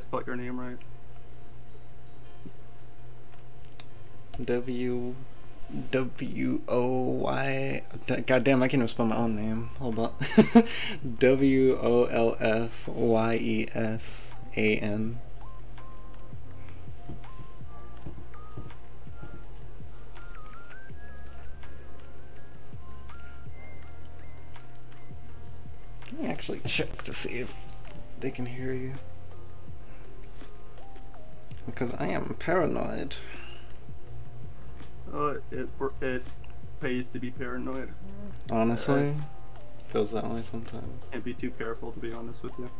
I spelled your name right. W W O Y. God damn, I can't even spell my own name. Hold on. W O L F Y E S A N. Let me actually check to see if they can hear you. Because I am paranoid. Uh, it it pays to be paranoid. Honestly, feels that way sometimes. Can't be too careful, to be honest with you.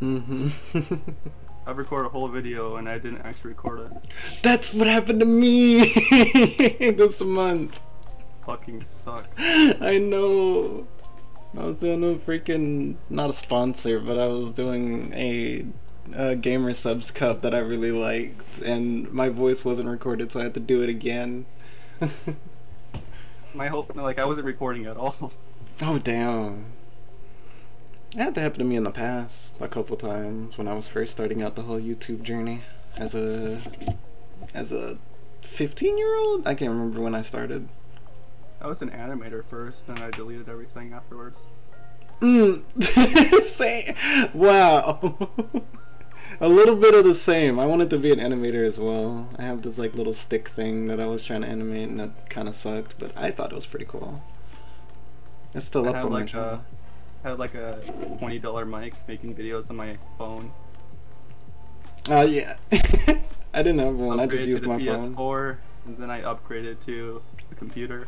Mm-hmm. I've recorded a whole video and I didn't actually record it. That's what happened to me this month. Fucking sucks. I know. I was doing a freaking not a sponsor, but I was doing a, a Gamer Supps cup that I really liked, and my voice wasn't recorded, so I had to do it again. My whole like I wasn't recording at all. Oh damn. That had to happen to me in the past a couple times when I was first starting out the whole YouTube journey as a as a 15 year old. I can't remember when I started. I was an animator first, and I deleted everything afterwards. Mm. Say, wow. a little bit of the same. I wanted to be an animator as well. I have this like little stick thing that I was trying to animate, and that kind of sucked. But I thought it was pretty cool. It's still I up on my like channel. a had like a twenty dollar mic making videos on my phone. Oh yeah. I didn't have one. I just Upgraded used to my the phone. PS4, and then I upgraded to the computer.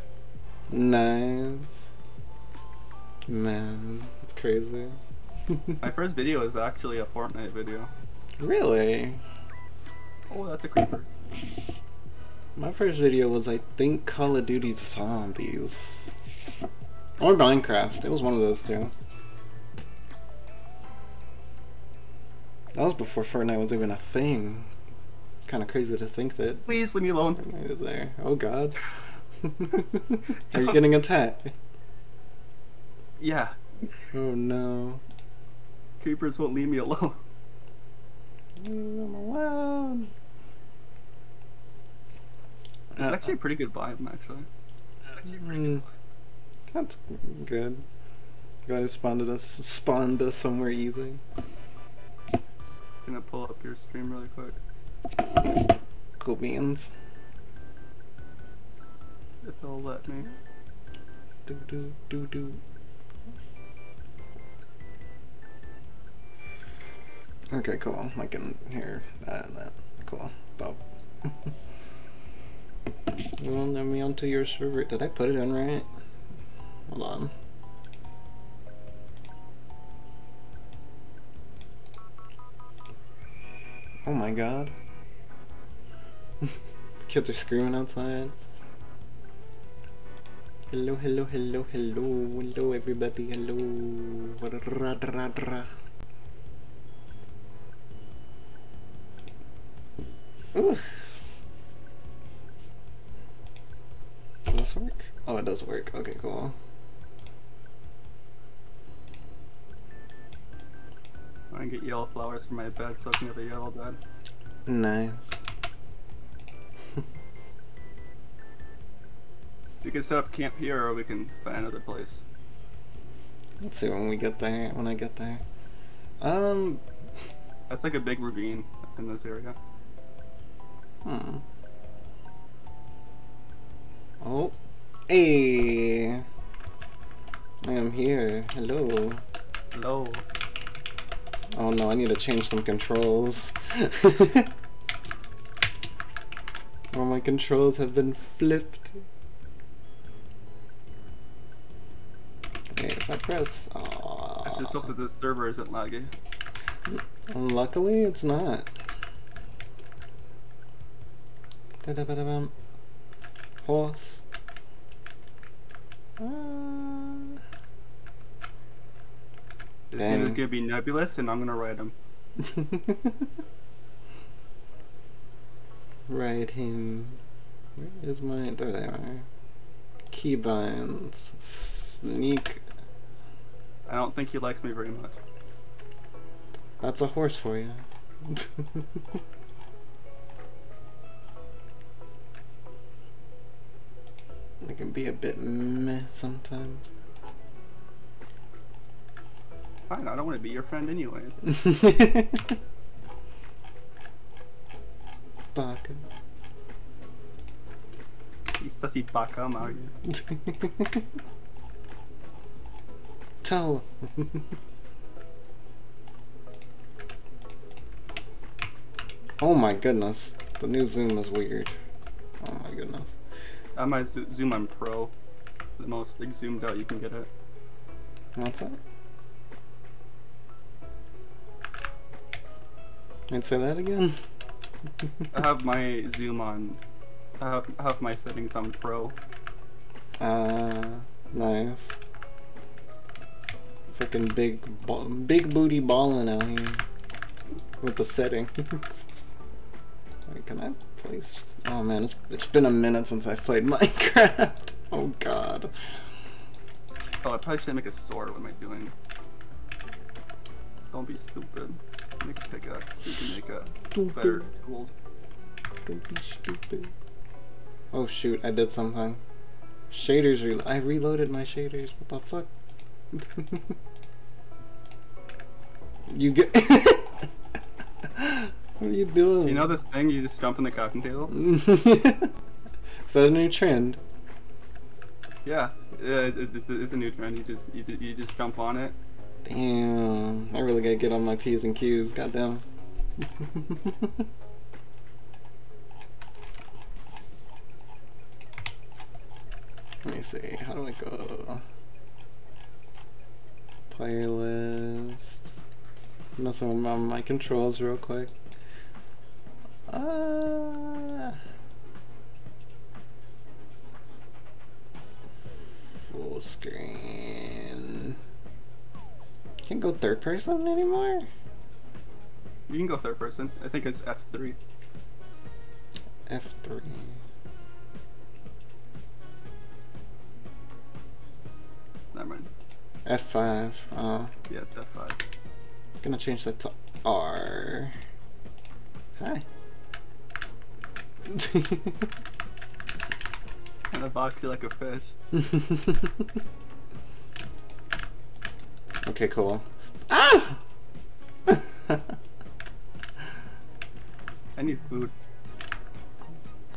Nice. Man, that's crazy. My first video is actually a Fortnite video. Really? Oh, that's a creeper. My first video was, I think, Call of Duty Zombies. Or Minecraft. It was one of those two. That was before Fortnite was even a thing. Kind of crazy to think that Please leave me alone. Fortnite is there. Oh god. Are you getting attacked? Yeah, Oh no. creepers won't leave me alone. I'm alone. It's Uh, actually a pretty good vibe, actually. Mm, that's good. Glad it spawned us spawned us somewhere easy. Gonna pull up your stream really quick Cool beans. if they'll let me. Do do do do. Okay, cool. I can hear that that. Cool. Bob. let me onto your server. Did I put it in right? Hold on. Oh my god. Kids are screaming outside. Hello, hello, hello, hello, hello, everybody, hello. Ooh. Does this work? Oh, it does work. Okay, cool. I can get yellow flowers for my bed so I can have a yellow bed. Nice. We can set up camp here or we can find another place. Let's see when we get there. When I get there. Um. That's like a big ravine in this area. Hmm. Oh. Hey. I am here. Hello. Hello. Oh no, I need to change some controls. All my controls have been flipped. Wait, if I press. I just hope that the server isn't laggy. Luckily, it's not. Da-da-ba-da-bum. Horse. Uh, This name is gonna be nebulous and I'm gonna write him. Ride him. Where is my. There they are. Keybinds. Sneak. I don't think he likes me very much. That's a horse for you. it can be a bit meh sometimes. Fine, I don't want to be your friend anyways. Baka. You sussy baka, I'm out here. Tell. oh my goodness. The new zoom is weird. Oh my goodness. I might zoom on pro. The most like, zoomed out you can get it. That's it. I'd say that again. I have my zoom on. I have, I have my settings on pro. Uh, nice. Freaking big, big booty balling out here with the settings. Wait, can I place? Oh man, it's it's been a minute since I've played Minecraft. Oh god. Oh, I probably should make a sword. What am I doing? Don't be stupid. Make a pickaxe so you can make a better tools. Don't be stupid. Oh shoot, I did something. Shaders re- I reloaded my shaders. What the fuck? you get What are you doing? You know this thing? You just jump in the table. Is that a new trend? Yeah, yeah it, it, it's a new trend. You just you, you just jump on it. Damn, I really gotta get on my P's and Q's, goddamn. Let me see, how do I go? Player list. Messing with my controls real quick. Uh, full screen. Can't go third person anymore? You can go third person. I think it's F3. F3. Never mind. F5. Oh, Yes, F5. gonna change that to R. Hi. And box you like a fish. okay, cool. Ah! I need food.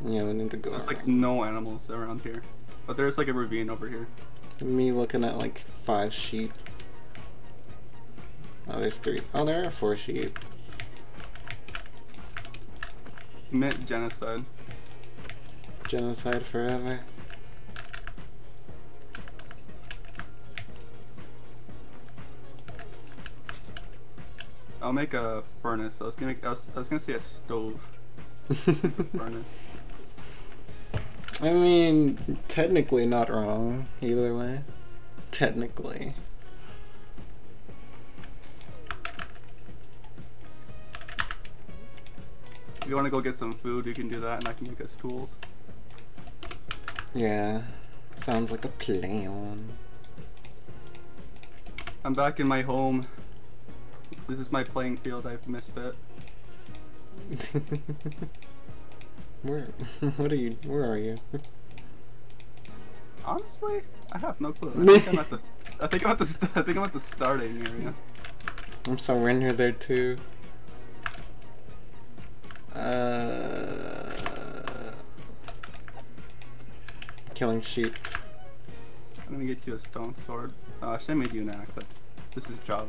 yeah, we need to go. There's like no animals around here. But there's like a ravine over here. Me looking at like five sheep. Oh, there's three. Oh, there are four sheep. Commit genocide. Genocide forever. I'll make a furnace. I was gonna make, I was, I was gonna say a stove. furnace. I mean, technically not wrong either way. Technically. If you wanna go get some food, you can do that and I can make us tools. Yeah. Sounds like a plan. I'm back in my home. This is my playing field, I've missed it. where? What are you? Where are you? Honestly, I have no clue. I think I'm at the I think I'm at the I think I'm at the starting area. I'm somewhere near there too. Uh, killing sheep. I'm gonna get you a stone sword. Uh, I should have made you an axe. That's this is Java.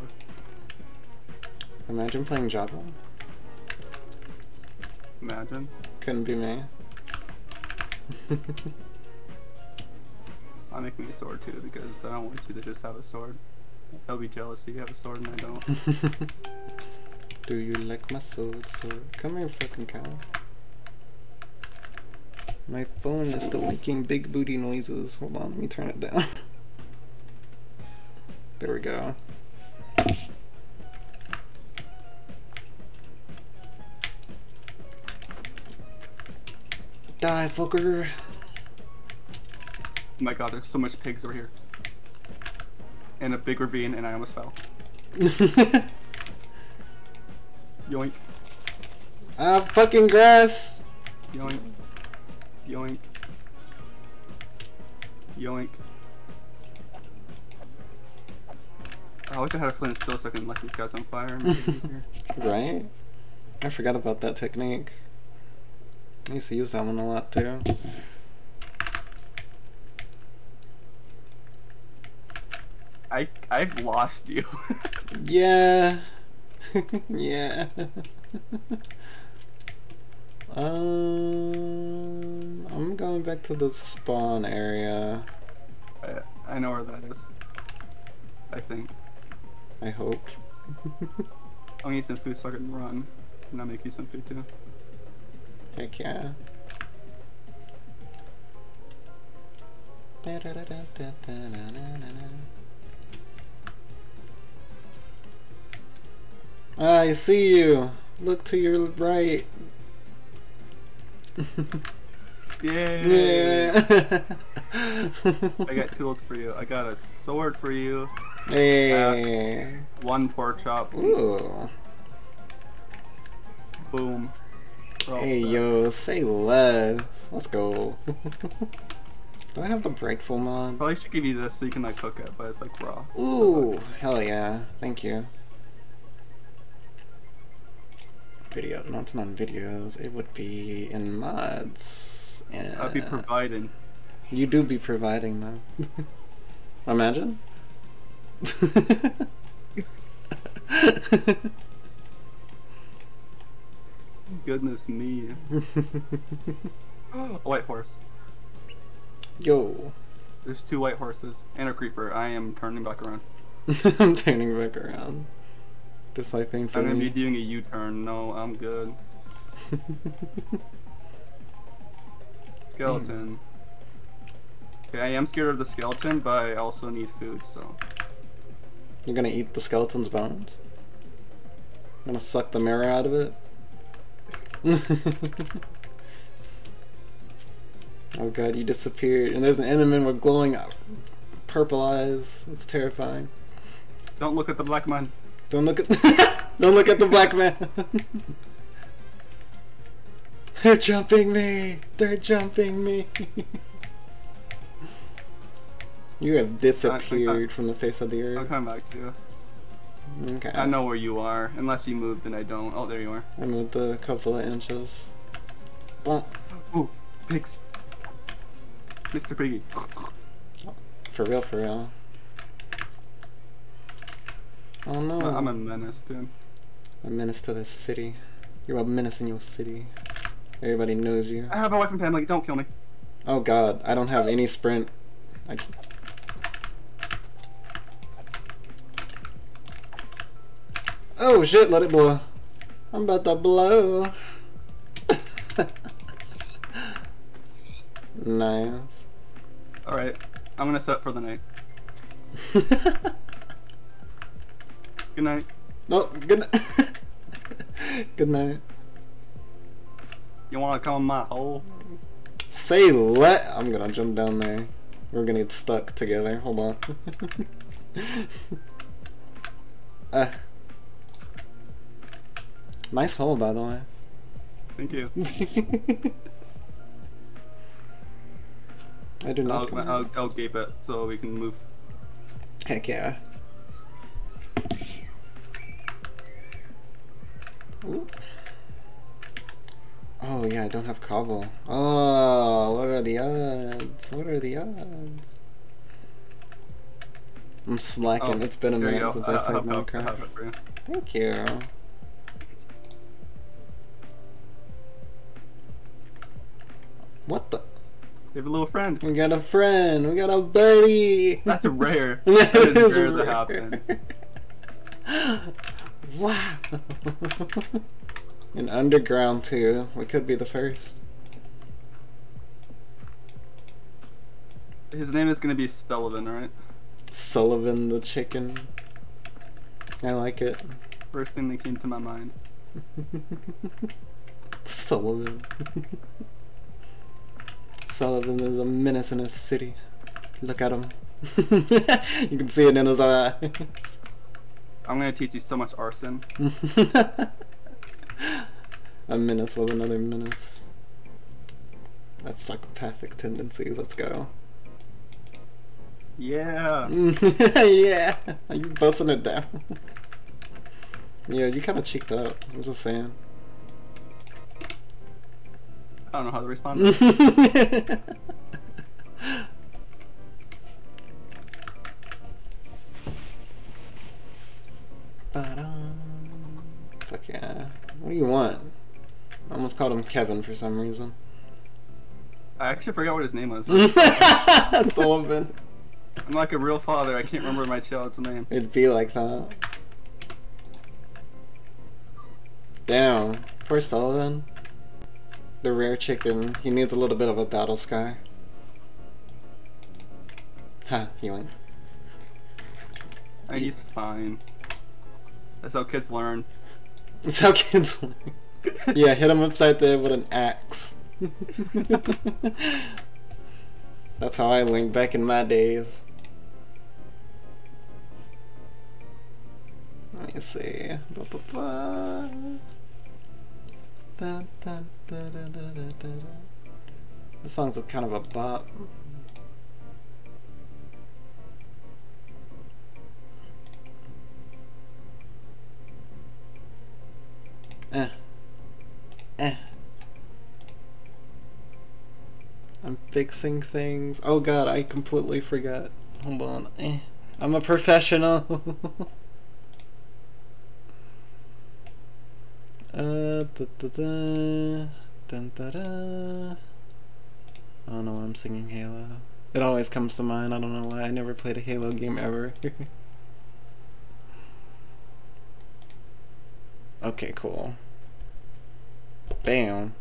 Imagine playing Java. Imagine. Couldn't be me. I'll make me a sword too because I don't want you to just have a sword. They'll be jealous if you have a sword and I don't. Do you like my sword, sword? Come here, fucking cow. My phone is still making big booty noises. Hold on, let me turn it down. There we go. Die, fucker. Oh my god, there's so much pigs over here. And a big ravine and I almost fell. Yoink. Ah, fucking grass! Yoink. Yoink. Yoink. I wish I had a flint and steel so I can light these guys on fire. and make it easier. Right? I forgot about that technique. I used to use that one a lot too. I I've lost you. Yeah. yeah. um, I'm going back to the spawn area. I, I know where that is. I think. I hope. I'll need some food so I can run. And I'll make you some food too. Heck yeah. Ah, I see you. Look to your right. Yay! yeah. I got tools for you. I got a sword for you. Hey. Uh, one pork chop. Ooh. Boom. Hey yo, say less. Let's go. Do I have the breakful mod? Probably should give you this so you can like cook it, but it's like raw. Ooh, hell yeah. Thank you. Video, not in videos. It would be in mods. And I'd be providing. you do be providing though. Imagine. Goodness me. a oh, white horse. Yo, There's two white horses and a creeper. I am turning back around. I'm turning back around. Deciphering for I'm gonna be doing a U-turn. No, I'm good. Skeleton. Okay, I am scared of the skeleton, but I also need food, so. You're gonna eat the skeleton's bones? I'm Gonna suck the marrow out of it? oh god, you disappeared. And there's an enemy with glowing purple eyes. It's terrifying. Don't look at the black man. Don't look at Don't look at the black man. They're jumping me. They're jumping me. you have disappeared from the face of the earth. I'll come back to you. Okay. I know where you are. Unless you moved, then I don't. Oh, there you are. I moved a couple of inches. Ooh, pigs. Mr. Piggy. for real, for real. Oh no. I'm a menace, dude. a menace to this city. You're a menace in your city. Everybody knows you. I have a wife and family. Don't kill me. Oh god, I don't have any sprint. I... Oh shit, let it blow. I'm about to blow. nice. Alright, I'm gonna set up for the night. Good night. no, good night. good night. You wanna come in my hole? Say let. I'm gonna jump down there. We're gonna get stuck together. Hold on. uh. Nice hole, by the way. Thank you. I do not. I'll. I'll, I'll gape it so we can move. Heck yeah. Ooh. Oh yeah, I don't have cobble. Oh, what are the odds? What are the odds? I'm slacking. Oh, it's been a minute since I, I I, played have, I have Minecraft. it for you. Thank you. What the? We have a little friend. We got a friend. We got a buddy. That's rare. That That is is rare to happen. wow. And underground too. We could be the first. His name is gonna be Sullivan, right? Sullivan the chicken. I like it. First thing that came to my mind. Sullivan. Sullivan is a menace in his city. Look at him. you can see it in his eyes. I'm gonna teach you so much arson. a menace with another menace. That's psychopathic tendencies. Let's go. Yeah. yeah. Are you busting it down? yeah, you kind of cheeked up, I'm just saying. I don't know how to respond. Fuck yeah. What do you want? I almost called him Kevin for some reason. I actually forgot what his name was. Sullivan. I'm like a real father. I can't remember my child's name. It'd be like that. Damn. Poor Sullivan. The rare chicken. He needs a little bit of a battle scar. Ha, he went. And he's fine. That's how kids learn. That's how kids learn. yeah, hit him upside the head with an axe. That's how I learned back in my days. Let me see. Ba, ba, ba. This song's a kind of a bop. Eh. Eh. I'm fixing things. Oh god, I completely forgot. Hold on. Eh. I'm a professional. uh, da, da, da. Dun, da, da. I don't know why I'm singing Halo. It always comes to mind. I don't know why. I never played a Halo game ever. okay, cool. Bam.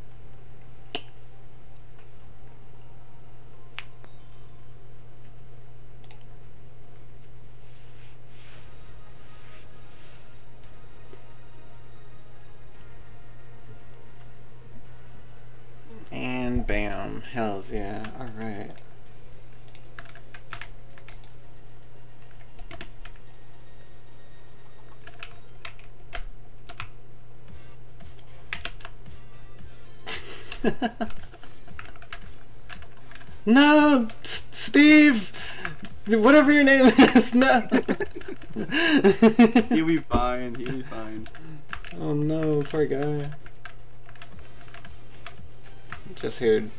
And bam. Hells yeah. Alright. no! Steve! Whatever your name is, no! He'll be fine. He'll be fine. Oh no, poor guy. Just heard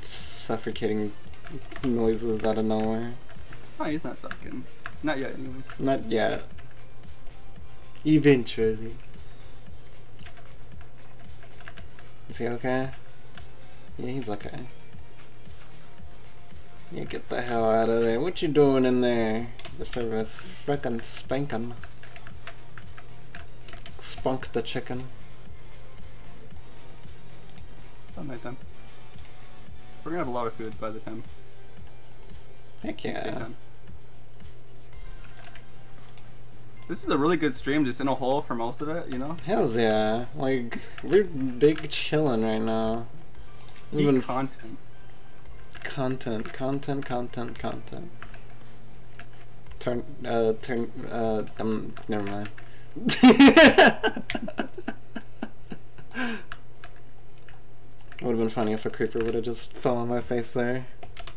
suffocating noises out of nowhere. Oh, he's not sucking. Not yet, anyways. Not yet. Eventually. Is he okay? Yeah, he's okay. Yeah, get the hell out of there. What you doing in there? Deserve a frickin' spankin'. Spunk the chicken. About nighttime. We're gonna have a lot of food by the time. Heck yeah. This is a really good stream, just in a hole for most of it, you know? Hells yeah. Like, we're big chillin' right now. Been content. content, content, content, content. Turn, uh, turn, uh, um, never mind. it Would have been funny if a creeper would have just fell on my face there.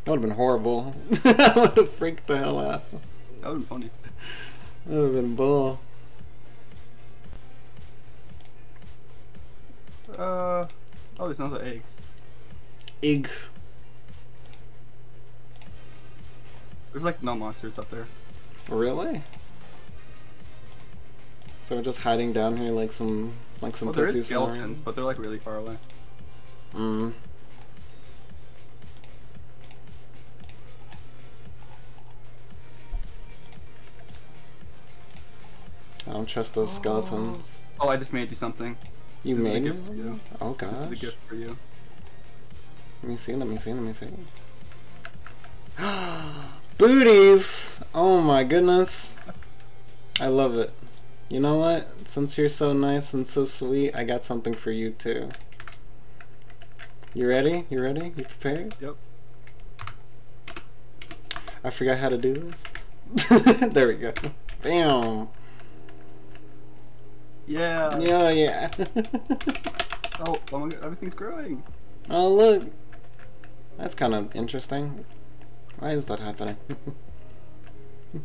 That would have been horrible. I would have freaked the hell out. That would have been funny. That would have been bull. Uh, oh, there's another egg. Egg. There's like no monsters up there. Really? So we're just hiding down here like some, like some Well, there is pussies. from skeletons, but they're like really far away. Mm. I don't trust those skeletons. Oh, I just made you something. You this is a made gift for me? you. Oh This is a gift for you. Let me see, let me see, let me see. Booties! Oh my goodness. I love it. You know what? Since you're so nice and so sweet, I got something for you too. You ready? You ready? You prepared? Yep. I forgot how to do this. there we go. Bam. Yeah. Yeah, yeah. Oh, oh my god, everything's growing. Oh look, that's kind of interesting. Why is that happening?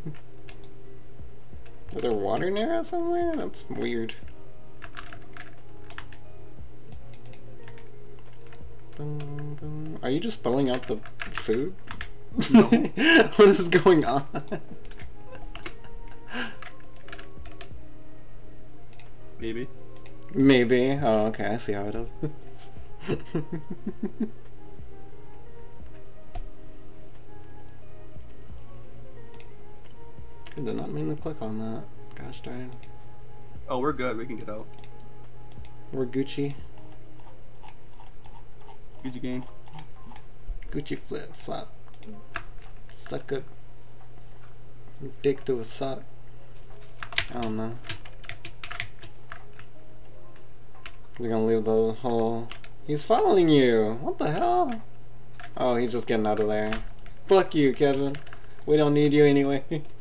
is there water near us somewhere? That's weird. Are you just throwing out the food? No. what is going on? Maybe. Maybe. Oh, okay. I see how it is. I did not mean to click on that. Gosh darn. Oh, we're good. We can get out. We're Gucci. Gucci game. Gucci flip flop. Suck a dick through a sock. I don't know. We're gonna leave the whole. He's following you! What the hell? Oh, he's just getting out of there. Fuck you, Kevin. We don't need you anyway.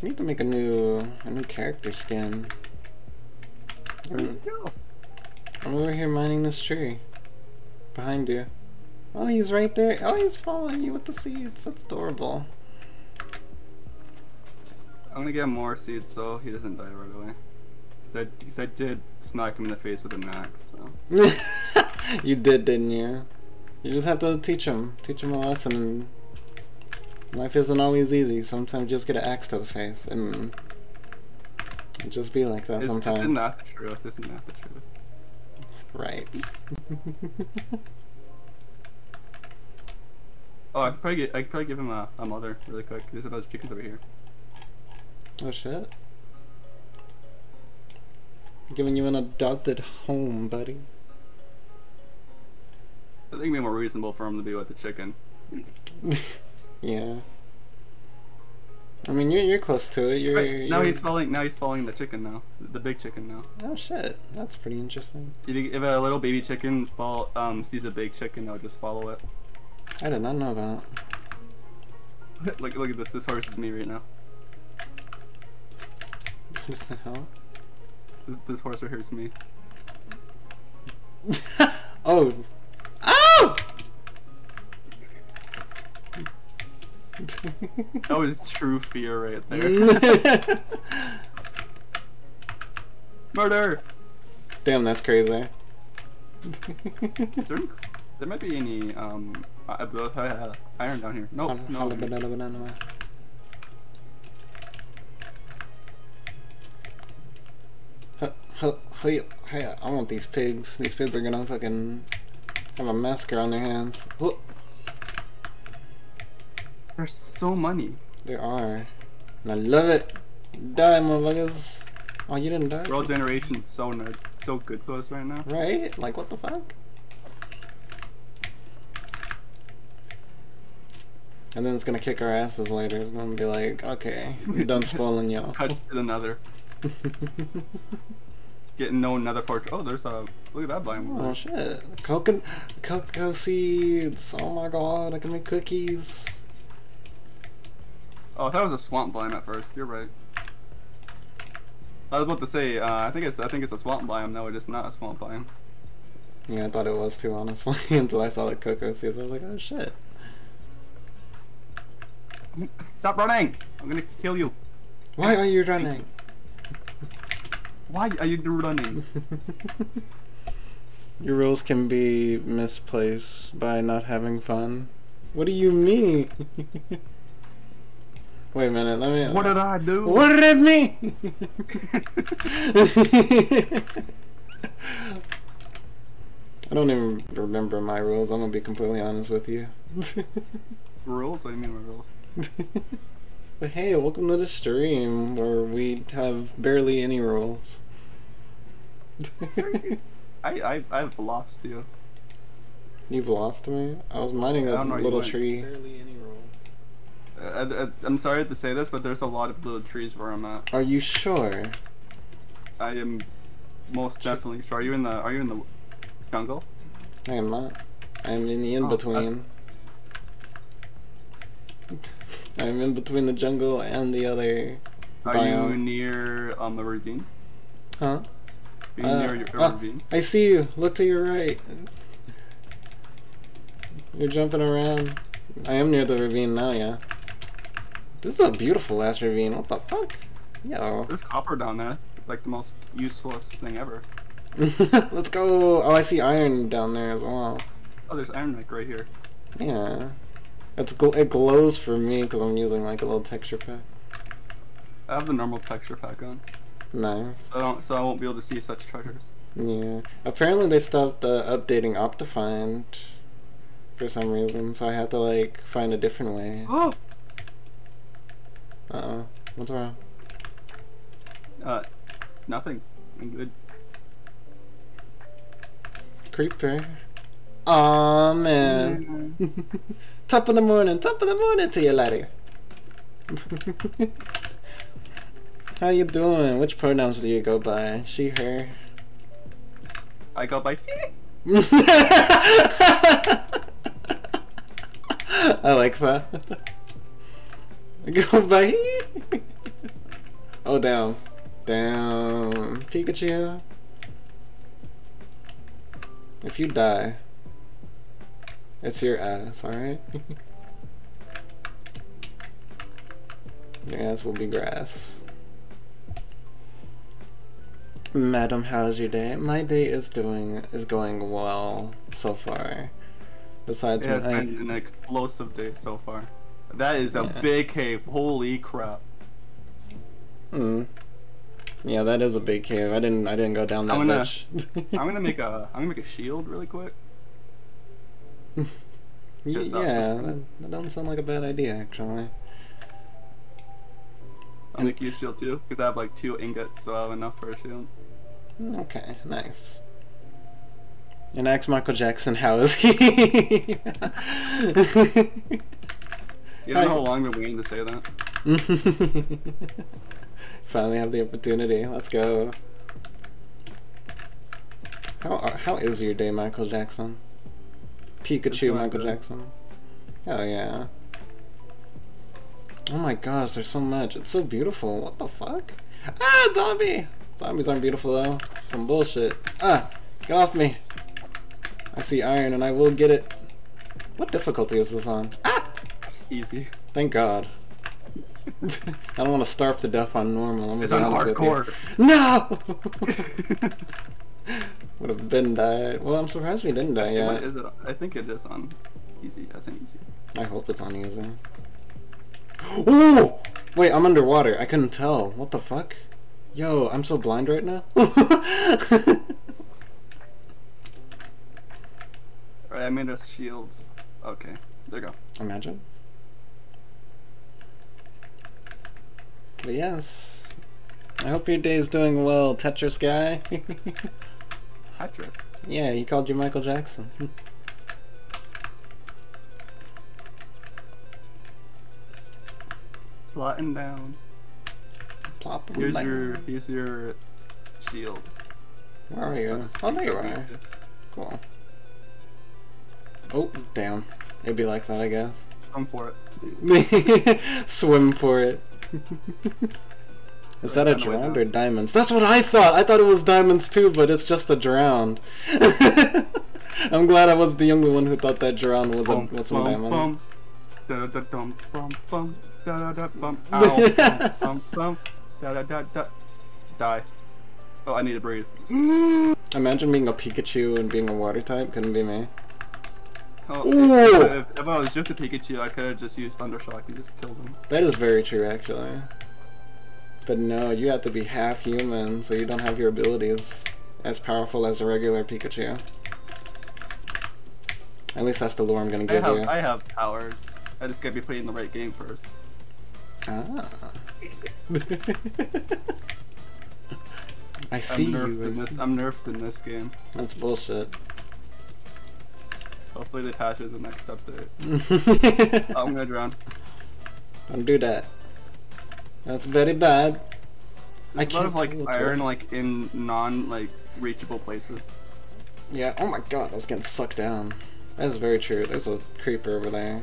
I need to make a new a new character skin. Where'd I'm, you go? I'm over here mining this tree. Behind you. Oh, he's right there. Oh, he's following you with the seeds. That's adorable. I'm gonna get more seeds so he doesn't die right away. Cause I, cause I did smack him in the face with an axe, so. you did, didn't you? You just have to teach him. Teach him a lesson. Life isn't always easy. Sometimes you just get an axe to the face. And just be like that Is, sometimes. isn't that the truth? Isn't that the truth? Right. Oh, I could probably get, I could probably give him a, a mother really quick. There's a bunch of chickens over here. oh shit. Giving you an adopted home, buddy. I think it'd be more reasonable for him to be with the chicken. yeah. I mean, you're you're close to it. You're, now you're- he's following. Now he's following the chicken now, the big chicken now. Oh shit, that's pretty interesting. If a little baby chicken fall, um, sees a big chicken, they'll just follow it. I did not know that. look, look at this. This horse is me right now. What the hell? This, this horse right here is me. oh. Oh! That was true fear right there. Murder! Damn, that's crazy. Is there, there might be any um uh, uh, iron down here. No, Holla- no. holla banana banana. Huh, huh, hey, hey, I want these pigs. These pigs are gonna fucking have a massacre on their hands. There's so many. There are. And I love it. Die, motherfuckers. Oh, you didn't die? World Generation's so nerd, so good to us right now. Right? Like, what the fuck? And then it's gonna kick our asses later. It's gonna be like, okay, I'm done spoiling y'all. Cuts to the nether. Getting no nether fortress. Oh, there's a look at that blind. Oh shit. Coconut cocoa seeds. Oh my god, I can make cookies. Oh, that was a swamp biome at first. You're right. I was about to say, uh, I think it's I think it's a swamp biome. No, it is just not a swamp biome. Yeah, I thought it was too, honestly, until I saw the cocoa seeds. I was like, oh shit. Stop running! I'm gonna kill you. Why are you running? Why are you running? Your rules can be misplaced by not having fun. What do you mean? Wait a minute, let me. what did I do? What did it mean? I don't even remember my rules. I'm gonna be completely honest with you. Rules? What do you mean my rules? but hey, welcome to the stream where we have barely any rules. I I I've lost you. You've lost me. I was mining I a don't know where you little tree. Barely any rules. I, I, I'm sorry to say this, but there's a lot of little trees where I'm at. Are you sure? I am most definitely sure. Are you in the Are you in the jungle? I am not. I'm in the in Oh, between. I'm in between the jungle and the other. Are Biome. you near um a ravine? Huh? Are you Uh, near your ah, ravine? I see you. Look to your right. You're jumping around. I am near the ravine now, yeah. This is a beautiful last ravine. What the fuck? Yo. There's copper down there. Like the most useless thing ever. Let's go. Oh, I see iron down there as well. Oh, there's iron like right here. Yeah. It's gl- it glows for me because I'm using like a little texture pack. I have the normal texture pack on, Nice. so I don't, so I won't be able to see such treasures. Yeah. Apparently they stopped uh, updating Optifine for some reason, so I had to like find a different way. Oh, Uh oh. What's wrong? uh, nothing. I'm good. Creeper. Aw man. top of the morning, top of the morning to you, laddie. How you doing? Which pronouns do you go by? She, her? I go by. I like that. Go by. oh, down. Down. Pikachu. If you die, it's your ass, alright? your ass will be grass. Madam, how's your day? My day is doing is going well so far. Besides, It has been an explosive day so far. That is a Yeah. big cave. Holy crap! Mm. Yeah, that is a big cave. I didn't. I didn't go down that I'm gonna- much. I'm gonna make a. I'm gonna make a shield really quick. Y- Just up yeah, that, that doesn't sound like a bad idea, actually. I'll make you a shield too, because I have like two ingots, so I have enough for a shield. Mm, Okay, nice. And ask Michael Jackson, how is he? You don't know how long I've been waiting to say that. Finally have the opportunity. Let's go. How are, how is your day, Michael Jackson? Pikachu, Michael. Jackson. Oh yeah. Oh my gosh, there's so much. It's so beautiful. What the fuck? Ah, zombie! Zombies aren't beautiful though. Some bullshit. Ah, get off me. I see iron and I will get it. What difficulty is this on? Ah! Easy. Thank God. I don't want to starve to death on normal. I'm It's on be with you. hardcore. No! Would have been died. Well, I'm surprised we didn't die yet. is it? I think it is on easy. That's an easy. I hope it's on easy. Ooh! Wait, I'm underwater. I couldn't tell. What the fuck? Yo, I'm so blind right now. Alright, I made us shields. Okay, there you go. Imagine. But yes. I hope your day is doing well, Tetris guy. Tetris. yeah, he called you Michael Jackson. Plotting down. Plop Here's down. your here's your shield. Where are you? Oh, there you are. Cool. Oh, damn. It'd be like that, I guess. Come for it. Swim for it. Is that a drowned or diamonds? That's what I thought. I thought it was diamonds too, but it's just a drowned. I'm glad I was the only one who thought that drowned was, a, was some diamonds. die. Oh, I need to breathe. Imagine being a Pikachu and being a water type. Couldn't be me. Oh, Ooh! if, if, if I was just a Pikachu, I could have just used Thunder Shock and just killed him. That is very true, actually. But no, you have to be half human, so you don't have your abilities as powerful as a regular Pikachu. At least that's the lore I'm gonna I give have you. I have powers. I just gotta be playing the right game first. Ah. I see I'm you. nerfed I this. I'm nerfed in this game. That's bullshit. Hopefully they patch it the next update. Oh, I'm gonna drown. Don't do that. That's very bad. I There's a lot of like iron like in non like reachable places. Yeah, oh my god, I was getting sucked down. That is very true. There's a creeper over there.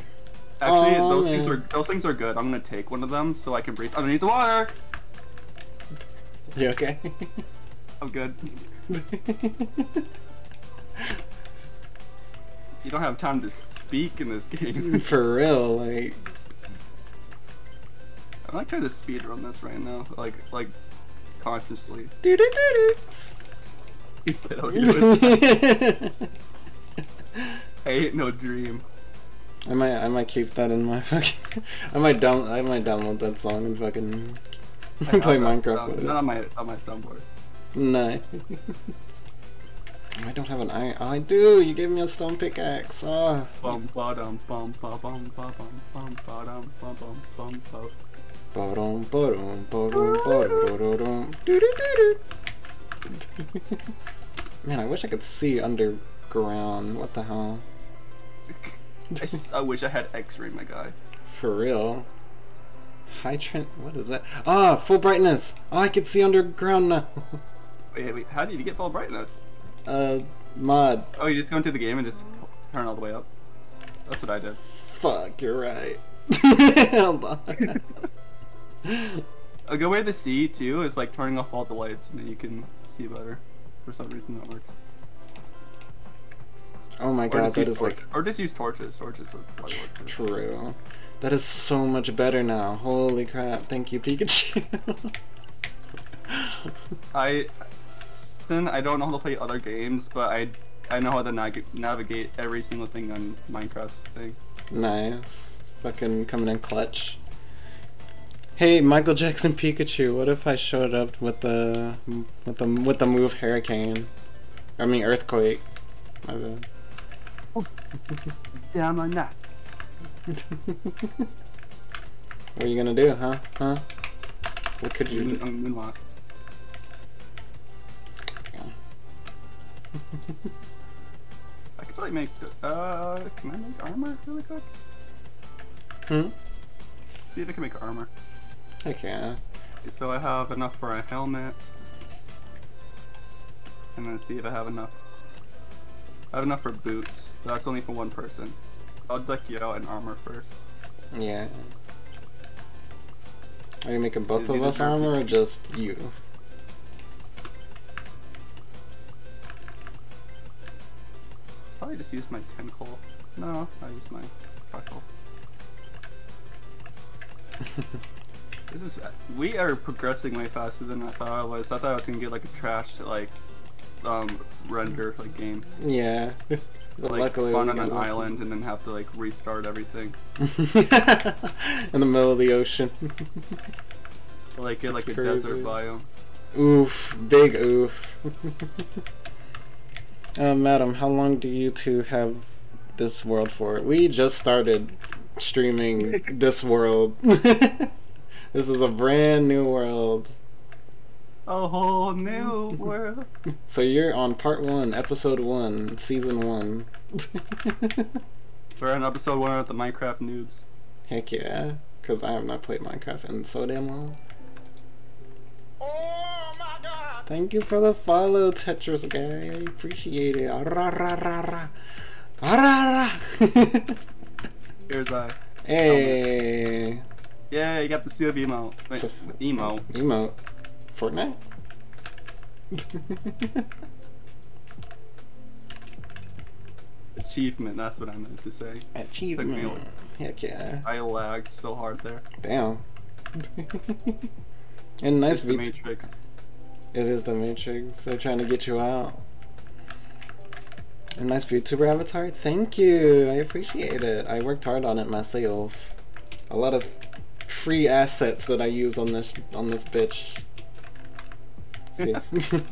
Actually, Aw, those things are those things are good. I'm gonna take one of them so I can breathe underneath the water. You okay? I'm good. You don't have time to speak in this game. Mm, for real, like. I'm like trying to speedrun this right now, like like consciously. I know what you're. I ain't no dream. I might, I might keep that in my fucking. I might down, I might download that song and fucking play that Minecraft with Not on my on my soundboard. Nice. I don't have an iron. Oh, I do. You gave me a stone pickaxe. Ah. Bum bum bum bum bum bum bum bum ba. Ba-dum, ba-dum, ba-dum, ba-dum, doo-doo-doo-doo. Man, I wish I could see underground. What the hell? I, s- I wish I had X-ray, my guy. For real. High Trent. What is that? Ah, full brightness. Oh, I can see underground now. Wait, wait, how did you get full brightness? Uh, mod. Oh, you just go into the game and just turn all the way up. That's what I did. Fuck, you're right. Hold on. A good way to see too is like turning off all the lights, and then you can see better. For some reason that works. Oh my Or god, that like or just use torches. Torches would probably work. too. true. That is so much better now. Holy crap. Thank you, Pikachu. I then I don't know how to play other games, but I I know how to nag- navigate every single thing on Minecraft's thing. nice. Fucking coming in clutch. Hey, Michael Jackson Pikachu, what if I showed up with the with the with the move Hurricane? I mean Earthquake. My bad. Damn my neck. What are you gonna do, huh? Huh? What could you do? moonwalk. I could probably make. Uh, can I make armor really quick? Hmm? See if I can make armor. Yeah. Okay, so I have enough for a helmet. And then see if I have enough. I have enough for boots. That's only for one person. I'll deck you out in armor first. Yeah. Are you making both Is of us armor or just you? Probably just use my tentacle. No, I use my freckle. this is we are progressing way faster than I thought I was. I thought I was gonna get like a trash like um render like game. Yeah. But Like luckily spawn on an lucky. island and then have to like restart everything. In the middle of the ocean. Like get That's like a desert biome. oof. Big oof. Uh, madam, how long do you two have this world for? We just started streaming this world. this is a brand new world. A whole new world. So you're on part one, episode one, season one. We're on episode one of the Minecraft noobs. Heck yeah, because I have not played Minecraft in so damn long. Thank you for the follow, Tetris guy. I appreciate it. Arararara. Arara. Here's I. hey. Yeah, you got the seal of emote. Wait, So- emote. Emote. Fortnite? Achievement, that's what I meant to say. Achievement. Heck yeah. I lagged so hard there. Damn. and nice V. It is the Matrix. They're trying to get you out. A nice VTuber avatar. Thank you. I appreciate it. I worked hard on it myself. A lot of free assets that I use on this on this bitch. See.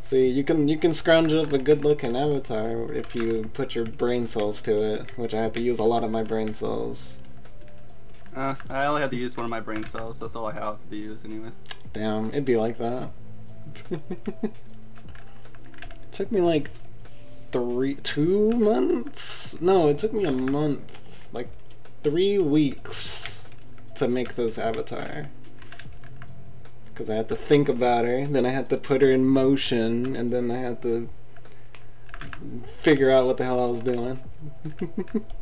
See, you can you can scrounge up a good looking avatar if you put your brain cells to it, which I have to use a lot of my brain cells. Uh, I only had to use one of my brain cells. That's all I have to use, anyways. Damn, it'd be like that. It took me like three, two months? No, it took me a month, like three weeks to make this avatar. Because I had to think about her, then I had to put her in motion, and then I had to figure out what the hell I was doing.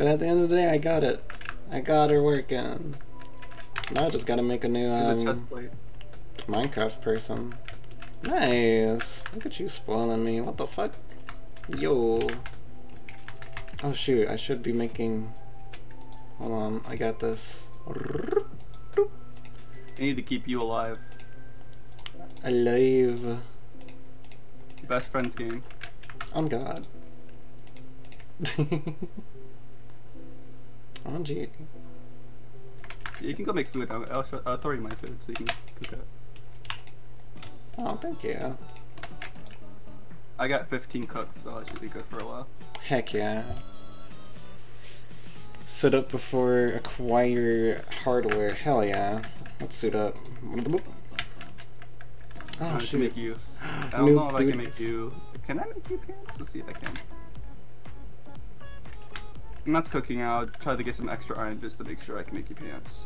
But at the end of the day, I got it. I got her working. Now I just gotta make a new a um, plate. Minecraft person. Nice. Look at you spoiling me. What the fuck? Yo. Oh shoot, I should be making... Hold on, I got this. I need to keep you alive. Alive. Best friends game. On God. oh gee. You can go make food. I'll, I'll, show, I'll throw you my food so you can cook it. Oh, thank you. I got 15 cooks, so it should be good for a while. Heck yeah. Sit up before acquire hardware. Hell yeah. Let's suit up. I Oh can shoot. make you. I don't know if I can make you. Can I make you pants? Let's see if I can. And that's cooking out. Try to get some extra iron just to make sure I can make you pants.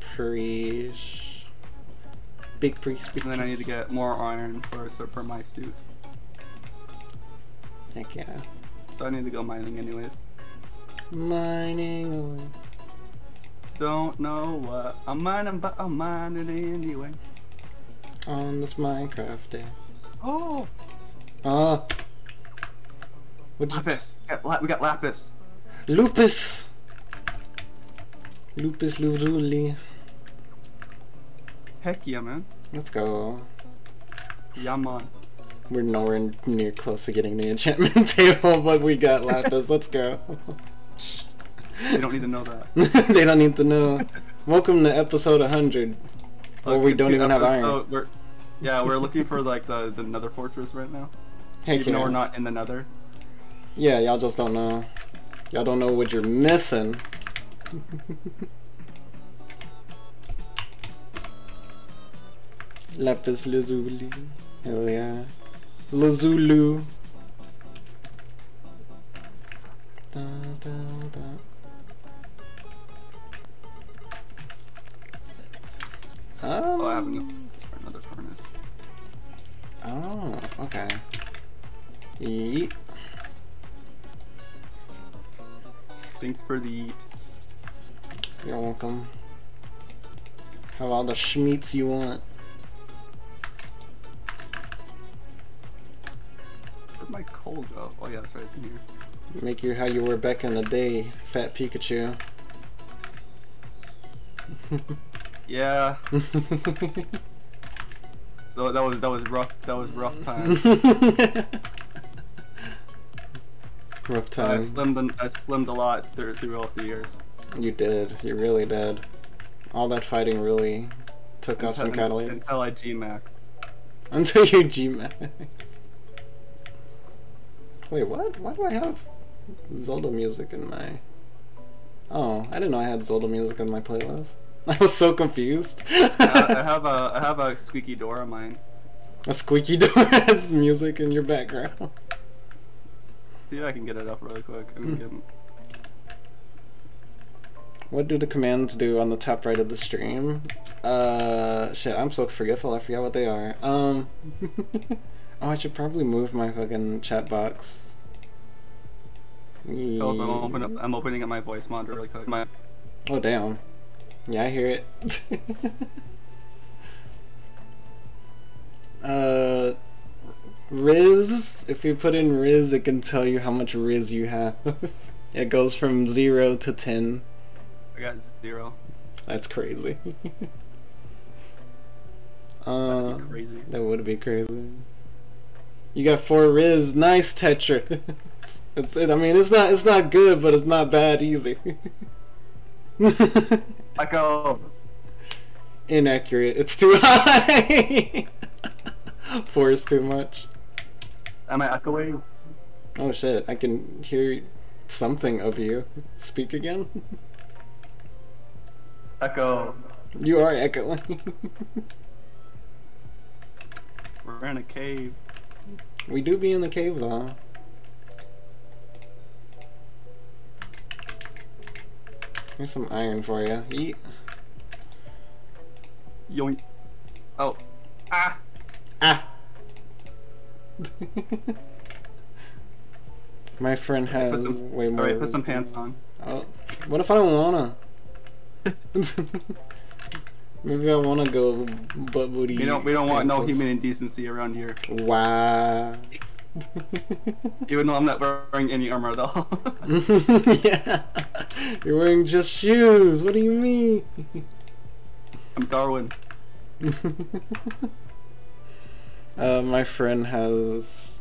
Preach. Big priest, big And then I need to get more iron for so for my suit. Heck yeah. So I need to go mining anyways. Mining away. Don't know what I'm mining, but I'm mining anyway. On this Minecraft day. Oh, Ah. What'd you lapis! Got la- we got lapis. Lupus! Lupus Luzuli. Heck yeah, man. Let's go. Yeah, man. We're nowhere near close to getting the enchantment table, but we got Lapis. Let's go. They don't need to know that. they don't need to know. Welcome to episode 100. Where we don't even have iron. We're, yeah, we're looking for like the the Nether fortress right now. Heck Even though we're not in the Nether. Yeah, y'all just don't know. Y'all don't know what you're missing. Lapis Lazuli. Hell yeah. Lazulu. Da, da, da. Oh, I have Um, enough for another furnace. oh, okay. Thanks for the eat. You're welcome. Have all the schmeats you want. Where'd my coal go? Oh yeah, that's right, it's in here. Make you how you were back in the day, fat Pikachu. Yeah, that was that was rough. That was rough time. Rough uh, I slimmed a- I slimmed a lot through, throughout the years. You did. You really did. All that fighting really took off some calories. Until I G max. Until you G-Max. Wait, what? Why do I have Zelda music in my... Oh, I didn't know I had Zelda music in my playlist. I was so confused. I, I have a I have a squeaky door on mine. A squeaky door has music in your background. See if I can get it up really quick. What do the commands do on the top right of the stream? Uh, shit, I'm so forgetful. I forgot what they are. Um, oh, I should probably move my fucking chat box. oh, I'm, open up, I'm opening up my voice monitor really quick. My Oh damn. Yeah, I hear it. uh, Riz. If you put in Riz, it can tell you how much Riz you have. it goes from zero to ten. I got zero. That's crazy. Uh, be crazy. that would be crazy. You got four Riz. Nice Tetra. it's. It, I mean, it's not. It's not good, but it's not bad either. Echo. Inaccurate. It's too high. Four is too much. Am I echoing? Oh shit! I can hear something of you. Speak again. Echo. You are echoing. We're in a cave. we do be in the cave though. Here's some iron for you. Eat. Yoink. Oh. Ah. Ah. My friend has some- way more. Alright, put some pants on. Oh, what if I don't wanna? Maybe I wanna go butt booty. We don't we don't want no human indecency around here. Wow. Even though I'm not wearing any armor at all. yeah. You're wearing just shoes. What do you mean? I'm Darwin. Uh, my friend has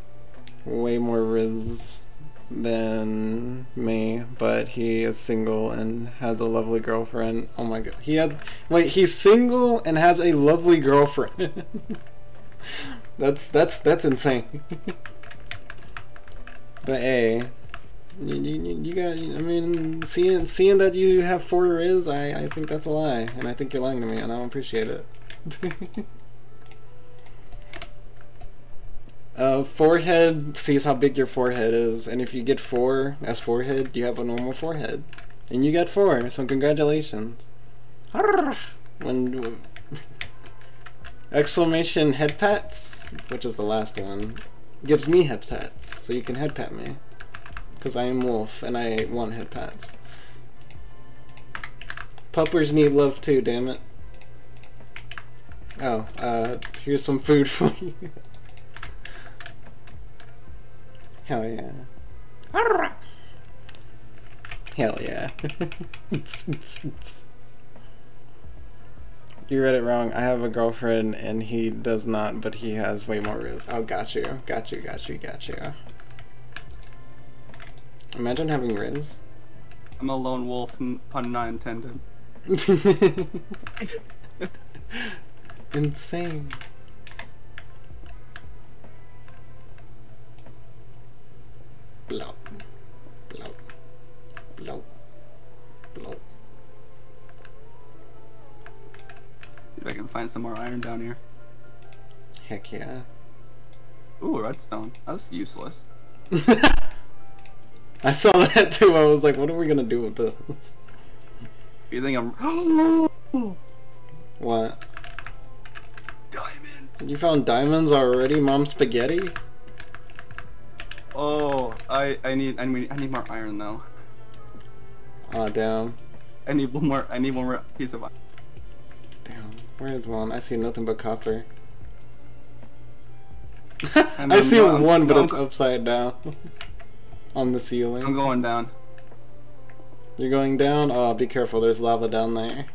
way more Riz than me, but he is single and has a lovely girlfriend. Oh my god. He has. Wait, he's single and has a lovely girlfriend. that's that's that's insane. but hey. You, you, you got. I mean, seeing seeing that you have four Riz, I, I think that's a lie, and I think you're lying to me, and I don't appreciate it. Uh, forehead sees how big your forehead is, and if you get four as forehead, you have a normal forehead, and you got four. So congratulations. When exclamation head pats, which is the last one, gives me head pats, so you can head pat me, because I am wolf and I want head pats. Puppers need love too, damn it. Oh, uh, here's some food for you. Hell yeah. Arrgh. Hell yeah. you read it wrong. I have a girlfriend and he does not, but he has way more riz. Oh, got you. Got you, got you, got you. Imagine having riz. I'm a lone wolf, pun not intended. Insane. Blow. Blow. Blow. Blow. See if I can find some more iron down here. Heck yeah. Ooh, redstone. That's useless. I saw that too. I was like, what are we gonna do with this? You think I'm oh! What? diamonds? You found diamonds already, Mom Spaghetti? Oh, I I need I need I need more iron though. Aw, damn. I need one more. I need one more piece of iron. Damn. Where's one? I see nothing but copper. I see one, but it's upside down. On the ceiling. I'm going down. You're going down? Oh, be careful, there's lava down there.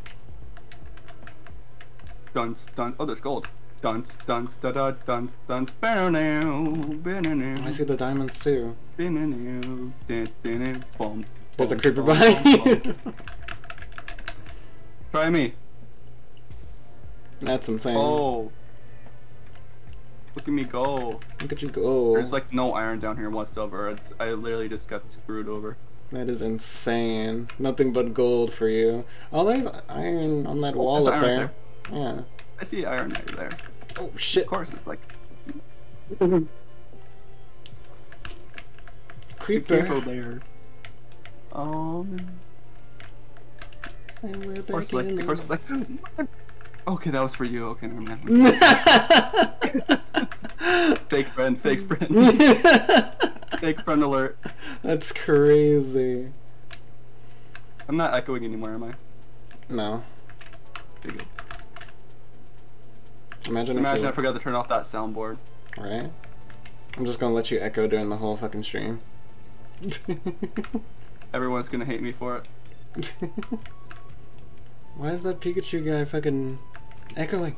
Dunce, dunce. Oh, there's gold. Dunce, dunce, da da, dunce, dunce. Bow now, bow now, I see the diamonds too. There's a creeper behind you. Try me. That's insane. Oh. Look at me go. Look at you go. There's like no iron down here whatsoever. It's, I literally just got screwed over. That is insane. Nothing but gold for you. Oh, there's iron on that oh, wall up iron there. Yeah. I see iron right there. Oh shit. Of course, it's like Creeper. people there. Um, And we're of course, back like, in of course, the- it's like. Okay, that was for you. Okay, never mind. fake friend, fake friend, fake friend alert. That's crazy. I'm not echoing anymore, am I? No. Okay, good. Imagine imagine if I forgot to turn off that soundboard. right? I'm just gonna let you echo during the whole fucking stream. Everyone's gonna hate me for it. Why is that Pikachu guy fucking echoing?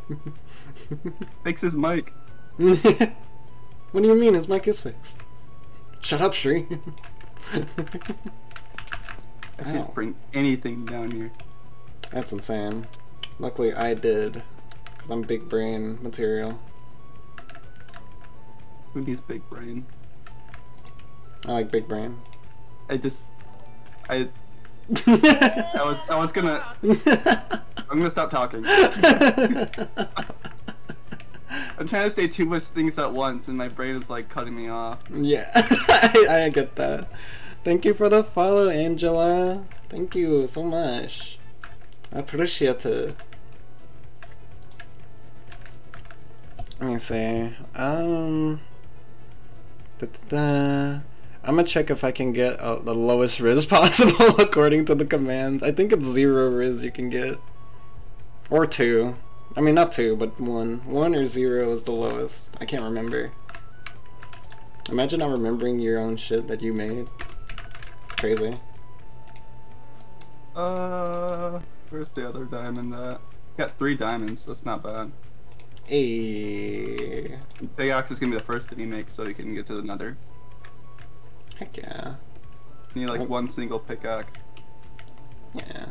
Fix his mic. what do you mean his mic is fixed? Shut up, stream. I can't bring anything down here. That's insane. Luckily I did. Because I'm big brain material. Who needs big brain? I like big brain. I just, I, I was, I was gonna, I'm gonna stop talking. I'm trying to say too much things at once, and my brain is like cutting me off. yeah, I, I get that. Thank you for the follow, Angela. Thank you so much. I appreciate it. Let me see. Um. Da, da, da. I'm gonna check if I can get uh, the lowest riz possible according to the commands. I think it's zero riz you can get. Or two. I mean, not two, but one. One or zero is the lowest. I can't remember. Imagine not remembering your own shit that you made. It's crazy. Uh, where's the other diamond at? Got three diamonds, that's not bad. Eh. Hey. Pickaxe is gonna be the first thing you make so you can get to another. Heck yeah. You need like Oh. one single pickaxe. Yeah.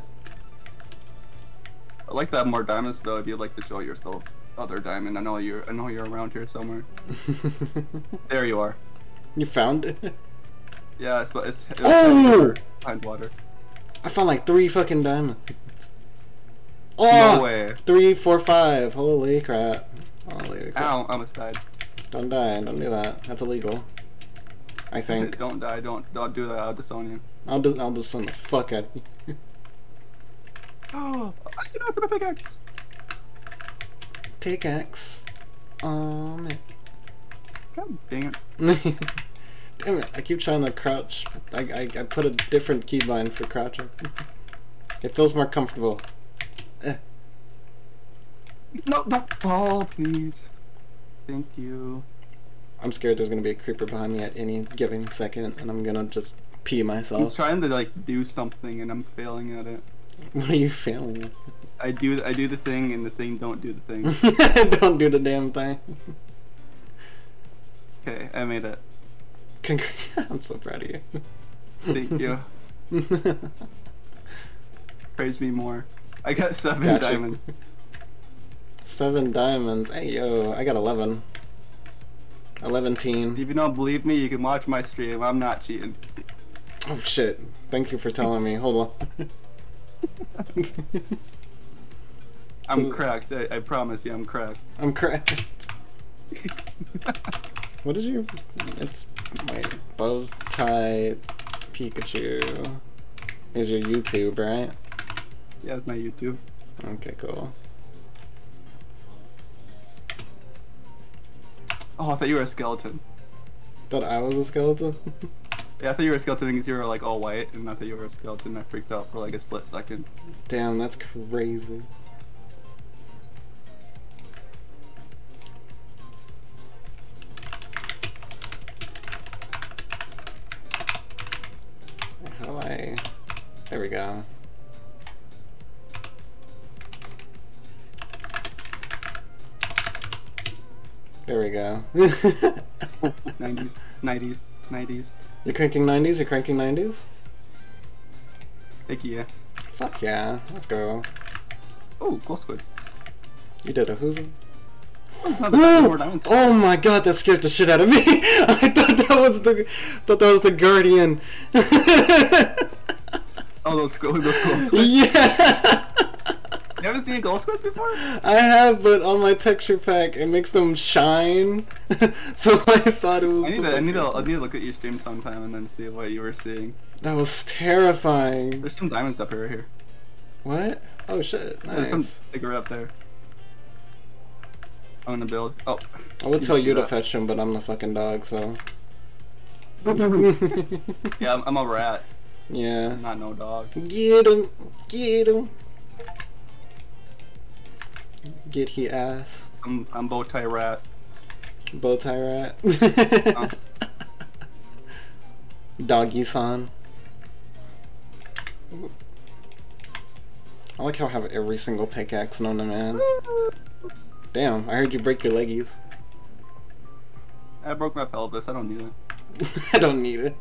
I like to have more diamonds though if you'd like to show yourself other diamond. I know you're I know you're around here somewhere. There you are. you found it? Yeah, it's it's, it's Oh! behind water. I found like three fucking diamonds. Oh! No way. Three, four, five. Holy crap. Holy crap. Ow, I almost died. Don't die. Don't do that. That's illegal. I think. Don't die, don't don't do that, I'll disown you. I'll just I'll just send the fuck out of you. Oh I have my pickaxe. Pickaxe. Oh man. God dang it. Damn it, I keep trying to crouch. I, I, I put a different keybind for crouching. it feels more comfortable. No, don't fall, please. Thank you. I'm scared there's gonna be a creeper behind me at any given second, and I'm gonna just pee myself. I'm trying to like do something and I'm failing at it. What are you failing I do I do the thing and the thing don't do the thing. Don't do the damn thing. Okay, I made it. Congr- I'm so proud of you. Thank you. Praise me more. I got seven Gotcha. diamonds. Seven diamonds. Hey yo, I got eleven. Eleven teen. If you don't believe me, you can watch my stream. I'm not cheating. Oh shit. Thank you for telling me. Hold on. I'm cracked. I, I promise you, I'm cracked. I'm cracked. What did you? It's my Bow tie Pikachu. Is your YouTube right? Yeah, it's my YouTube. Okay, cool. Oh, I thought you were a skeleton. Thought I was a skeleton. Yeah, I thought you were a skeleton because you were like all white, and I thought you were a skeleton. I freaked out for like a split second. Damn, that's crazy. How do I? There we go. There we go. 90s, 90s, 90s. You're cranking 90s? You're cranking 90s? Heck yeah. Fuck yeah. Let's go. Oh, glow squids. You did a who's? Oh, it's not the more diamonds. Oh my god, that scared the shit out of me. I thought that was the thought that was the guardian. Oh, those those glow squids. yeah. You haven't seen glow squids before? I have, but on my texture pack, it makes them shine. so I thought it was. I need the to, I need to, I need to look at your stream sometime and then see what you were seeing. That was terrifying. There's some diamonds up here. Right here. What? Oh shit! Nice. There's some bigger up there. I'm gonna build. Oh. I would You tell you to that. fetch him, but I'm the fucking dog, so. Yeah, I'm, I'm a rat, yeah. not no dog. Get him! Get him! Get he ass. I'm I'm bow tie rat. Bow tie rat. Oh. Doggy son. I like how I have every single pickaxe known to man. Damn, I heard you break your leggies. I broke my pelvis. I don't need it. I don't need it.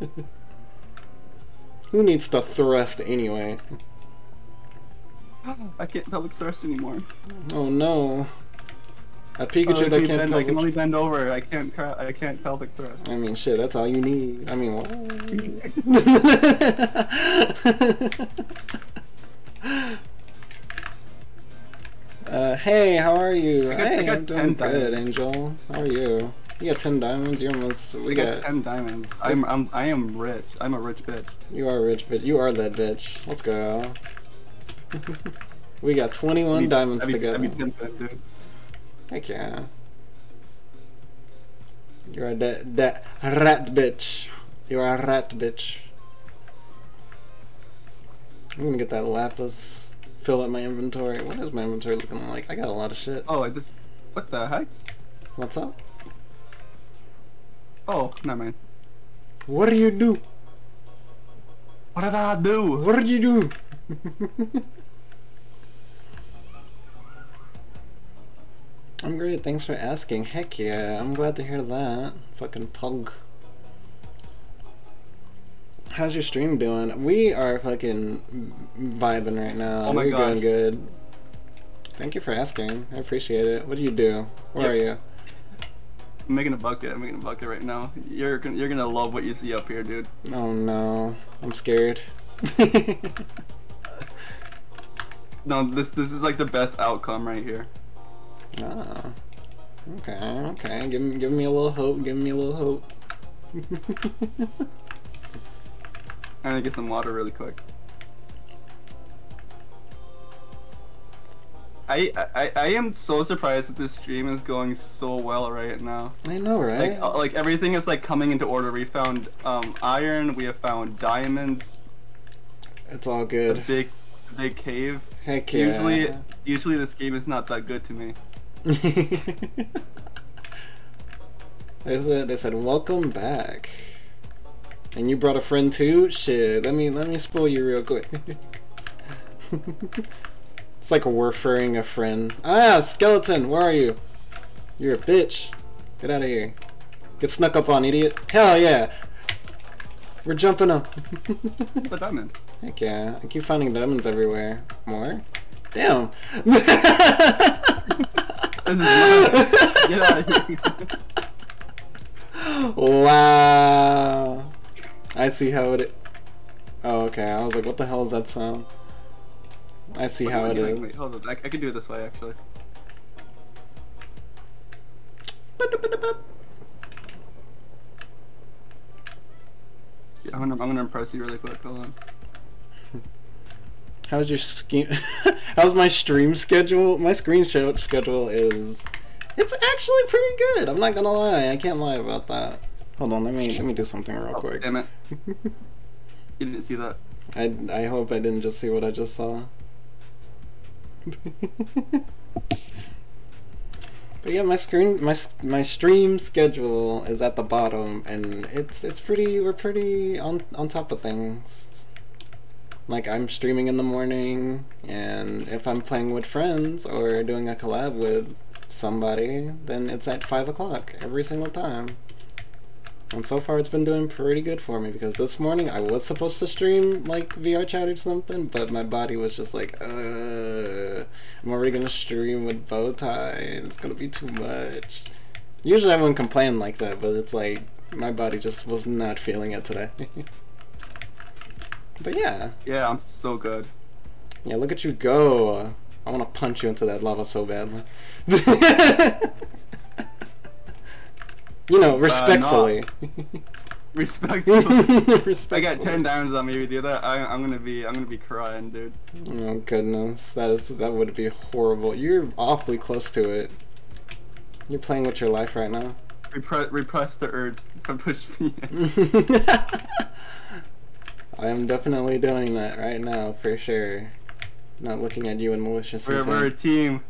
Who needs to thrust anyway? I can't pelvic thrust anymore. Oh no. A Oh, Pikachu I, that can can't bend, I can only bend over. I can't. I can't pelvic thrust. I mean, shit, that's all you need. I mean, what? uh, hey, how are you? Got- hey, I'm doing good. Angel. How are you? You got 10 diamonds? You're almost. We We got got. ten diamonds. I'm I'm I am rich. I'm a rich bitch. You are a rich, bitch. you are that bitch. Let's go. We got 21 I mean- diamonds I mean, together. I mean, dude. Heck. You're a that that rat bitch. You're a rat, bitch. I'm gonna get that lapis. Fill up my inventory. What is my inventory looking like? I got a lot of shit. Oh, I just. What the heck? What's up? Oh, never mind. What do you do? What did I do? What did you do? I'm great, thanks for asking. Heck yeah, I'm glad to hear that. Fucking pug. How's your stream doing? We are fucking vibing right now. Oh my We're gosh. doing good. Thank you for asking. I appreciate it. What do you do? Where are you? I'm making a bucket. I'm making a bucket right now. You're gonna, you're gonna love what you see up here, dude. Oh no, I'm scared. No, this this is like the best outcome right here. Oh. Okay, okay. Give me, give me a little hope. Give me a little hope. I'm gonna get some water really quick. I, I I am so surprised that this stream is going so well right now. I know, right? Like uh, like everything is like coming into order. We found um iron. We have found diamonds. it's all The good. big big cave. Heck yeah. Usually usually this game is not that good to me. They said, they said, welcome back. And you brought a friend too? Shit, let me let me spoil you real quick. it's like we're referring a friend. Ah, skeleton, where are you? You're a bitch. Get out of here. Get snuck up on, idiot. Hell yeah. We're jumping up. The diamond. Heck yeah. I keep finding diamonds everywhere. More? Damn. This is. Get out of here. wow. I see how it. Oh, okay. I was like, what the hell is that sound? I see how Wait, it wait, is. Wait, hold on. I, I can do it this way actually. Yeah, I'm gonna I'm gonna impress you really quick. Hold on. How's your scheme? How's my stream schedule? My screen show schedule is. It's actually pretty good. I'm not gonna lie. I can't lie about that. Hold on. Let me let me do something real Oh, quick. damn it! You didn't see that. I I hope I didn't just see what I just saw. but yeah, my screen my my stream schedule is at the bottom, and it's it's pretty we're pretty on on top of things. Like I'm streaming in the morning, and if I'm playing with friends or doing a collab with somebody, then it's at five o'clock every single time. And so far, it's been doing pretty good for me because this morning I was supposed to stream like VR chat or something, but my body was just like, uh, I'm already gonna stream with Bowtie, and it's gonna be too much. Usually I wouldn't complain like that, but it's like my body just was not feeling it today. but yeah, Yeah, I'm so good. yeah, look at you go. I want to punch you into that lava so badly. you know, uh, respectfully. Respect. I respectfully. got ten diamonds on me. If you do that, I, I'm gonna be I'm gonna be crying, dude. Oh goodness, that is that would be horrible. You're awfully close to it. You're playing with your life right now. Repre- repress the urge to push me. I am definitely doing that right now for sure. Not looking at you in malicious We're, we're a team.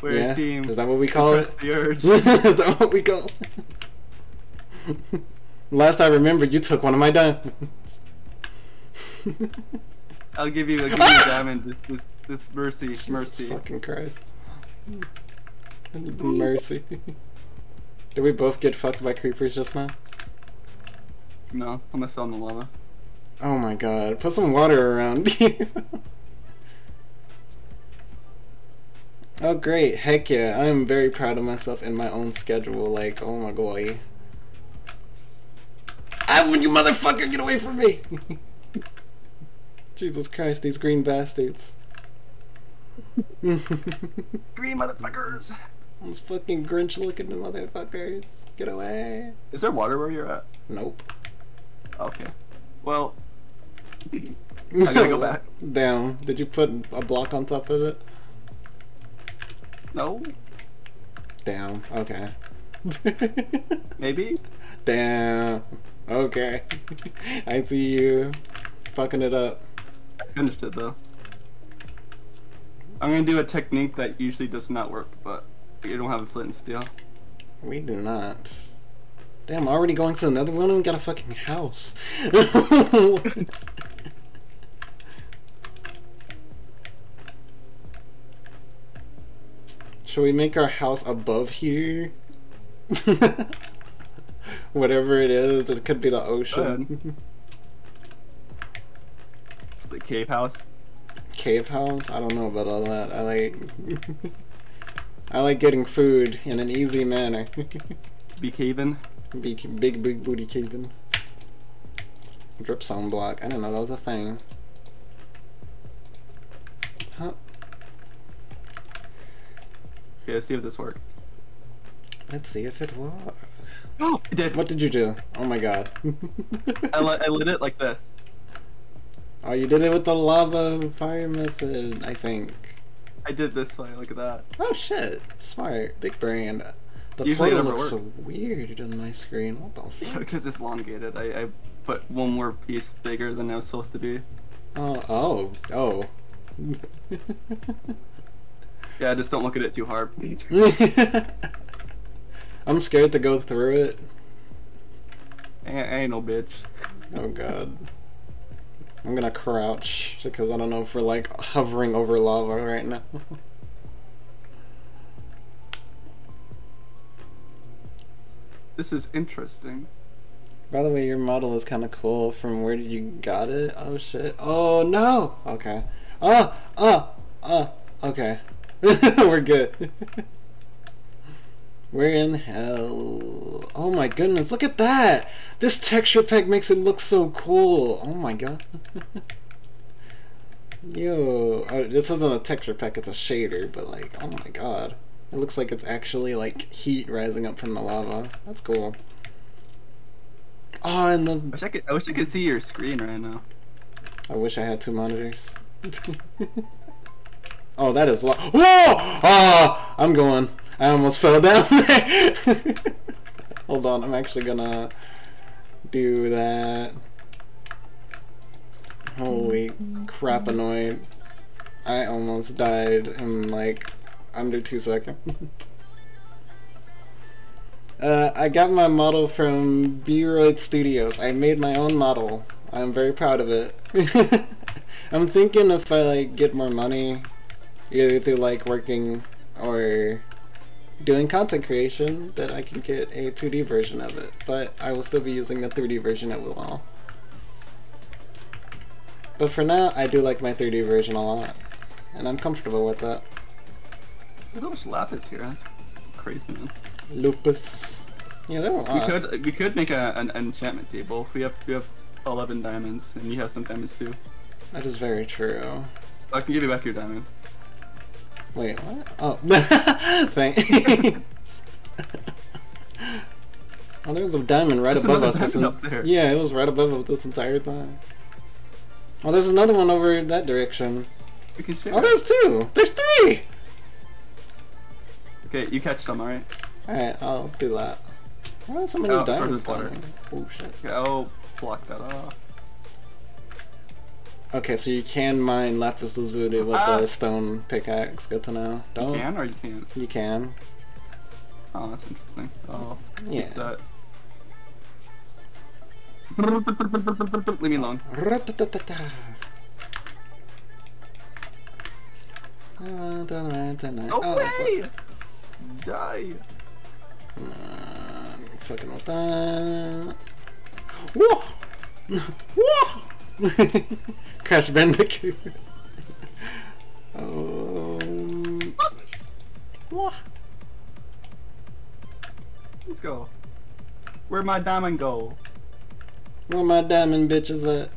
We're yeah, a team. is that what we call it? the urge. is that what we call it? Last I remember, you took one of my diamonds. I'll give you, I'll give you a diamond. This, this, this mercy, Jesus mercy. fucking Christ. Mercy. Did we both get fucked by creepers just now? No, I almost fell in the lava. Oh my god, put some water around you. oh great, heck yeah, I am very proud of myself in my own schedule, like, oh my god. Ah, you motherfucker, get away from me! Jesus Christ, these green bastards. Green motherfuckers! Those fucking Grinch looking motherfuckers. Get away. Is there water where you're at? Nope. Okay. Well, I gotta go back. Damn, did you put a block on top of it? no, Damn, okay. maybe. Damn. Okay. I see you fucking it up. I finished it though. I'm gonna do a technique that usually does not work, but you don't have a flint and steel. We do not. Damn, already going to another one and we got a fucking house. Should we make our house above here? Whatever it is, it could be the ocean. It's the cave house. Cave house? I don't know about all that. I like I like getting food in an easy manner. Be caving. big, big, big booty caving. Drip sound block. I didn't know that was a thing. Huh? Okay, let's see if this works. Let's see if it works. Oh, it did. What did you do? Oh my god. I, lit, I lit it like this. oh, you did it with the lava fire method, I think. I did this way. Look at that. Oh shit. Smart. Big brain. The Usually portal looks so works. weird on my screen. What the fuck? because it's elongated. I, I put one more piece bigger than it was supposed to be. Oh, oh, oh. Yeah, just don't look at it too hard. I'm scared to go through it. ain't, ain't no bitch. Oh god. I'm gonna crouch because I don't know if we're like hovering over lava right now. This is interesting. By the way, your model is kind of cool. From where did you got it? Oh shit. Oh no. Okay. Oh, oh, oh. Okay. we're good. we're in hell. Oh my goodness, look at that! This texture pack makes it look so cool. Oh my god. Yo, oh, this isn't a texture pack, it's a shader, but like, oh my god. It looks like it's actually like heat rising up from the lava. That's cool. Oh, and the... I wish I could. I wish I could see your screen right now. I wish I had two monitors. oh, that is lo- Whoa! Ah, I'm going. I almost fell down there. Hold on, I'm actually gonna do that. Holy crap, annoyed. I almost died in like under two seconds. Uh, I got my model from VRoid Studios. I made my own model. I'm very proud of it. I'm thinking if I like get more money, either through like working or doing content creation, that I can get a 2D version of it. But I will still be using the 3D version at Will. But for now, I do like my 3D version a lot, and I'm comfortable with that. Look how much lapis here. That's crazy, man. Lupus. Yeah, there are We could we could make a, an enchantment table. We have we have eleven diamonds, and you have some diamonds too. That is very true. I can give you back your diamond. Wait, what? Oh, thanks. oh, there's a diamond right There's above us. this up there. Yeah, it was right above us this entire time. Oh, there's another one over that direction. We can share. Oh, there's two. There's three. Okay, you catch some, alright? All right, I'll do that. Why are so many Oh, diamonds down here? Oh shit. Okay, I'll block that off. Okay, so you can mine lapis lazuli with Ah. the stone pickaxe. Good to know. Don't You can or you can't? You can. Oh, that's interesting. Oh, Yeah. that. Leave me alone. Tonight. No Oh, way! fuck. Die! On, fucking with that. Whoa! Whoa! Crash Bandicoot. oh. Whoa. Let's go. Where'd my diamond go? Where my diamond bitches at?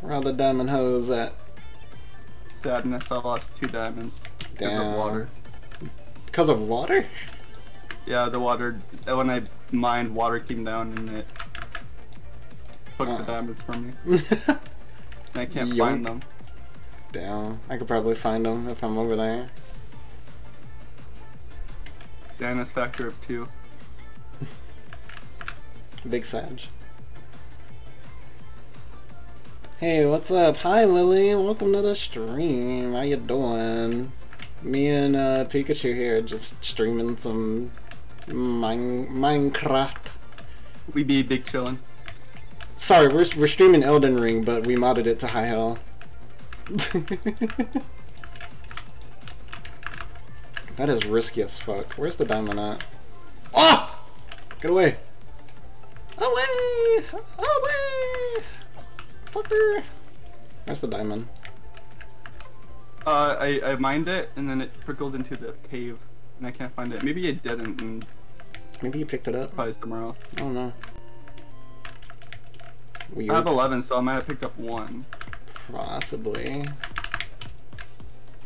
Where all the diamond hoes at? Sadness, I lost two diamonds. Because of water. Because of water? Yeah, the water. When I mined, water came down and it took Uh. the diamonds from me. I can't Yoink. find them. Damn. I could probably find them if I'm over there. Sanus factor of two. Big Sag. Hey, what's up? Hi, Lily. Welcome to the stream. How you doing? Me and uh, Pikachu here, just streaming some mine Minecraft. We be big chillin'. Sorry, we're we're streaming Elden Ring, but we modded it to high hell. that is risky as fuck. Where's the diamond at? Oh! Get away! Away! Away! Fucker! Where's the diamond? Uh, I, I mined it, and then it trickled into the cave, and I can't find it. Maybe it didn't, and Maybe you picked it up. probably somewhere else. I don't know. Weird. I have 11, so I might have picked up one. Possibly.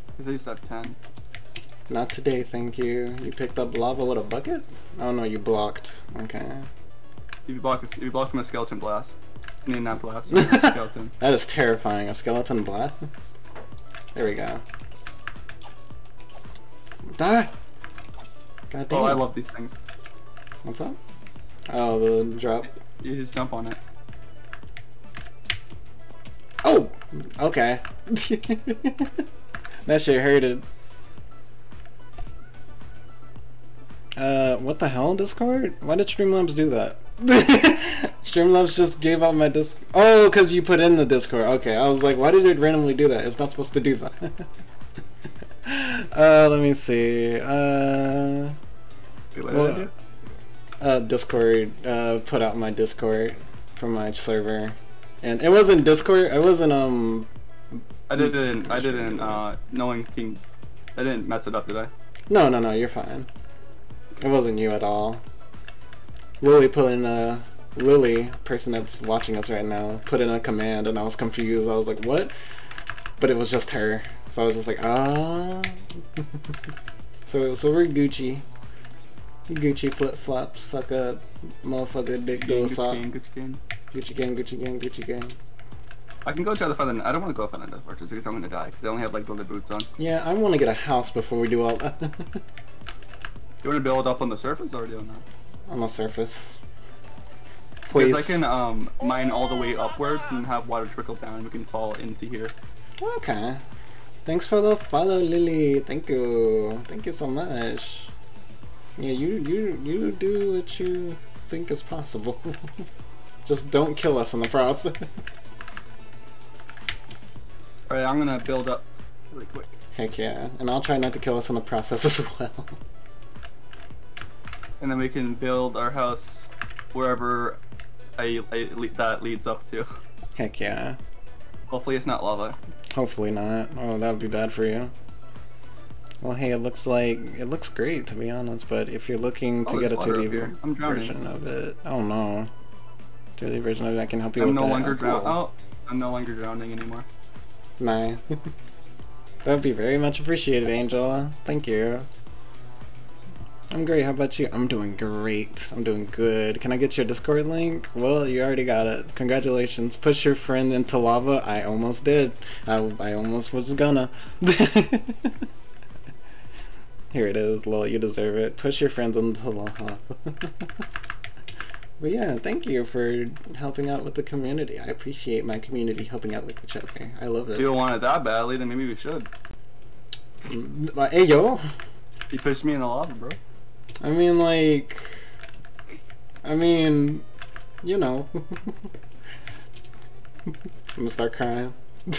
Because I used to have 10. Not today, thank you. You picked up lava with a bucket? Oh no, you blocked. Okay. If you block, a, if you block from a skeleton blast, I mean not blast, skeleton. That is terrifying. A skeleton blast. There we go. Die! God damn Oh, I love these things. What's up? Oh, the drop. You just jump on it. Oh! Okay. that shit hurted. Uh, what the hell, Discord? Why did Streamlabs do that? Streamlabs just gave out my disc. Oh, because you put in the Discord. Okay, I was like, why did it randomly do that? It's not supposed to do that. uh, let me see. Uh, Wait, what did well? Uh, Discord uh, put out my Discord from my server, and it wasn't Discord. It wasn't um. I didn't, I didn't, uh, knowing King, I didn't mess it up, did I? No, no, no. You're fine. It wasn't you at all. Lily put in a Lily, person that's watching us right now, put in a command, and I was confused. I was like, "What?" But it was just her, so I was just like, "Ah." so, so we're Gucci. Gucci flip flop, suck a motherfucker dick Gang, Gucci sock. gang, Gucci gang. Gucci gang, Gucci gang, Gucci gang. I can go to the, I don't want to go find the Death Fortress because I'm gonna die, because I only have like leather boots on. Yeah, I want to get a house before we do all that. You want to build up on the surface or do you not? On the surface. Please. Because. I can um, mine all the way upwards and have water trickle down and we can fall into here. Okay. Thanks for the follow, Lily. Thank you. Thank you so much. Yeah, you you you do what you think is possible. Just don't kill us in the process. Alright, I'm gonna build up really quick. Heck yeah. And I'll try not to kill us in the process as well. And then we can build our house wherever I, I, le- that leads up to. Heck yeah. Hopefully it's not lava. Hopefully not. Oh, that would be bad for you. Well, hey, it looks like it looks great to be honest. But if you're looking to Oh, get a 2D up here. I'm drowning. version of it, I don't know. 2D version of it, I can help you I'm with no that. longer Oh, cool. Oh, I'm no longer drowning anymore. Nice. that would be very much appreciated, Angela. Thank you. I'm great. How about you? I'm doing great. I'm doing good. Can I get your Discord link? Well, you already got it. Congratulations. Push your friend into lava. I almost did. I, I almost was gonna. Here it is, lol. You deserve it. Push your friends into the lava. But yeah, thank you for helping out with the community. I appreciate my community helping out with each other. I love it. If you don't want it that badly, then maybe we should. Mm, uh, Hey yo, You pushed me in the lava, bro. I mean like, I mean, you know, I'm gonna start crying.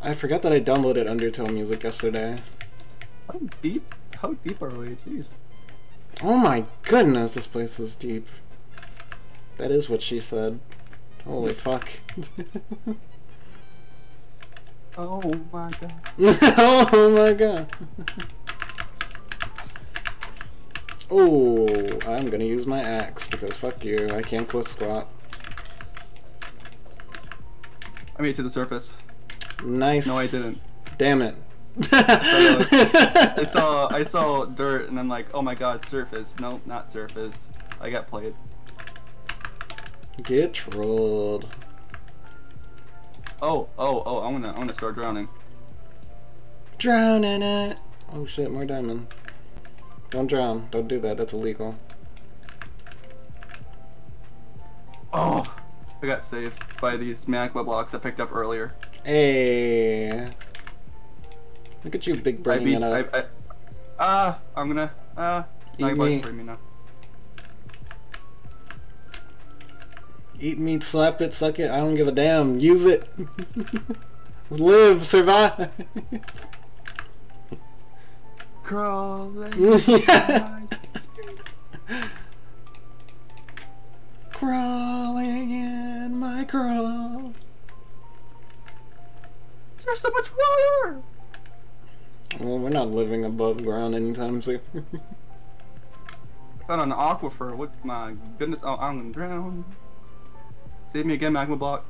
I forgot that I downloaded Undertale music yesterday. How deep? How deep are we? Jeez. Oh my goodness, this place is deep. That is what she said. Holy fuck. Oh my god. oh my god. Oh, I'm gonna use my axe because fuck you, I can't quit squat. I made it to the surface. Nice. No, I didn't. Damn it. Uh, I saw I saw dirt and I'm like, oh my god, surface. Nope, not surface. I got played. Get trolled. Oh, oh, oh, I'm gonna I'm gonna start drowning. Drown in it. Oh shit, more diamonds. Don't drown. Don't do that. That's illegal. Oh, I got saved by these magma blocks I picked up earlier. Hey. Look at you, big I brain. beat. it I. I, ah, I'm gonna. Ah, Eat me. me now. Eat meat, slap it, suck it. I don't give a damn. Use it. Live, survive. Crawling. Crawling in my crawl. There's so much water. Well, we're not living above ground anytime soon. Found an aquifer. What? My goodness. Oh, I'm gonna drown. Save me again, magma block.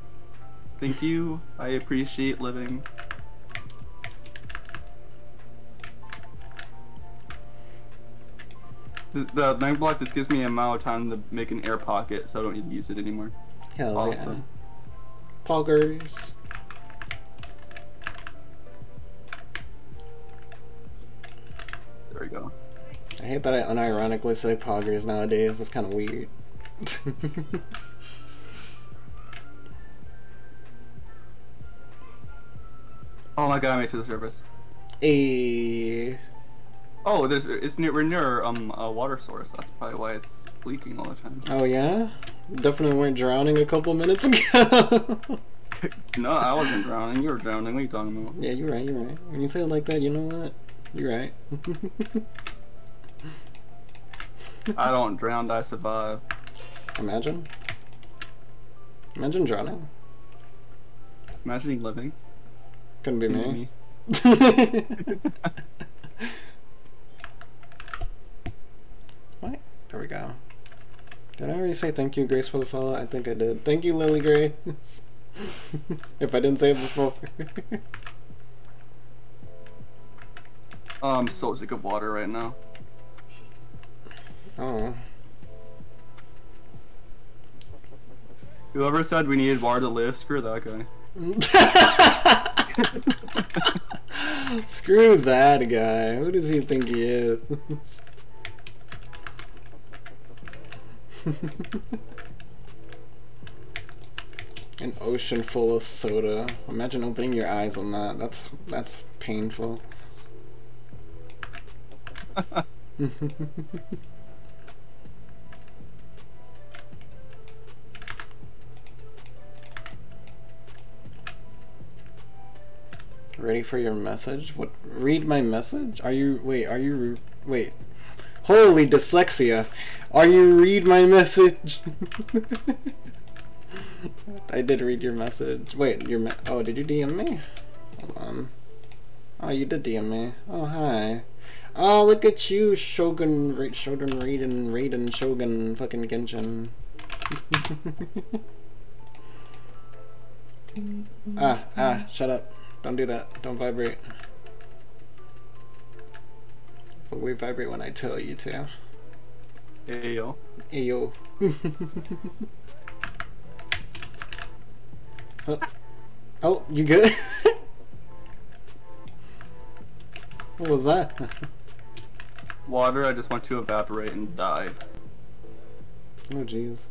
Thank you. I appreciate living. The, the magma block just gives me a amount of time to make an air pocket, so I don't need to use it anymore. Hell Awesome. yeah. Poggers. There we go. I hate that I unironically say poggers nowadays. That's kind of weird. Oh my god, I made it to the surface. a Oh, there's it's near we're near um a water source. That's probably why it's leaking all the time. oh yeah, definitely weren't drowning a couple minutes ago. no, I wasn't drowning. You were drowning. What are you talking about? yeah, you're right. You're right. When you say it like that, you know what? You're right. I don't drown. I survive. Imagine. Imagine drowning. Imagining living. Couldn't be me. Me. what? There we go. Did I already say thank you, Grace, for the follow? I think I did. Thank you, Lily Grace. if I didn't say it before. Oh, I'm so sick of water right now. oh. Whoever said we needed water to live, screw that guy. Screw that guy. Who does he think he is? An ocean full of soda. Imagine opening your eyes on that. That's that's painful. Ready for your message? What? Read my message? Are you wait? Are you wait? Holy dyslexia! Are you read my message? I did read your message. Wait, your me- oh, did you DM me? Hold on. Oh, you did DM me. Oh, hi. Oh, look at you, Shogun, Ra- Shogun Raiden, Raiden, Shogun, fucking Genshin. ah, ah, shut up. Don't do that. Don't vibrate. Only vibrate when I tell you to. Hey yo. Hey yo. oh. oh, you good? what was that? Water, I just want to evaporate and die. Oh jeez.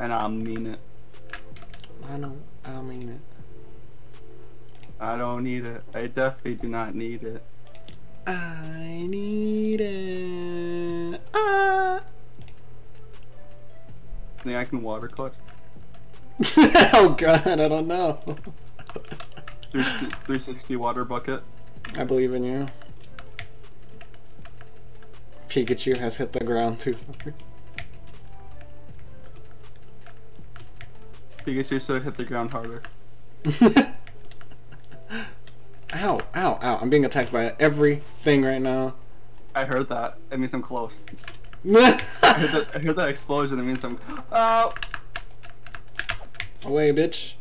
And I mean it. I know. I mean it. I don't need it. I definitely do not need it. I need it. Ah. Think I can water clutch? oh god, I don't know. 360 water bucket. I believe in you. Pikachu has hit the ground too. Pikachu should hit the ground harder. ow, ow, ow. I'm being attacked by everything right now. I heard that. It means I'm close. I heard that, I heard that explosion. It means I'm. Oh! Away, bitch.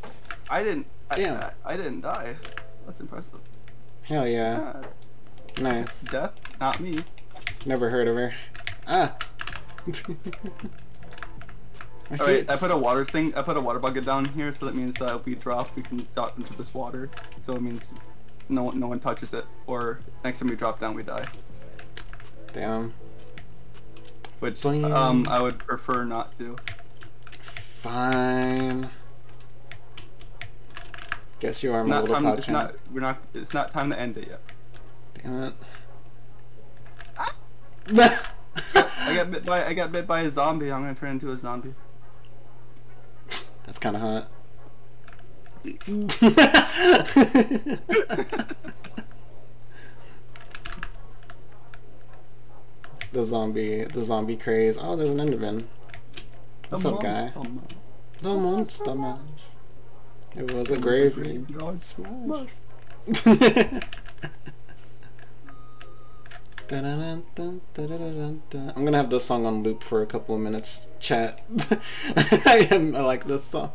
I didn't. I, Damn. I, I didn't die. That's impressive. Hell yeah. Ah, Nice. death, not me. Never heard of her. Ah. I Alright, I put a water thing. I put a water bucket down here, so that means that if we drop, we can drop into this water. So it means no one, no one touches it, or next time we drop down, we die. Damn. Which Fine. um I would prefer not to. Fine. Guess you are my not little time. It's not. We're not. It's not time to end it yet. Damn it. I got bit by. I got bit by a zombie. I'm gonna turn into a zombie. That's kind of hot. the zombie, the zombie craze. Oh, there's an Enderman. What's up, guy? The monster mash. It was a gravy smash. I'm gonna have this song on loop for a couple of minutes. Chat. I am I like this song.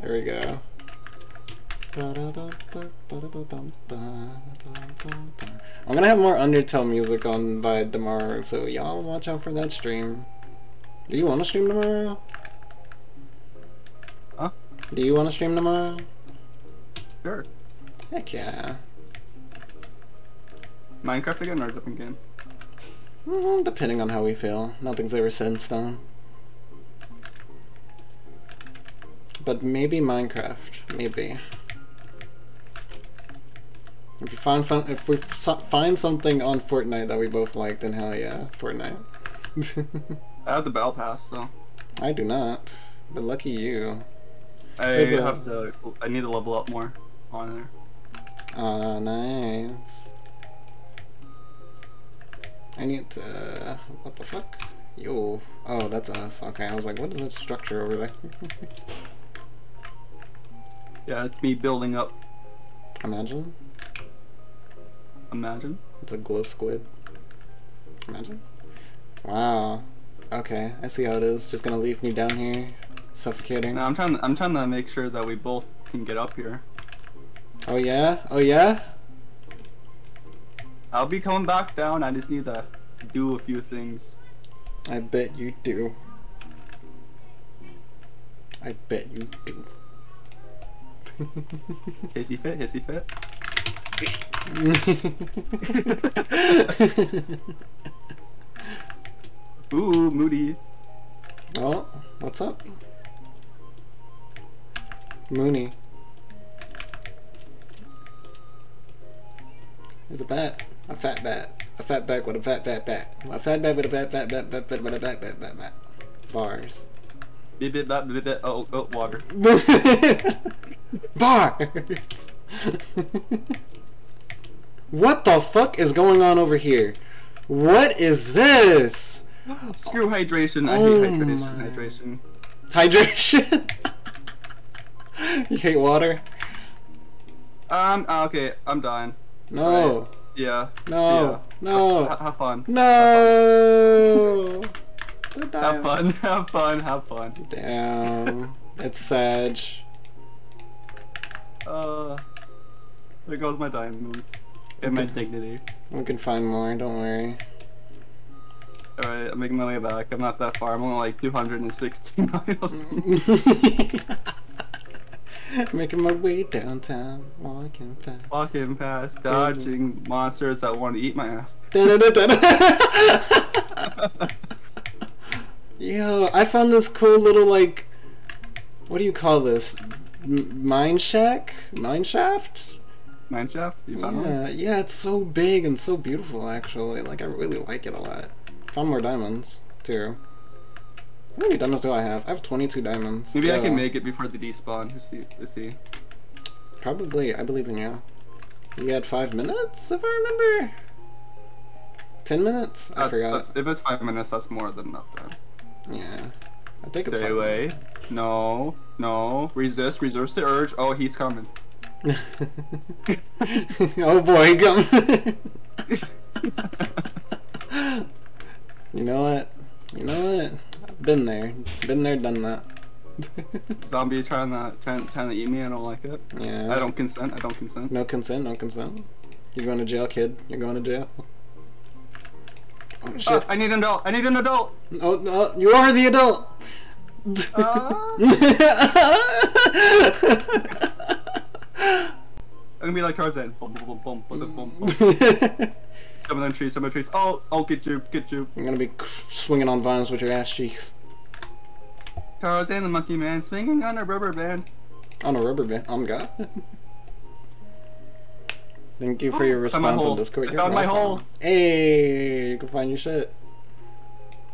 There we go. I'm gonna have more Undertale music on by tomorrow, so y'all watch out for that stream. Do you want to stream tomorrow? Huh? Do you want to stream tomorrow? Sure. Heck yeah. Minecraft again or a different game? Mm, depending on how we feel. Nothing's ever set in stone. But maybe Minecraft. Maybe. If we find fun, if we find something on Fortnite that we both like, then hell yeah, Fortnite. I have the battle pass, so I do not, but lucky you. I There's a- have to. I need to level up more on there. Ah, nice. I need to. Uh, what the fuck? Yo. Oh, that's us. Okay, I was like, what is that structure over there? Yeah, it's me building up. Imagine. Imagine. It's a glow squid. Imagine. Wow. Okay, I see how it is. Just gonna leave me down here, suffocating. Now I'm trying. I'm trying to make sure that we both can get up here. Oh yeah? Oh yeah? I'll be coming back down. I just need to do a few things. I bet you do. I bet you do. Hissy fit. Hissy fit. Ooh, moody. oh, what's up? Mooney. There's a bat. A fat bat. A fat bat with a fat fat bat. A fat bat with a fat fat bat bat bat with a bat bat bat bat. Bars. Bit bit bit bit bit. Oh oh water. Bars. what the fuck is going on over here? What is this? Screw hydration. I Oh hate hydration. my. Hydration. Hydration. you hate water? Um. ah, okay. I'm dying. No. Yeah. No. No. ya. Ha- have fun. No. Have fun. Have fun. Have fun. Damn. It's Sag. Uh. There goes my diamonds and my dignity. We can find more. Don't worry. Alright, I'm making my way back. I'm not that far. I'm only like 260 miles. Making my way downtown, walking fast. Walking past, dodging monsters that want to eat my ass. Yo, I found this cool little like, what do you call this? M- mine shack, mine shaft. Mineshaft? You found one? Yeah, yeah, it's so big and so beautiful. Actually, like I really like it a lot. Found more diamonds too. How many diamonds do I have? I have 22 diamonds. Maybe I can make it before the despawn. Let's see. Let's see. Probably, I believe in you. You had five minutes, if I remember. Ten minutes? I forgot. if it's five minutes, that's more than enough time. Yeah. I think it's Stay five away. No. No. Resist. Resist the urge. Oh, he's coming. oh boy, come. you know what? You know what? Been there. Been there, done that. Zombie trying to trying, trying to eat me. I don't like it. yeah. I don't consent. I don't consent. No consent, no consent. You're going to jail, kid. You're going to jail. Oh shit. I need an adult. I need an adult. Oh, no, you are the adult. Ah. I'm gonna be like Tarzan. Boom, boom, boom, boom, boom, boom, boom. Some of them trees, some of the trees. Oh, I'll get you, get you. I'm gonna be swinging on vines with your ass cheeks. Tarzan the monkey man swinging on a rubber band. On a rubber band. On God. Thank you for your response on. Discord. I You're found my hole. Hey, you can find your shit.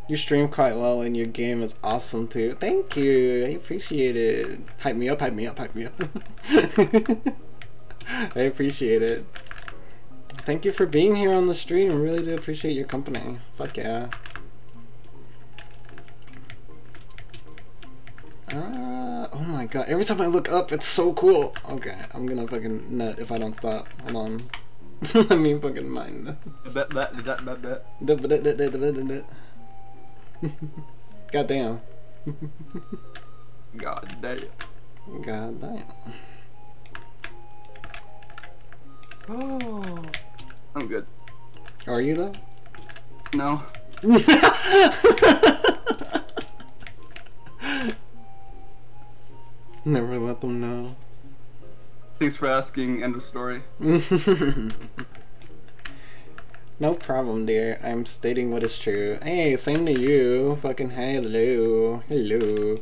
You stream quite well and your game is awesome too. Thank you. I appreciate it. Hype me up, hype me up, hype me up. I appreciate it. Thank you for being here on the stream. I really do appreciate your company. Fuck yeah. Uh, oh my god. Every time I look up, it's so cool. Okay, I'm gonna fucking nut if I don't stop. Hold on. Let me fucking mind this. Bet, bet, bet, bet, bet. God damn. God damn. God damn. Oh. I'm good. Are you though? No. Never let them know. Thanks for asking. End of story. no problem, dear. I'm stating what is true. Hey, same to you. Fucking hello. Hello.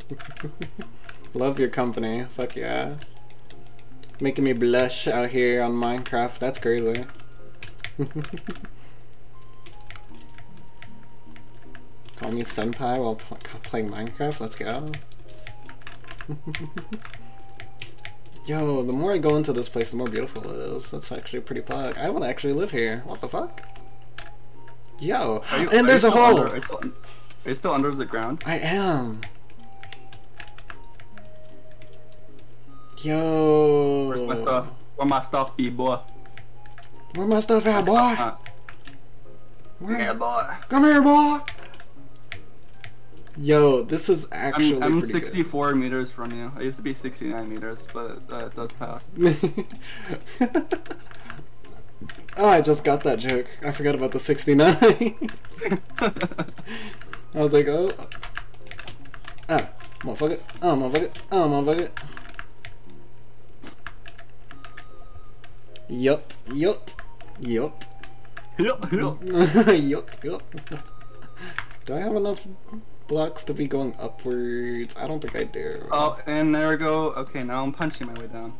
Love your company. Fuck yeah. Making me blush out here on Minecraft. That's crazy. Call me senpai while playing Minecraft. Let's go. Yo, the more I go into this place, the more beautiful it is. That's actually pretty pog. I want to actually live here. What the fuck? Yo, you- and there's a hole. Under, are, you still, are you still under the ground? I am. Yo. Where's my stuff? Where my stuff be, boy? Where my stuff at, boy? Uh, Where- yeah, boy. Come here, boy. Yo, this is actually I'm, I'm pretty good. 64 meters from you. I used to be 69 meters, but uh, it does pass. oh, I just got that joke. I forgot about the 69. I was like, oh. Ah, motherfucker. Oh, motherfucker. Oh, motherfucker. Yup, yup, yup. Yup, yup. yup, yup. Do I have enough blocks to be going upwards? I don't think I do. oh, and there we go. Okay, now I'm punching my way down.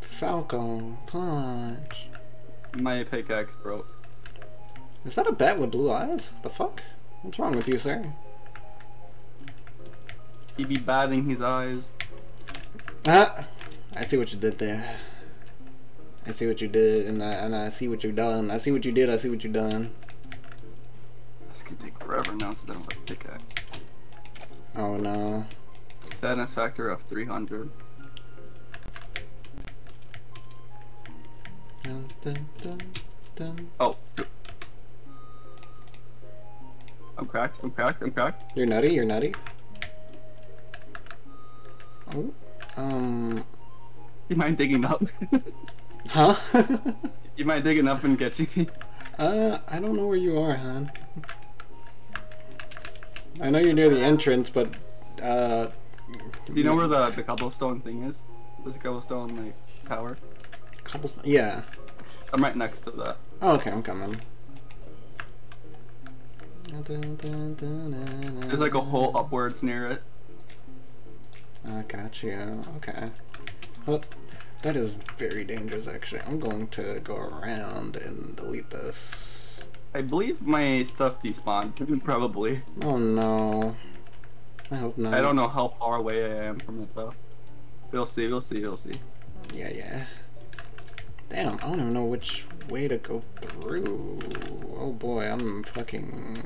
Falcon punch. My pickaxe broke. Is that a bat with blue eyes? The fuck? What's wrong with you, sir? He be batting his eyes. Ah, I see what you did there. I see what you did, and I and I see what you done. I see what you did. I see what you done. This could take forever now since I don't have a pickaxe. Oh no. Sadness factor of 300. Dun, dun, dun, dun. Oh. I'm cracked. I'm cracked. I'm cracked. You're nutty. You're nutty. Oh. Um. You mind digging up? Huh? you mind digging up and catching me? uh, I don't know where you are, hon. I know you're near the entrance, but uh. Do you know where the, the cobblestone thing is? There's a cobblestone like tower. Cobblestone. Yeah. I'm right next to that. Oh, okay, I'm coming. There's like a hole upwards near it. I got you. Okay. Well, that is very dangerous, actually. I'm going to go around and delete this. I believe my stuff despawned. Probably. Oh no. I hope not. I don't know how far away I am from it though. We'll see. We'll see. We'll see. Yeah, yeah. Damn, I don't even know which way to go through. Oh boy, I'm fucking.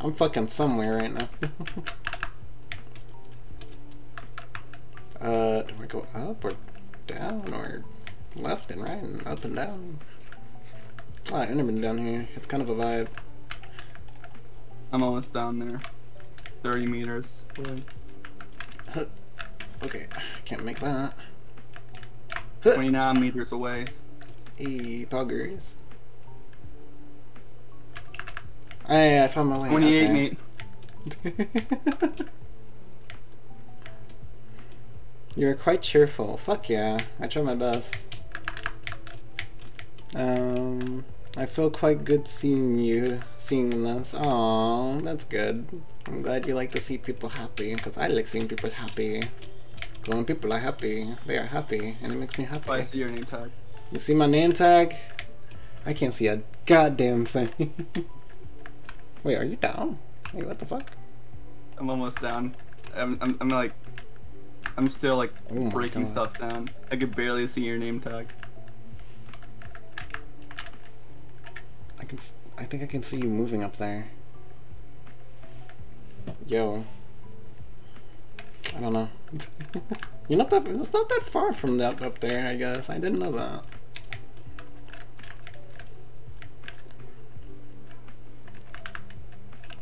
I'm fucking somewhere right now. uh, do I go up or down or left and right and up and down? Oh, I've never been down here. It's kind of a vibe. I'm almost down there. 30 meters. away. Huh. Okay, can't make that. 29 meters away. E poggers. Hey, I found my way. 28, okay. You're quite cheerful. Fuck yeah. I try my best. Um, I feel quite good seeing you, seeing this. Oh, that's good. I'm glad you like to see people happy, because I like seeing people happy. When people are happy, they are happy, and it makes me happy. Oh, I see your name tag. You see my name tag? I can't see a goddamn thing. Wait, are you down? Wait, what the fuck? I'm almost down. I'm, I'm, I'm like, I'm still like Oh breaking God. stuff down. I could barely see your name tag. I can. I think I can see you moving up there. Yo. I don't know. You're not that. It's not that far from that up there. I guess I didn't know that.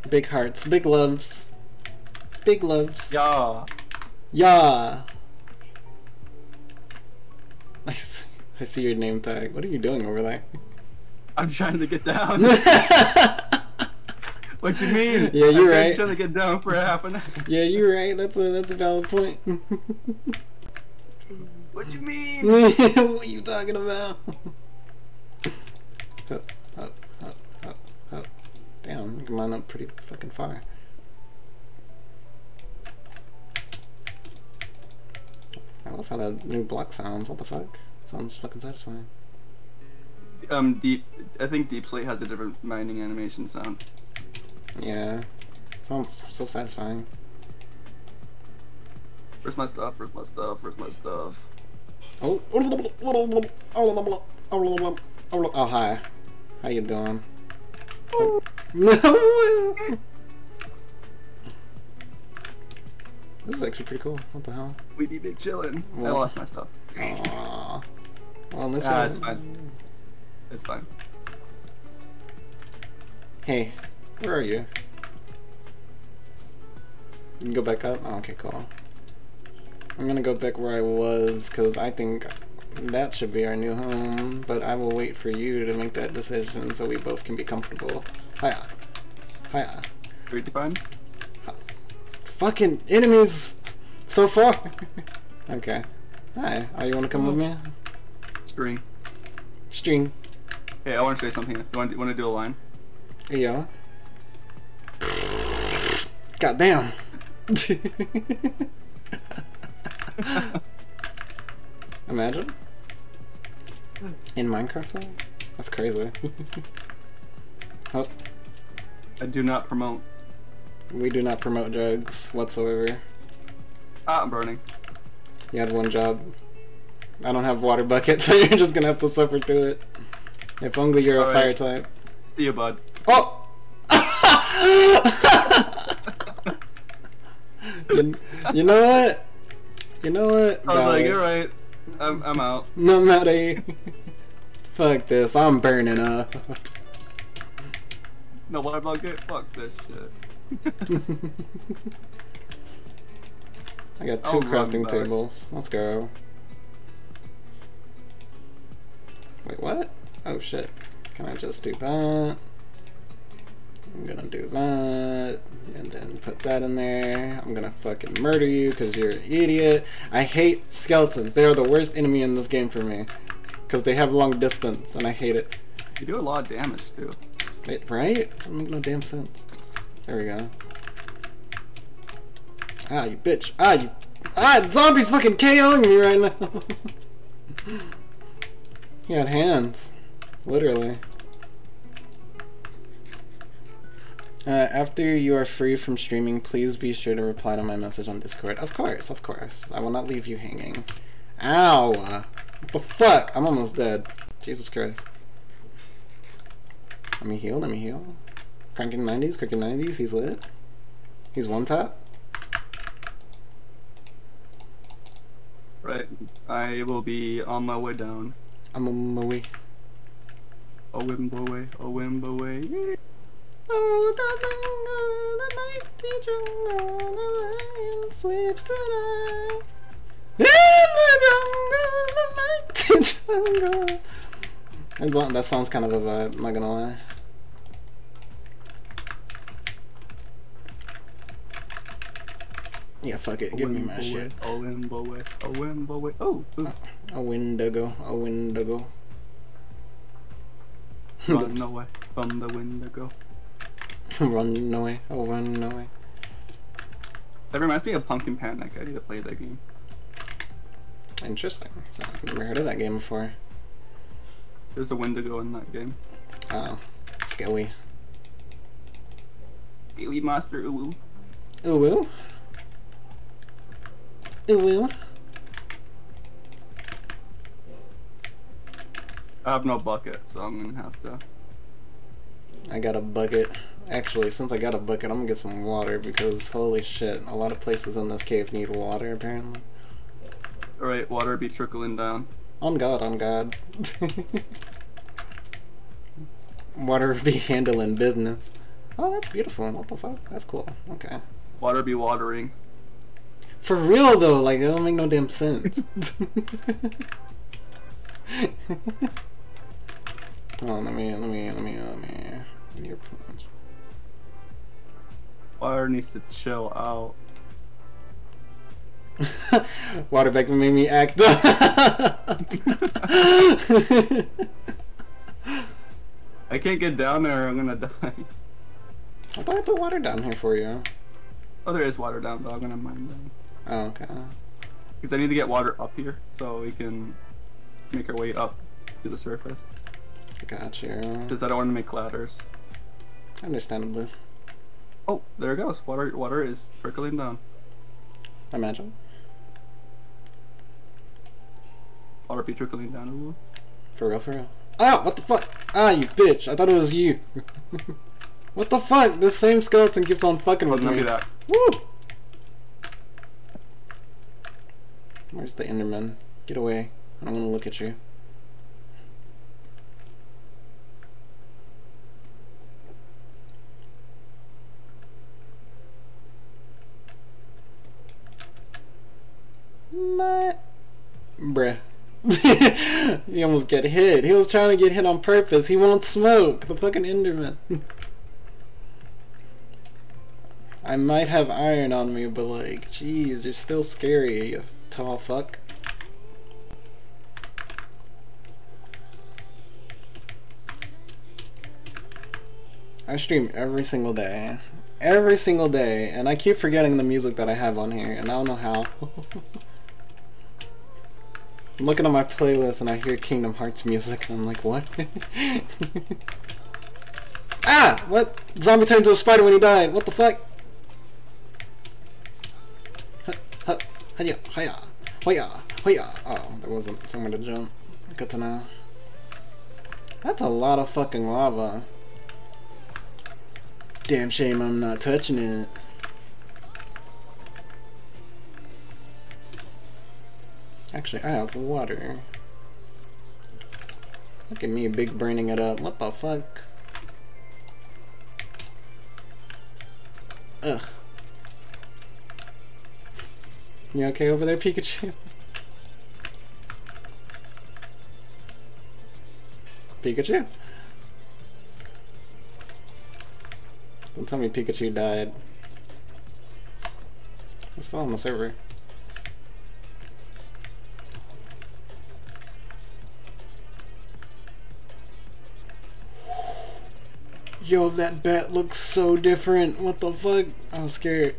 Big hearts, big loves, big loves. Yeah. Yeah. I see, I see your name tag. What are you doing over there? I'm trying to get down. what you mean? Yeah, you're right. trying to get down for half an hour. Yeah, you're right. That's a that's a valid point. What you mean? what are you talking about? Up, up, up, up, up. Damn, you can mine up pretty fucking far. I love how that new block sounds. What the fuck? Sounds fucking satisfying. Um, deep. I think Deep Slate has a different mining animation sound. Yeah, sounds so satisfying. Where's my stuff? Where's my stuff? Where's my stuff? Oh, oh, oh, hi. How you doing? this is actually pretty cool. What the hell? We be big chillin'. I lost my stuff. Aww. Well, unless Ah, it's fine. It's fine. Hey, where are you? You can go back up? Oh, okay, cool. I'm gonna go back where I was, because I think that should be our new home, but I will wait for you to make that decision so we both can be comfortable. Hiya. Hiya. Great to find. Fucking enemies so far. okay. Hi. Oh, you wanna come with me? String. String. Hey, I want to say something. You want, you want to do a line? Yo. God damn. Imagine. In Minecraft though? That's crazy. oh, I do not promote. We do not promote drugs whatsoever. Ah, I'm burning. You had one job. I don't have water bucket, so you're just gonna have to suffer through it. If only you're a fire type. See you, bud. Oh! you, you know what? You know what? I was like, you're right. I'm, I'm out. No matter. Fuck this. I'm burning up. No water bucket? Fuck this shit. I got 2 I'll crafting tables. Let's go. Wait, what? Oh shit. Can I just do that? I'm gonna do that. And then put that in there. I'm gonna fucking murder you because you're an idiot. I hate skeletons. They are the worst enemy in this game for me. Because they have long distance and I hate it. You do a lot of damage, too. Wait, right? That make no damn sense. There we go. Ah, you bitch. Ah, you. Ah, zombies fucking KOing me right now. he had hands. Literally. Uh, after you are free from streaming, please be sure to reply to my message on Discord. Of course, of course. I will not leave you hanging. Ow! What the fuck? I'm almost dead. Jesus Christ. Let me heal, let me heal. Cranking 90s, cranking 90s, he's lit. He's one tap. Right. I will be on my way down. I'm on my way. A wimbo way, a wimbo way. Oh, the jungle, the mighty jungle, the lion sleeps tonight. In the jungle, the mighty jungle. That sounds kind of a vibe, I'm not gonna lie. Yeah, fuck it. Give me my shit. A wimbo a wimbo Oh. A Wendigo. A Wendigo. run away from the Wendigo. run away. Oh, run away. That reminds me of Pumpkin Panic. I need to play that game. Interesting. I've never heard of that game before. There's a Wendigo in that game. Oh, scary. Scary monster, ooh. Ooh, ooh. I have no bucket, so I'm gonna have to. I got a bucket. Actually, since I got a bucket, I'm gonna get some water because holy shit, a lot of places in this cave need water apparently. Alright, water be trickling down. On God, on God. water be handling business. Oh, that's beautiful. What the fuck? That's cool. Okay. Water be watering. For real though, like that don't make no damn sense. Hold on, let me, let me, let me, let me. Your plans. Water needs to chill out. Water back made me act up. I can't get down there. I'm gonna die. I thought I put water down here for you. Oh, there is water down, though. I'm gonna mine down. Oh, okay. Because I need to get water up here so we can make our way up to the surface. Got you. Because I don't want to make ladders. Understandably. Oh, there it goes. Water, water is trickling down. Imagine. Water be trickling down. a little. For real, for real. Ah, what the fuck? Ah, you bitch. I thought it was you. what the fuck? This same skeleton keeps on fucking with me. gonna that. Woo! Where's the Enderman? Get away. I don't want to look at you. My... Bruh. he almost get hit. He was trying to get hit on purpose. He won't smoke. The fucking Enderman. I might have iron on me, but like, jeez, you're still scary, tall fuck. I stream every single day. Every single day, and I keep forgetting the music that I have on here, and I don't know how. I'm looking at my playlist and I hear Kingdom Hearts music, and I'm like, what? ah! What? Zombie turned into a spider when he died. What the fuck? Hiya, hiya, hoya, hoya. Oh, there wasn't somewhere to jump. Good to know. That's a lot of fucking lava. Damn shame I'm not touching it. Actually, I have water. Look at me big burning it up. What the fuck? Ugh. You okay over there, Pikachu? Pikachu? Don't tell me Pikachu died. I'm still on the server. Yo, that bat looks so different. What the fuck? I'm scared.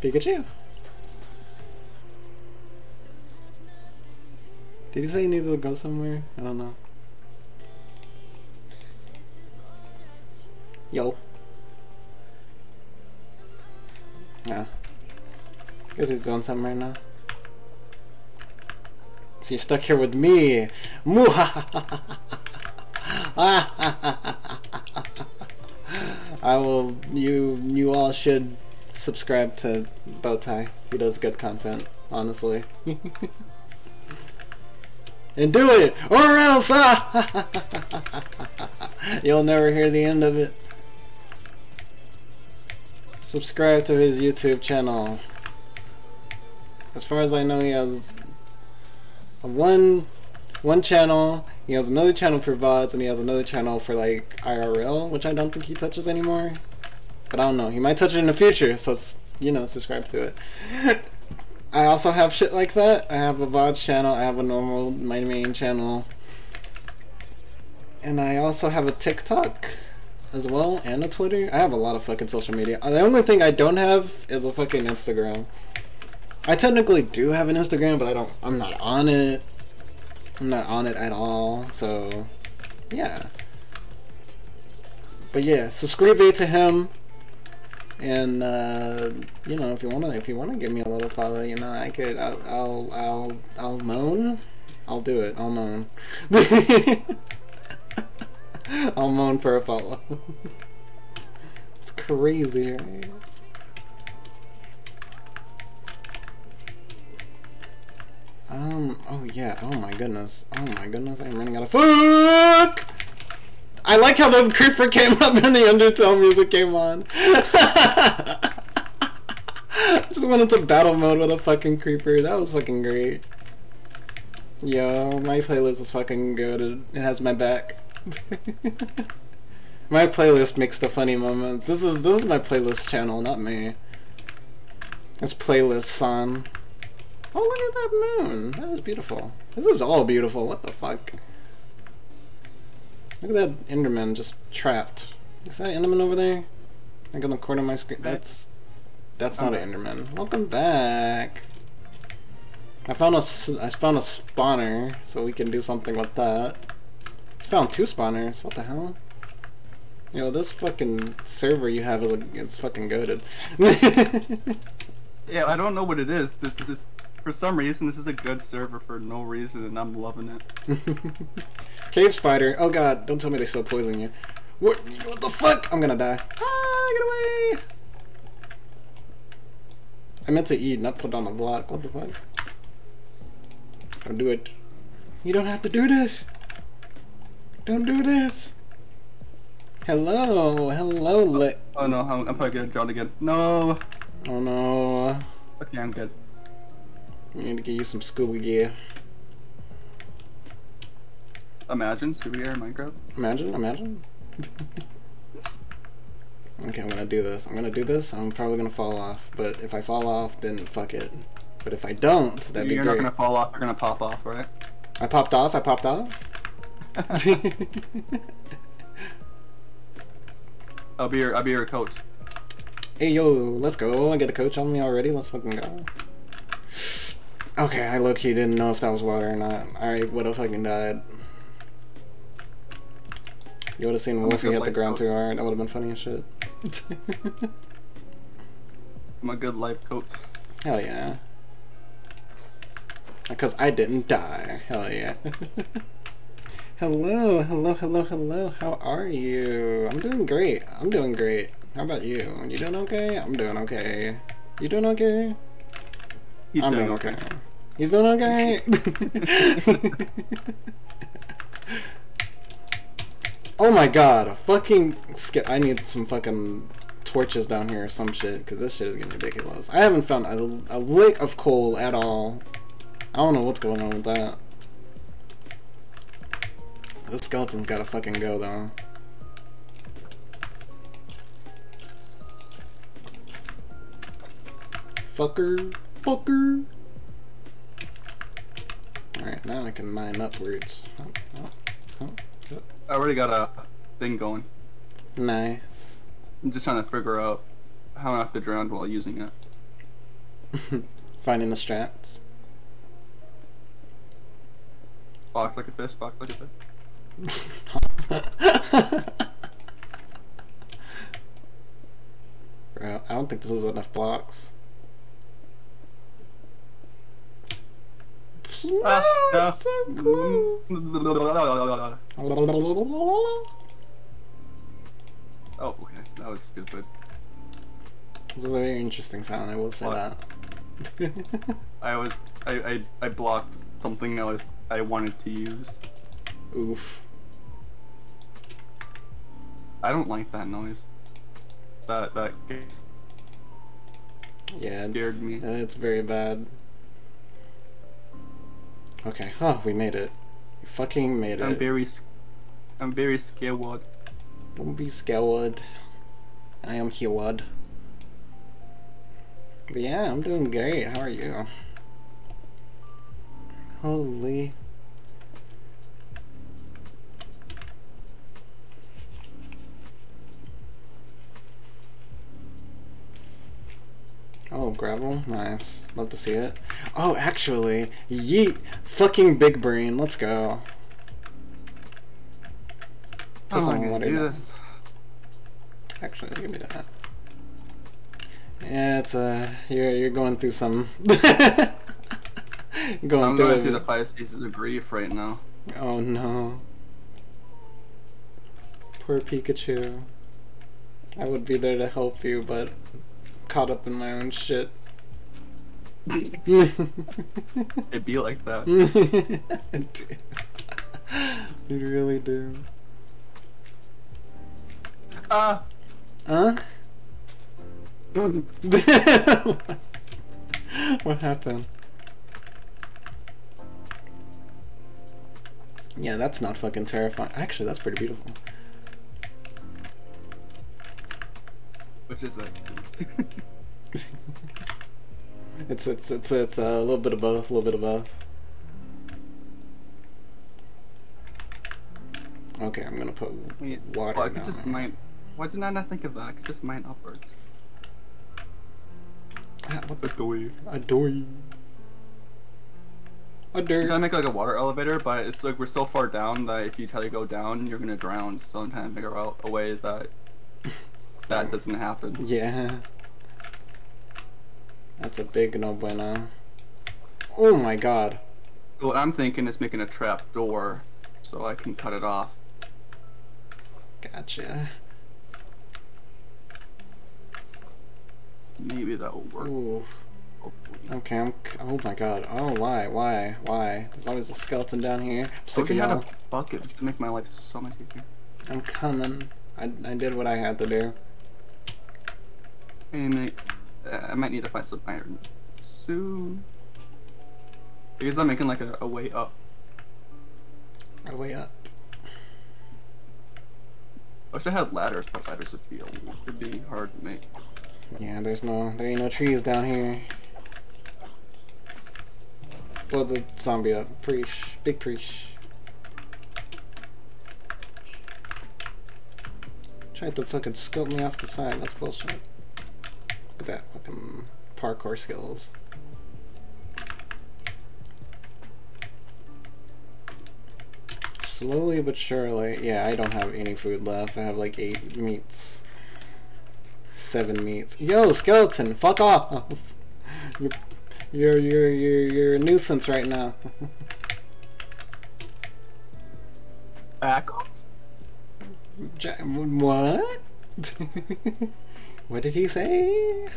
Pikachu. Did he say he needs to go somewhere? I don't know. Yo. Yeah. Guess he's doing something right now. So you're stuck here with me. I will. You. You all should subscribe to Bowtie. He does good content, honestly. and do it, or else ah! you'll never hear the end of it. Subscribe to his YouTube channel. As far as I know, he has one one channel He has another channel for VODs and he has another channel for like IRL, which I don't think he touches anymore. But I don't know. He might touch it in the future, so you know, subscribe to it. I also have shit like that. I have a VOD channel. I have a normal my main channel, and I also have a TikTok as well and a Twitter. I have a lot of fucking social media. Uh, the only thing I don't have is a fucking Instagram. I technically do have an Instagram, but I don't. I'm not on it. I'm not on it at all. So, yeah. But yeah, subscribe to him. And uh, you know, if you wanna, if you wanna give me a little follow, you know, I could, I'll, I'll, I'll, I'll moan. I'll do it. I'll moan. I'll moan for a follow. it's crazy, right? Um, oh yeah, oh my goodness. Oh my goodness, I'm running out of fuck! I like how the creeper came up and the Undertale music came on. Just went into battle mode with a fucking creeper. That was fucking great. Yo, my playlist is fucking good. It has my back. my playlist makes the funny moments. This is this is my playlist channel, not me. It's playlist son. Oh look at that moon. That is beautiful. This is all beautiful. What the fuck? Look at that Enderman just trapped. Is that Enderman over there? Like on the corner of my screen? That's that's not an Enderman. Welcome back. I found a I found a spawner, so we can do something with that. I found two spawners. What the hell? Yo, this fucking server you have is a, it's fucking goaded. yeah, I don't know what it is. This this for some reason this is a good server for no reason, and I'm loving it. Cave spider. Oh god, don't tell me they still poison you. What? What the fuck? I'm gonna die. Ah, get away! I meant to eat, not put on a block. What the fuck? Don't do it. You don't have to do this. Don't do this. Hello, hello, lit. Oh no, I'm, I'm probably gonna drown again. No. Oh no. Okay, I'm good. We need to get you some scuba gear. Imagine scuba gear in Minecraft. Imagine, imagine. okay, I'm gonna do this. I'm gonna do this. I'm probably gonna fall off, but if I fall off, then fuck it. But if I don't, that'd you're be great. You're not gonna fall off. You're gonna pop off, right? I popped off. I popped off. I'll be your. I'll be your coach. Hey yo, let's go. I get a coach on me already. Let's fucking go. Okay, I look. He didn't know if that was water or not. I would have fucking died. You would have seen Wolfie hit the ground too hard. That would have been funny as shit. I'm a good life coach. Hell yeah. Because I didn't die. Hell yeah. hello, hello, hello, hello. How are you? I'm doing great. I'm doing great. How about you? You doing okay? I'm doing okay. You doing okay? He's I'm doing doing okay. He's doing okay? oh my god, a fucking skip. I need some fucking torches down here or some shit, because this shit is getting ridiculous. I haven't found a, a lick of coal at all. I don't know what's going on with that. This skeleton's gotta fucking go, though. Fucker. Fucker. Alright, now I can mine upwards. Oh, oh, oh, I already got a thing going. nice. I'm just trying to figure out how have to drown while using it. Finding the strats. Box like a fish, box like a fish. Bro, I don't think this is enough blocks. Ah, no, no. it's so close. Oh, okay. That was stupid. It's a very interesting sound, I will say What? that. I was I, I I blocked something I was I wanted to use. Oof. I don't like that noise. That that gets Yeah, Scared me. uh, It's very bad. Okay, huh, we made it. You fucking made it. I'm very, I'm very scared. Don't be scared. I am healed. But yeah, I'm doing great. How are you? Holy. Oh, gravel? Nice. Love to see it. Oh, actually, yeet! Fucking big brain. Let's go. Put Oh, I'm do this. Actually, give me that. Yeah, it's uh, you're you're going through some. going I'm through. going a- through the five stages of grief right now. Oh no. Poor Pikachu. I would be there to help you, but caught up in my own shit. It'd be like that. Dude. you really do. Ah. Huh? what happened? Yeah, that's not fucking terrifying. Actually, that's pretty beautiful. Which is it? It's it's it's it's a little bit of both, a little bit of both. Okay, I'm gonna put Wait, water well, I could just there. mine. Why did I not think of that? I could just mine upwards. Ah, what the? Adore. Adore you. Adore. I'm trying to make like a water elevator, but it's like we're so far down that if you try to go down, you're gonna drown. So I'm trying to figure out a way that that doesn't happen. Yeah. That's a big no bueno. Oh my god. So what I'm thinking is making a trap door, so I can cut it off. Gotcha. Maybe that will work. Ooh. Okay, I'm. c- Oh my god. Oh, why? Why? Why? There's always a skeleton down here. I'm sick of y'all. a bucket just to make my life so much easier. I'm coming. I, I did what I had to do. And I, uh, I might need to find some iron soon. Because I'm making like a, a way up. My way up. I wish I had ladders, but ladders would be a, would be hard to make. Yeah, there's no. There ain't no trees down here. Blow the zombie up. Preach. Big preach. Tried to fucking scope me off the side. That's bullshit. Look at that fucking parkour skills. Slowly but surely. Yeah, I don't have any food left. I have like eight meats. Seven meats. Yo, skeleton, fuck off! You're, you're, you're, you're, you're a nuisance right now. Back off. What? what did he say?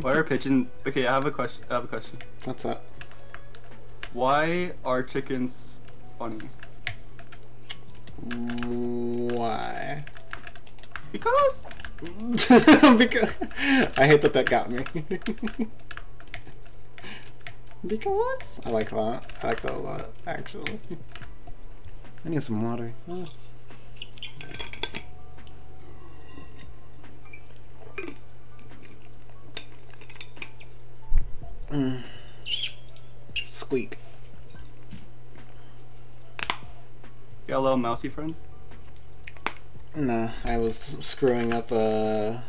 Why are pigeon? Okay, I have a question. I have a question. What's up? Why are chickens funny? Why? Because because I hate that that got me. because I like that. I like that a lot, actually. I need some water. Oh. Mm. Squeak. you got a little mousy friend. Nah, I was screwing up a,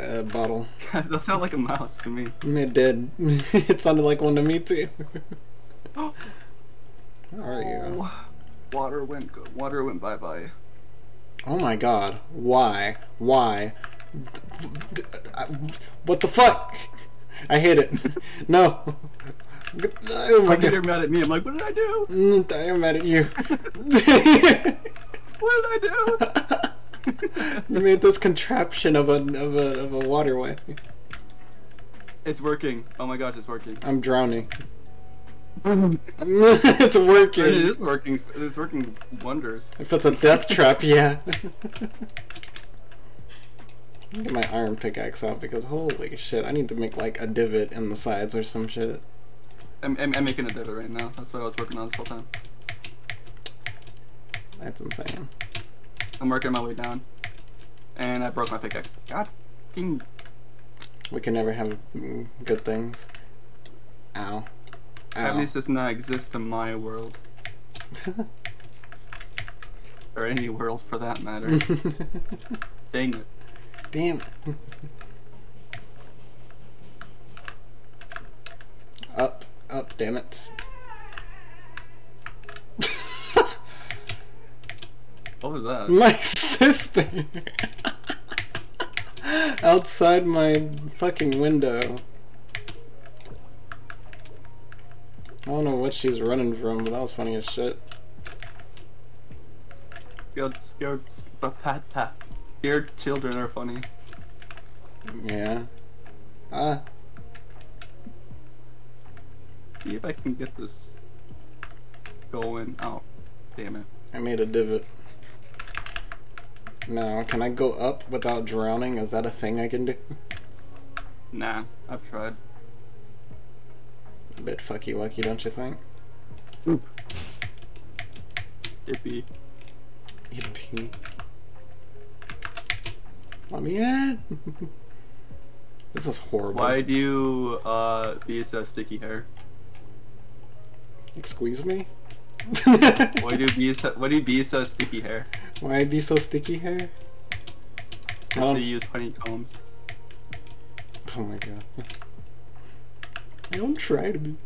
a bottle. that sounded like a mouse to me. It did. it sounded like one to me too. How are you? Oh, Water went good. Water went bye bye. Oh my god. Why? Why? What the fuck? I hate it. No. Oh my I get god. mad at me. I'm like, what did I do? Mm, I am mad at you. What did I do? you made this contraption of a of a of a waterway. it's working. Oh my gosh, it's working. I'm drowning. it's working. It is working. It's working wonders. If it's a death trap, yeah. Get my iron pickaxe out because holy shit, I need to make like a divot in the sides or some shit. I'm, I'm, I'm making a divot right now. That's what I was working on this whole time. That's insane. I'm working my way down. And I broke my pickaxe. God We can never have good things. Ow. Ow. At least does not exist in my world. Or any worlds for that matter. Dang it. Damn it. Up, up, damn it. What was that? My sister! Outside my fucking window. I don't know what she's running from, but that was funny as shit. Scared, scared, scared, scared children are funny. Yeah. Ah, See if I can get this going. Oh, damn it. I made a divot. Now, can I go up without drowning? Is that a thing I can do? Nah, I've tried. A bit fucky wucky, don't you think? Oop. Ippy. Yippee. Let me in! this is horrible. Why do you uh be so sticky hair? Squeeze me? Why do you be so, why do you be so sticky hair? Why be so sticky hair? Because Um, they use honeycombs. Oh my god. I don't try to be.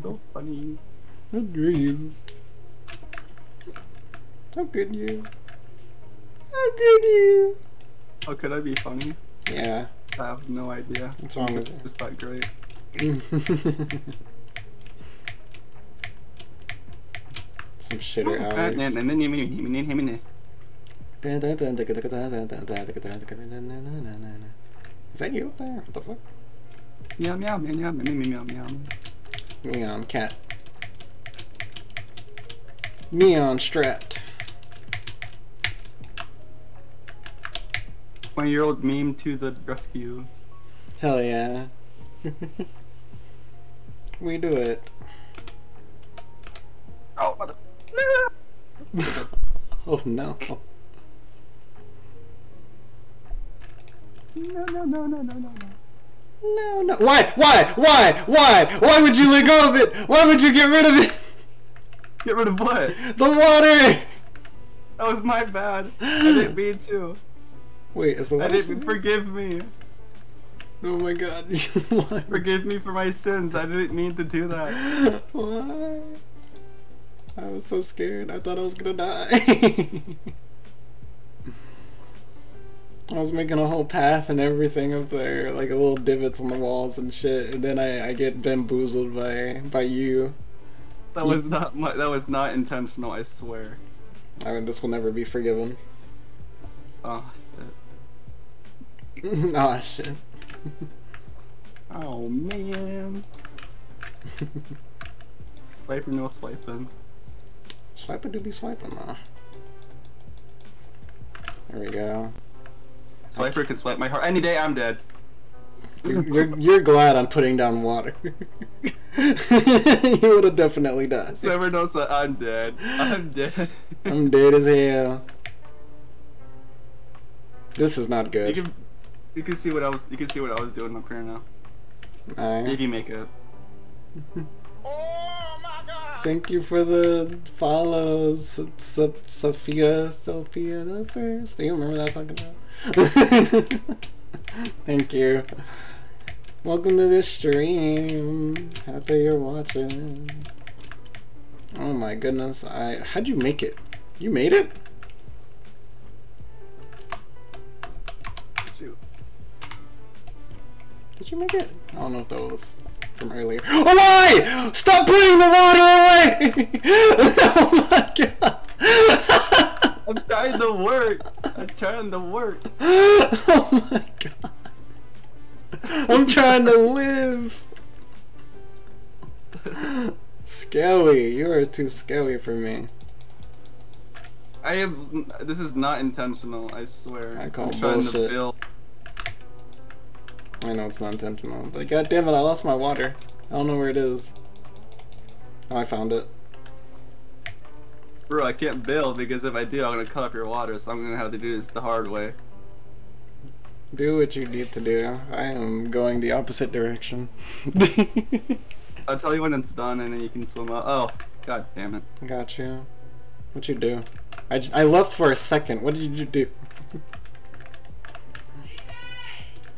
So funny. How dare you? How could you? How could you? How could I be funny? Yeah. I have no idea. What's wrong with It's not great. Some shitter And hours. then and then you mean him and him and Is that you up there? What the fuck? meow meow meow meow meow meow meow. Neon cat. Neon strapped. Twenty year old meme to the rescue. Hell yeah. we do it. Oh mother. No Oh no. No no no no no no no. No, no. Why? Why? Why? Why? Why would you let go of it? Why would you get rid of it? Get rid of what? The water! That was my bad. I didn't mean to. Wait, as is the I didn't forgive me. Oh my god. Forgive me for my sins. I didn't mean to do that. Why? I was so scared. I thought I was gonna die. I was making a whole path and everything up there, like a little divots on the walls and shit, and then I, I get bamboozled by by you. That was not my, that was not intentional. I swear. I mean, this will never be forgiven. Oh Ah shit. Oh man. Swiping no swiping. Swiper do be swiping though. There we go. Swiper can swipe my heart any day. I'm dead. You're, you're, you're glad I'm putting down water. you would have definitely died. Swiper knows that I'm dead. I'm dead. I'm dead as hell. This is not good. You can see what I was you can see what I was doing up here now. Alright. If you make it. Oh my god! Thank you for the follows, so- Sophia, Sofia the First. Do you remember that fucking song? Thank you. Welcome to this stream. Happy you're watching. Oh my goodness! I how'd you make it? You made it? Did you make it? I don't know if that was from earlier. Oh why? Stop putting the water away! oh my god! I'm trying to work. I'm trying to work. oh my god! I'm trying to live. Skelly, you are too skelly for me. I am. This is not intentional. I swear. I call I'm trying to build. I know it's not intentional, but god damn it, I lost my water. I don't know where it is. Oh, I found it. Bro, I can't build because if I do, I'm gonna cut off your water, so I'm gonna have to do this the hard way. Do what you need to do. I am going the opposite direction. I'll tell you when it's done, and then you can swim out. Oh, god damn it. Got you. What you do? I, j- I left for a second. What did you do?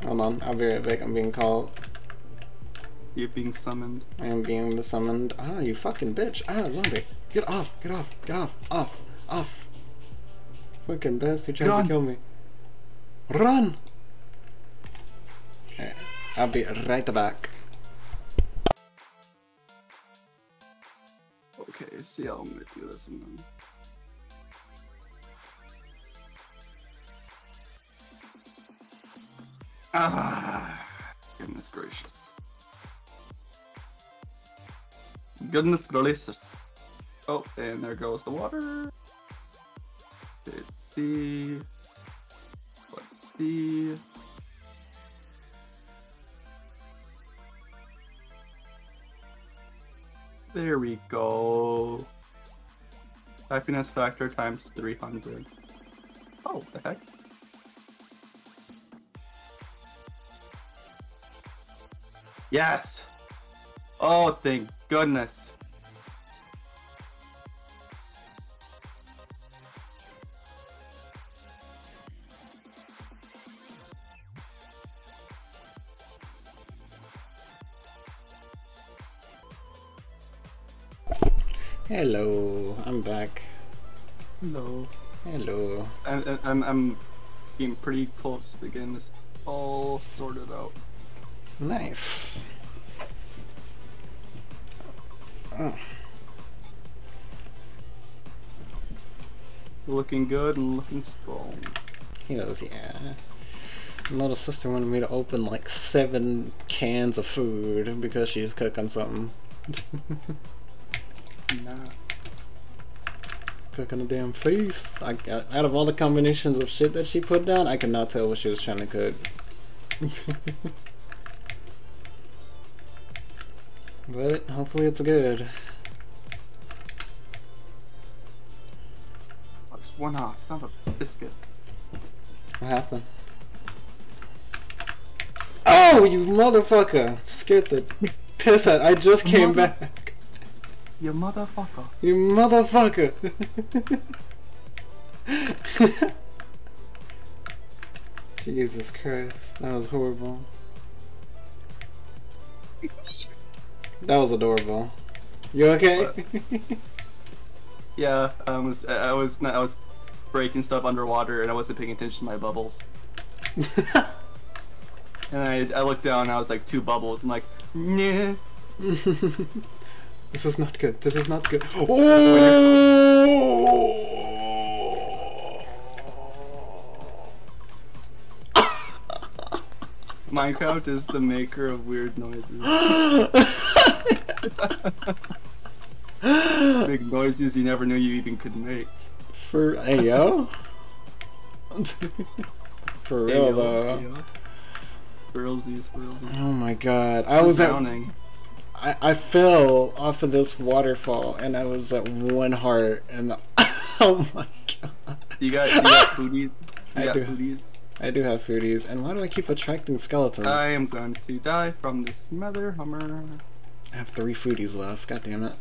Hold on, I'll be right back. I'm being called. You're being summoned. I am being the summoned. Ah, you fucking bitch. Ah, zombie. Get off. Get off. Get off. Off. Off. Fucking bastard trying Run. to kill me. Run! Okay, I'll be right back. Okay, see how I'm gonna do this and then. Ah, goodness gracious. Goodness gracious. Oh, and there goes the water. Let's see. Let's see. There we go. Happiness factor times 300. Oh, the heck? Yes! Oh, thank goodness. Hello, I'm back. Hello. Hello. I'm, I'm, I'm getting pretty close to getting this all sorted out. Nice. Oh, Looking good and looking strong. he goes, yeah. My little sister wanted me to open like seven cans of food because she's cooking something. Nah. cooking a damn feast. I, I- out of all the combinations of shit that she put down, I cannot tell what she was trying to cook. but hopefully it's good. It's one off. Son of a biscuit. What happened? Oh, you motherfucker! Scared the piss out. I just came Mother- back. You motherfucker. You motherfucker! Jesus Christ, that was horrible. That was adorable. You okay? Yeah, I was I was not, I was breaking stuff underwater and I wasn't paying attention to my bubbles. And I I looked down and I was like two bubbles. I'm like, yeah. this is not good. This is not good. Oh! Minecraft is the maker of weird noises. Big noises you never knew you even could make. For hey yo. For real Ayo, though. ayo. Squirrelsies, squirrelsies. Oh my god. I was at drowning. I, I fell off of this waterfall and I was at one heart and oh my god. You got you got foodies. You I got do. foodies. I do have foodies and why do I keep attracting skeletons? I am going to die from this mother hummer. I have three foodies left. God damn it.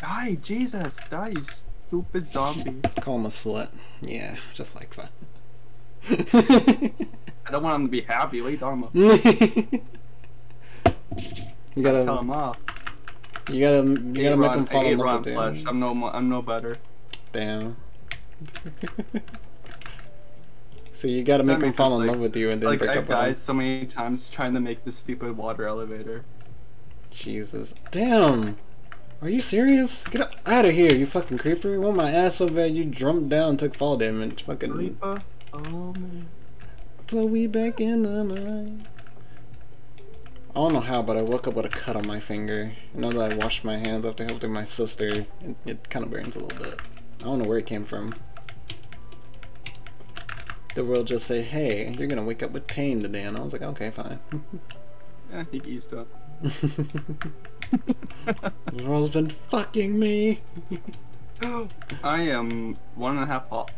Die, Jesus, die, you stupid zombie. Call him a slut. Yeah, just like that. I don't want him to be happy. What are you talking about? you Tell gotta, him off. you gotta, you gotta make him fall I in love with you. I'm no, I'm no better. Damn. So you gotta make them fall in like- love with you and then Like break I've up with him. died so many times trying to make this stupid water elevator. Jesus. Damn. Are you serious? Get out of here, you fucking creeper. You want my ass so bad you jumped down took fall damage. Fucking. Reaper, oh man. So we back in the mine. I don't know how, but I woke up with a cut on my finger. Know that I washed my hands after helping my sister. It, it kind of burns a little bit. I don't know where it came from. The world just say, "Hey, you're gonna wake up with pain today," and I was like, "Okay, fine." Get used to it. Girl's been fucking me. I am one and a half off.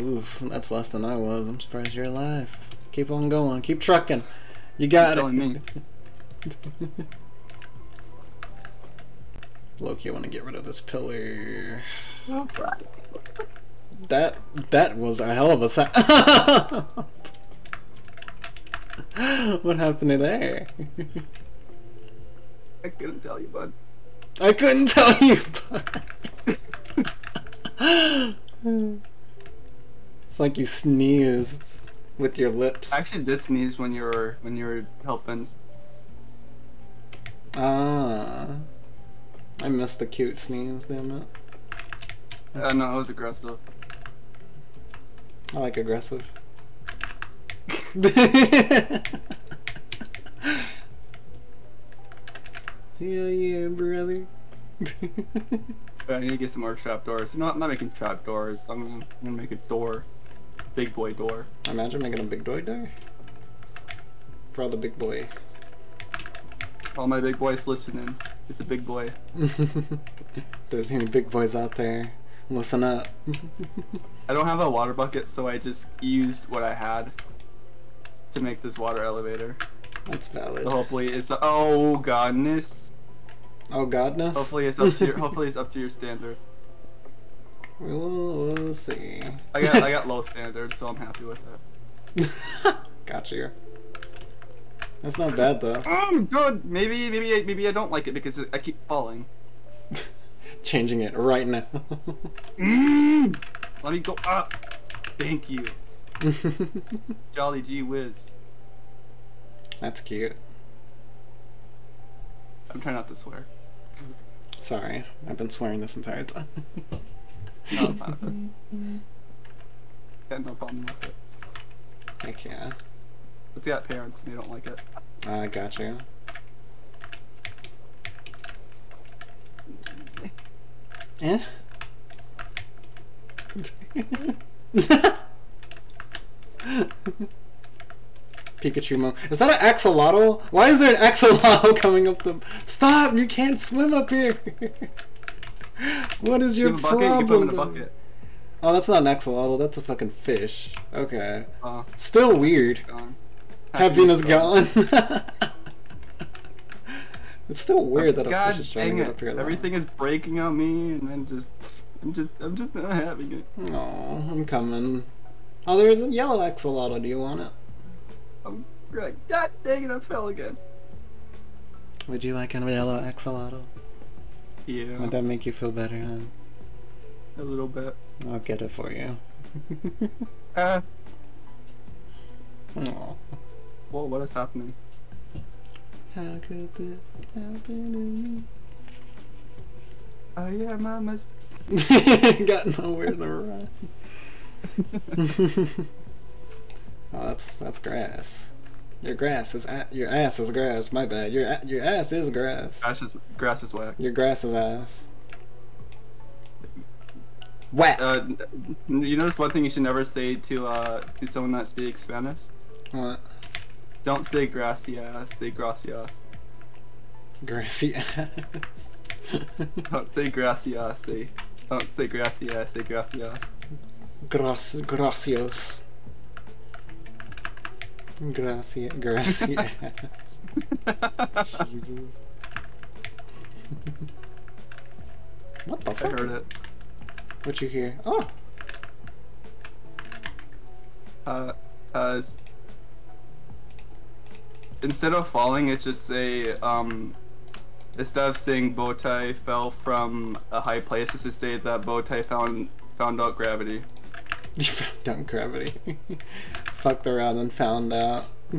Oof, that's less than I was. I'm surprised you're alive. Keep on going. Keep trucking. You got Telling it. me. Loki, I want to get rid of this pillar. That that was a hell of a sound. what happened to there? I couldn't tell you, bud. I couldn't tell you. it's like you sneezed with your lips. I actually did sneeze when you were when you were helping. Ah, I missed the cute sneeze. Damn it. Uh, no, it was aggressive. I like aggressive. Hell yeah, brother. I need to get some more trapdoors. No, I'm not making trapdoors. I'm gonna, I'm gonna make a door. Big boy door. Imagine making a big boy door. For all the big boy. All my big boys listening. It's a big boy. There's any big boys out there. Listen up. I don't have a water bucket, so I just used what I had to make this water elevator. That's valid. So hopefully it's oh godness. Oh godness. Hopefully it's up to your hopefully it's up to your standards. We'll, we'll see. I got I got low standards, so I'm happy with it. got you. That's not bad though. Um, good. Maybe maybe I, maybe I don't like it because I keep falling. Changing it right now. Mm, let me go up. Thank you. Jolly gee whiz. That's cute. I'm trying not to swear. Sorry, I've been swearing this entire time. No, fine with it. Got no problem with it. Heck yeah. It's got parents and they don't like it. I got you. Eh? Pikachu Mo. Is that an axolotl? Why is there an axolotl coming up the... Stop! You can't swim up here! what is your You have you can in a problem? bucket. Oh, that's not an axolotl. That's a fucking fish. Okay. Uh, Still weird. Happiness gone. it's still weird that a God fish is trying to get up here. Everything is breaking on me and then just I'm just I'm just not having it. Oh, I'm coming. Oh, there is a yellow axolotl. Do you want it? I'm like, God dang it, I fell again. Would you like a yellow axolotl? Yeah, Would that make you feel better, huh? a little bit. I'll get it for you. Uh, Aw. whoa, what is happening? How could this happen to me? Oh yeah, mama's. Got nowhere to run. oh, that's that's grass. Your grass is a- your ass is grass. My bad. Your a- your ass is grass. Grass is grass is whack. Your grass is ass. Whack. Uh, you notice one thing you should never say to uh to someone that speaks Spanish? What? Don't say grassy ass. say gracias. Grassy ass. Don't say gracias, say don't say gracias, say gracias. Gras gracios. Gracia grassy ass. Jesus. what the I fuck? heard it. What you hear? Oh, Uh, uh, instead of falling, it should say, um, instead of saying Bowtie fell from a high place, it should say that Bowtie found found out gravity. you found out gravity. Fucked around and found out.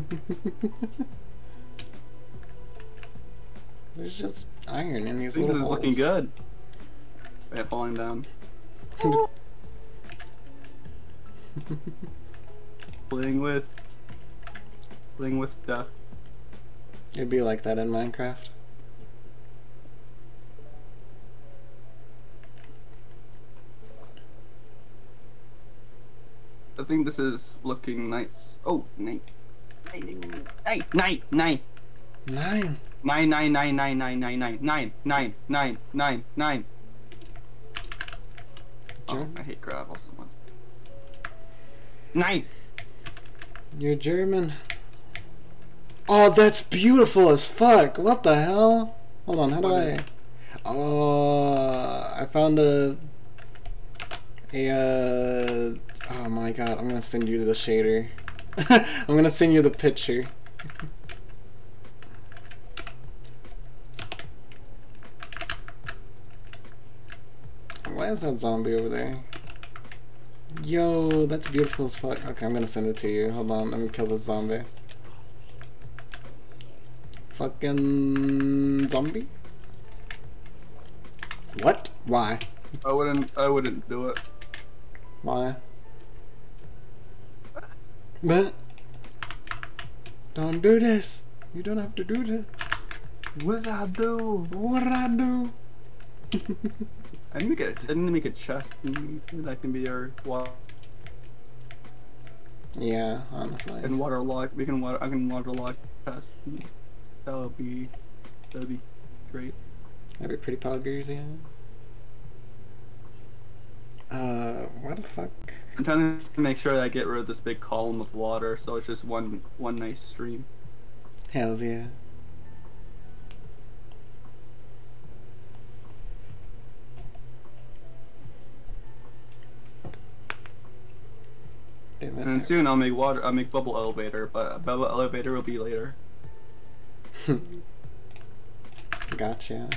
There's just iron in I these think little this is looking holes. good. Yeah, falling down. playing with, playing with death. It'd be like that in Minecraft. I think this is looking nice. Oh, nice. Nine, nine, nine, Nine. nine, nine, nine, nine, nine, nine, nine, nine, nine, nine, nine, nine. Oh, I hate gravel so much. Nine. You're German. Oh, that's beautiful as fuck. What the hell? Hold on, how do I? Oh, I found a. A. Uh, oh my god, I'm gonna send you to the shader. I'm gonna send you the picture. Why is that zombie over there? Yo, that's beautiful as fuck. Okay, I'm gonna send it to you. Hold on, let me kill this zombie. Fucking zombie? What? Why? I wouldn't. I wouldn't do it. Why? But don't do this. You don't have to do this. What did I do? What did I do? I need to get. I need to make a chest. That can be our water Yeah, honestly. and waterlock. We can water. I can waterlock chest. That would be. That would be great. That'd be pretty poggers, yeah. Uh, what the fuck? I'm trying to make sure that I get rid of this big column of water, so it's just one one nice stream. Hells yeah. And soon I'll make water. I'll make bubble elevator, but bubble elevator will be later. gotcha.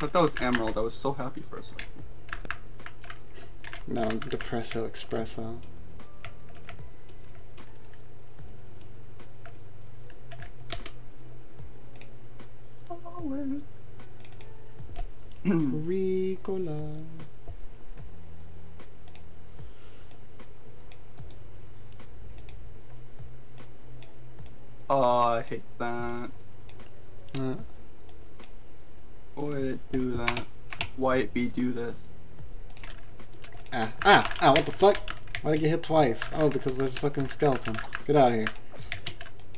But that was emerald. I was so happy for a second. No, depresso espresso. Ricola. oh, I hate that. Uh, Why did it do that? Why it be do this? ah, ah, ah, what the fuck? Why'd I get hit twice? Oh, because there's a fucking skeleton. Get out of here.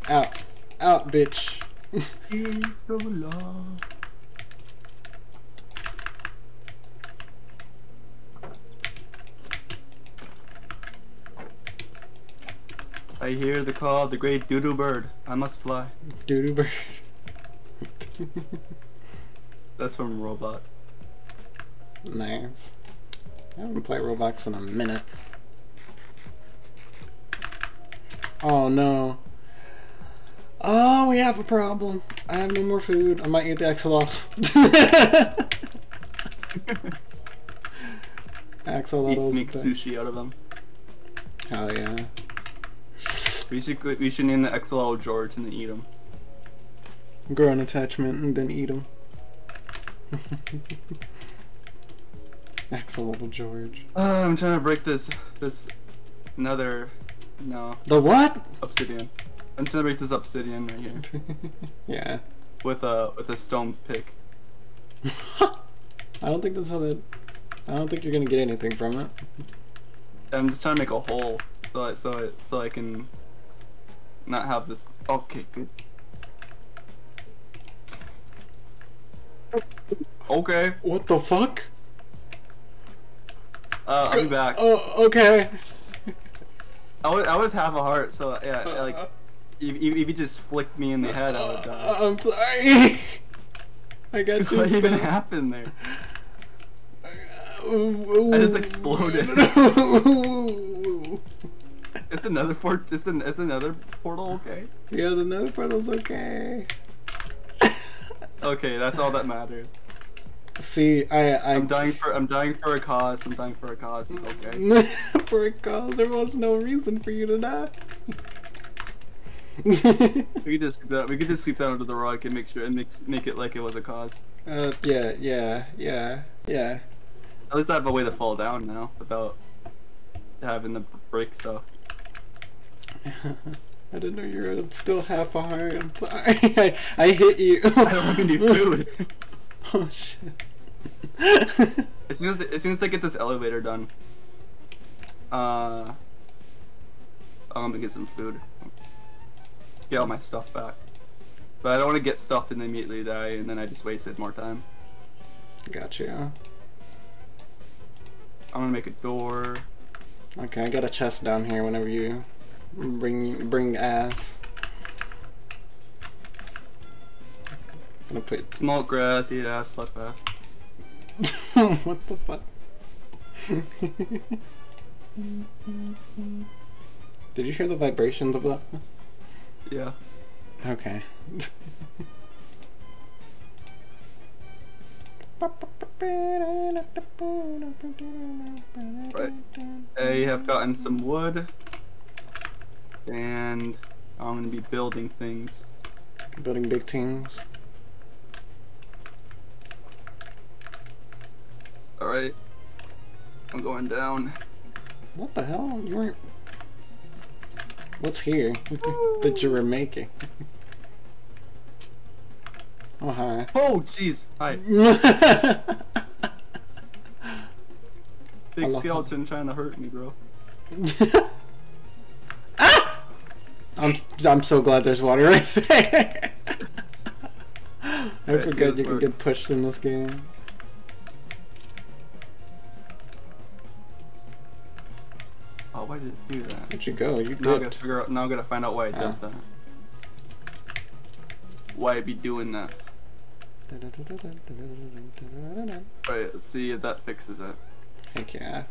Out. Out, bitch. I hear the call of the great doodoo bird. I must fly. Doodoo bird. That's from Robot. nice. I haven't played Roblox in a minute. Oh no. Oh, we have a problem. I have no more food. I might eat the axolotl. Eat, Axolotls. make sushi out of them. Hell yeah. We should we should name the axolotl George and then eat him. Grow an attachment and then eat them. Axolotl George. Uh, I'm trying to break this this another no The what? obsidian. I'm trying to break this obsidian right here yeah. with a with a stone pick. I don't think that's how that. I don't think you're gonna get anything from it. I'm just trying to make a hole so I, so I, so I can not have this. Okay, good. Okay, What the fuck? uh, I'll be back. Oh, okay. I was, I was half a heart, so yeah, uh, like if, if if you just flicked me in the head, I would die. I'm sorry. I got you. What even stuck. happened there? Uh, I just exploded. It's another port. It's an it's another portal. Okay. yeah, the nether portal's okay. Okay, that's all that matters. See, I, I I'm dying for I'm dying for a cause. I'm dying for a cause. It's okay. for a cause, there was no reason for you to die. We could just sweep that. We could just sweep that under the rug and make sure and make make it like it was a cause. uh, yeah, yeah, yeah, yeah. At least I have a way to fall down now without having the break stuff. I didn't know you were still half a heart. I'm sorry. I, I hit you. I don't have any food. oh shit. As soon as as soon as I get this elevator done, uh, I'm I'm gonna get some food. Get all my stuff back. But I don't want to get stuff and then immediately die, and then I just wasted more time. Gotcha. I'm gonna make a door. Okay, I got a chest down here whenever you bring bring ass. Gonna put Small grass, eat ass, slept fast. what the fuck? Did you hear the vibrations of that? Yeah. Okay. Right. I have gotten some wood. And I'm gonna be building things. Building big things. Alright. I'm going down. What the hell? You weren't. What's here that you were making? oh hi. Oh, jeez. Hi. Big skeleton trying to hurt me, bro. I'm I'm so glad there's water right there. I Alright, see forgot you can get pushed in this game. Oh, why did it do that? Where'd you go? You Now I gotta figure out. Now I gotta find out why I did Ah. that. Why I be doing that? Right. Let's see if that fixes it. Heck yeah.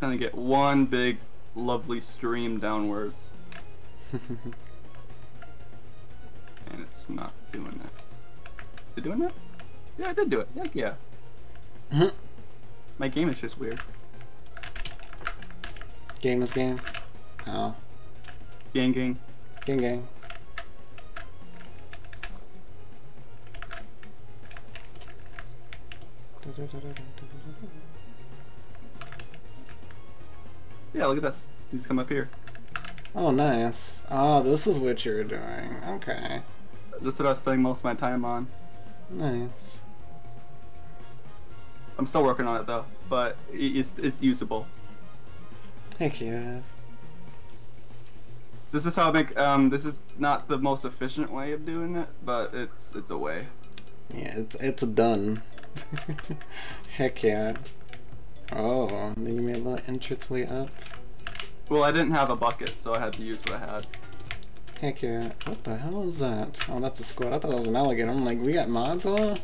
Gonna get one big, lovely stream downwards, and it's not doing it. Is it doing that? Yeah, I did do it. Heck yeah. My game is just weird. game is game. Oh. Gang gang. Gang gang. Yeah, look at this. He's come up here. Oh, nice. Oh, this is what you're doing. Okay. This is what I was spending most of my time on. Nice. I'm still working on it though, but it's it's usable. Heck yeah. This is how I make. Um, this is not the most efficient way of doing it, but it's it's a way. Yeah, it's it's done. Heck yeah. Oh, then you made a little entrance way up. Well, I didn't have a bucket, so I had to use what I had. Heck yeah. What the hell is that? Oh, that's a squid. I thought that was an alligator. I'm like, we got mods on?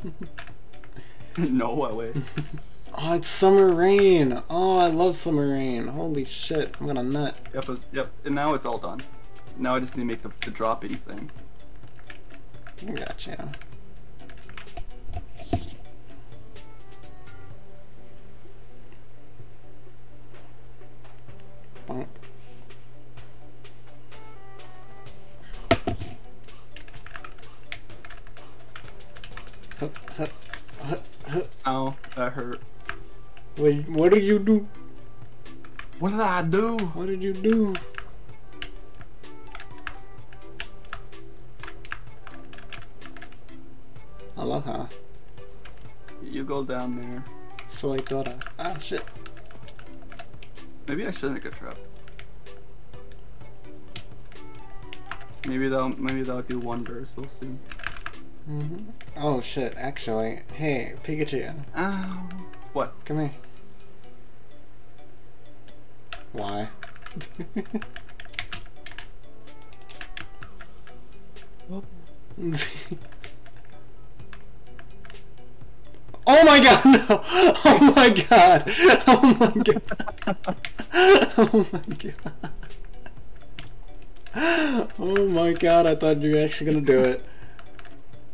no way. oh, it's summer rain. Oh, I love summer rain. Holy shit. I'm gonna nut. Yep, it's, yep. And now it's all done. Now I just need to make the, the dropping thing. Gotcha. Bonk. Hup, hup, hup, hup. Ow, that hurt. Wait, what did you do? What did I do? What did you do? Aloha. You go down there. Soy Dora. Ah, shit. Maybe I should make a trap. Maybe that'll maybe that'll do wonders. We'll see. hmm Oh, shit. Actually, hey, Pikachu. Ow. What? Come here. Why? oh my god, no! Oh my god! Oh my god! Oh my god! Oh my god, I thought you were actually gonna do it.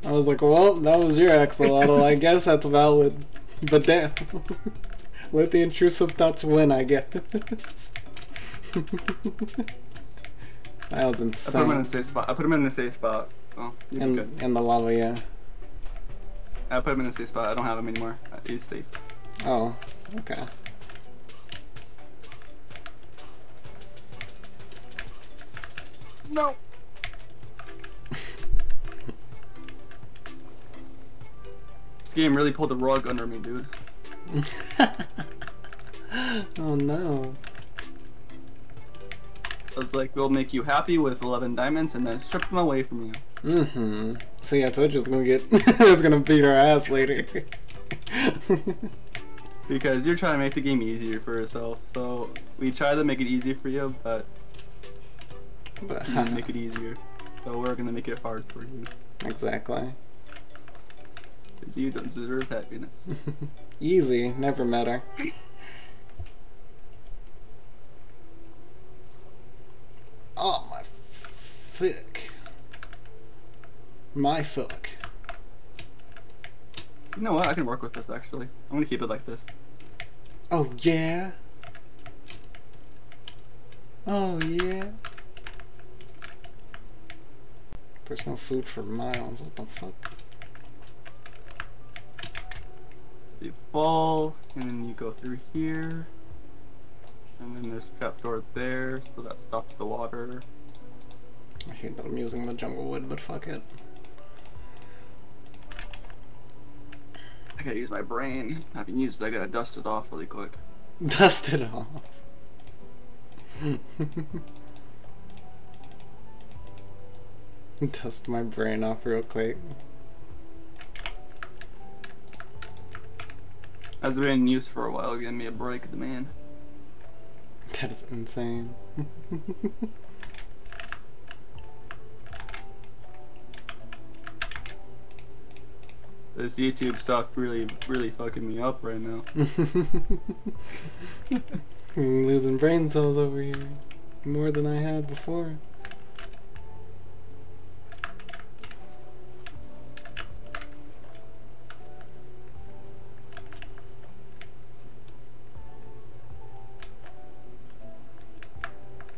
I was like, well, that was your axolotl. I guess that's valid. But damn. Let the intrusive thoughts win, I guess. that was insane. I put him in a safe spot. I put him in a safe spot. Oh, In, good. in the lava, yeah. I put him in a safe spot. I don't have him anymore. Uh, He's safe. Oh, okay. No. this game really pulled the rug under me, dude. oh no. I was like, we'll make you happy with 11 diamonds and then strip them away from you. Mm-hmm. See, I told you it was gonna get, it was gonna beat our ass later. Because you're trying to make the game easier for yourself. So we try to make it easy for you, but but, you make it easier. So we're gonna make it hard for you. exactly. Because you don't deserve happiness. Easy, never matter. Oh my fuck. My fuck. You know what? I can work with this actually. I'm gonna keep it like this. Oh yeah. Oh yeah. There's no food for miles. What the fuck? You fall, and then you go through here. And then there's a trapdoor there, so that stops the water. I hate that I'm using the jungle wood, but fuck it. I gotta use my brain. I haven't used it, I gotta dust it off really quick. Dust it off. Dust my brain off real quick. Has been in use for a while, give me a break, the man. That is insane. This YouTube stuff really, really fucking me up right now. I'm losing brain cells over here. More than I had before.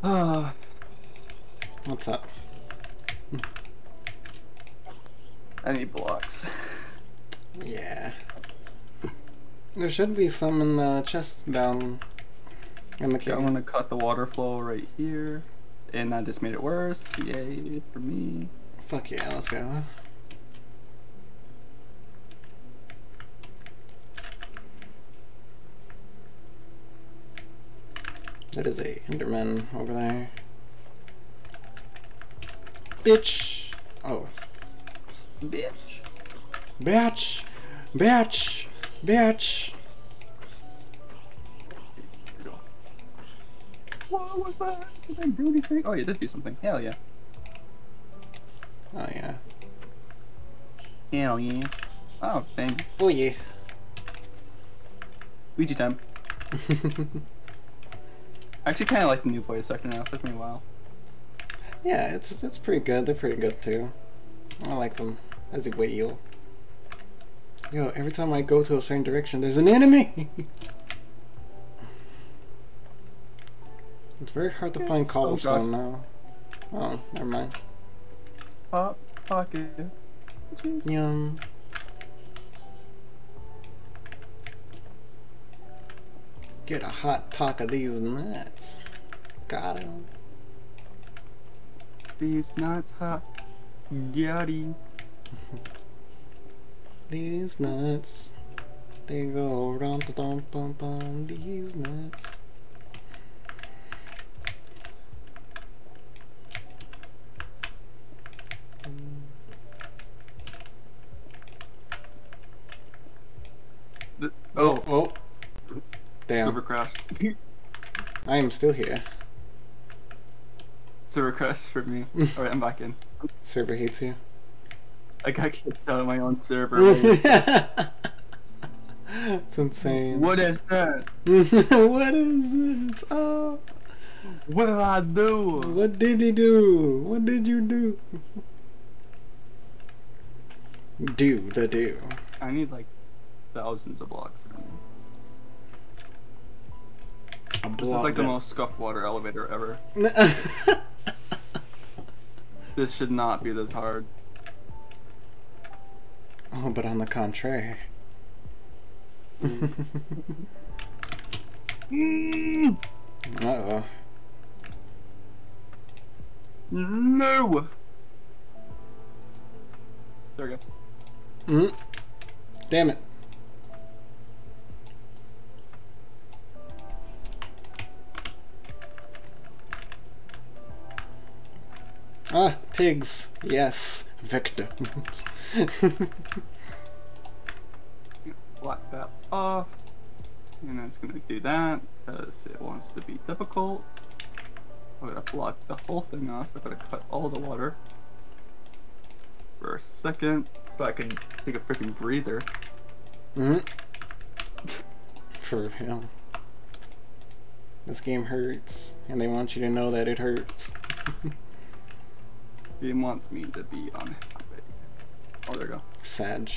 Ah, What's up? I need blocks. Yeah. There should be some in the chest down in the Okay, I'm gonna cut the water flow right here. And that just made it worse. Yay for me. Fuck yeah, let's go. That is a Enderman over there. Bitch! Oh. Bitch. Bitch! Bitch! Bitch! What was that? Did I do anything? Oh, you did do something. Hell yeah. Oh yeah. Hell yeah. Oh, dang. Oh yeah. Ouija time. I actually kind of like the new voice actor now. It took me a while. yeah, it's it's pretty good. They're pretty good too. I like them as a whale. Yo, every time I go to a certain direction, there's an enemy. it's very hard to Yes. find Oh, cobblestone now. Oh, never mind. Pop pocket. Yum. Get a hot pack of these nuts. Got him. These nuts hot. Yachty. These nuts. They go rum dum bum bum. These nuts. The, Oh, oh, oh. Damn. server crash. I am still here. It's a request for me. Alright, I'm back in. Server hates you. I got kicked out of my own server. it's insane. what is that? what is this? Oh, What did I do? what did he do? What did you do? Do the do. I need like thousands of blocks. This is like the most scuffed water elevator ever. This should not be this hard. oh, but on the contrary. Mm, Uh oh. no! There we go. Mm. Damn it. Ah, pigs. Yes. Victor. Block that off. And it's gonna do that because it wants to be difficult. So I'm gonna block the whole thing off. I'm gonna cut all the water for a second so I can take a freaking breather. hmm For real. This game hurts, and they want you to know that it hurts. Game wants me to be unhappy. Oh, there we go. Sag.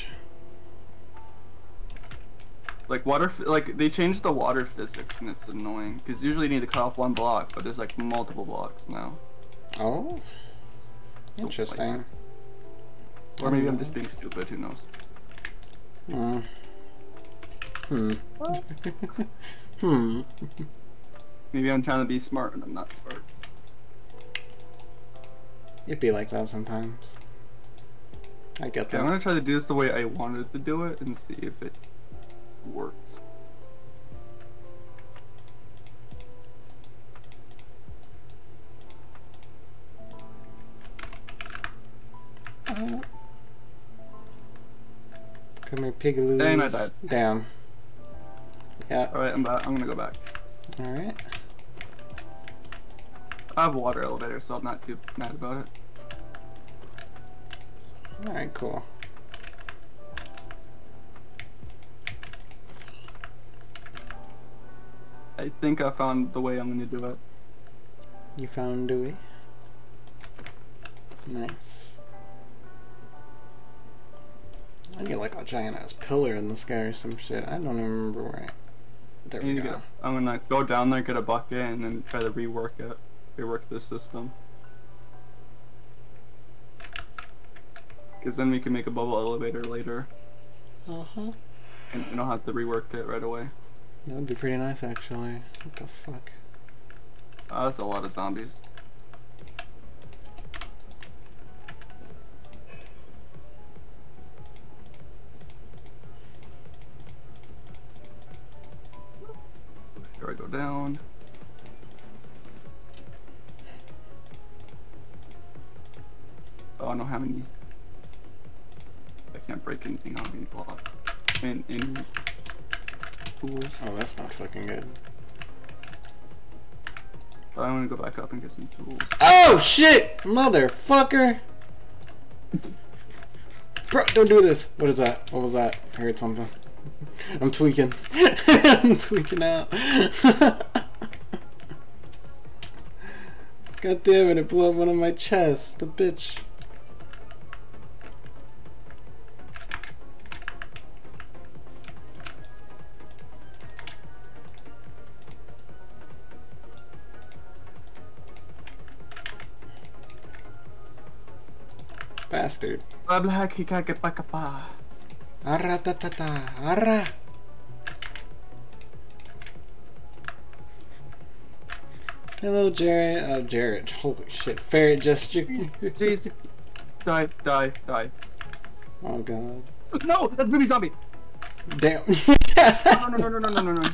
Like water, like they changed the water physics and it's annoying because usually you need to cut off one block, but there's like multiple blocks now. Oh. Interesting. Or maybe I'm just being stupid. Who knows? Hmm. Hmm. hmm. Maybe I'm trying to be smart and I'm not smart. It'd be like that sometimes. I get Okay, I'm gonna try to do this the way I wanted to do it and see if it works. Uh, come here, pigaloo. And I died. Damn. Yeah. All right, I'm back. I'm gonna go back. All right. I have a water elevator, so I'm not too mad about it. All right. Cool. I think I found the way I'm gonna do it. You found Dewey. Nice. I need like a giant ass pillar in the sky or some shit. I don't even remember where. I... There we go. get, I'm gonna go down there, get a bucket, and then try to rework it, rework this system. Because then we can make a bubble elevator later, Uh huh. and we don't have to rework it right away. That would be pretty nice, actually. What the fuck? Uh, that's a lot of zombies. Here I go down. Oh, I don't have any. I can't break anything on any block. And any tools. Oh, that's not fucking good. But I'm gonna go back up and get some tools. Oh shit, motherfucker! Bro, don't do this. What is that? What was that? I heard something. I'm tweaking. I'm tweaking out. God damn it! It blew up one of my chests. The bitch. Bastard. Blah he can't get back up. ah. Arra ta ta ta. Arra. Hello, Jared. Oh, Jared. Holy shit. Ferret gesture. Jeez. Die, die, die. oh god. No, that's baby zombie. Damn. No, no, no, no, no, no, no, no.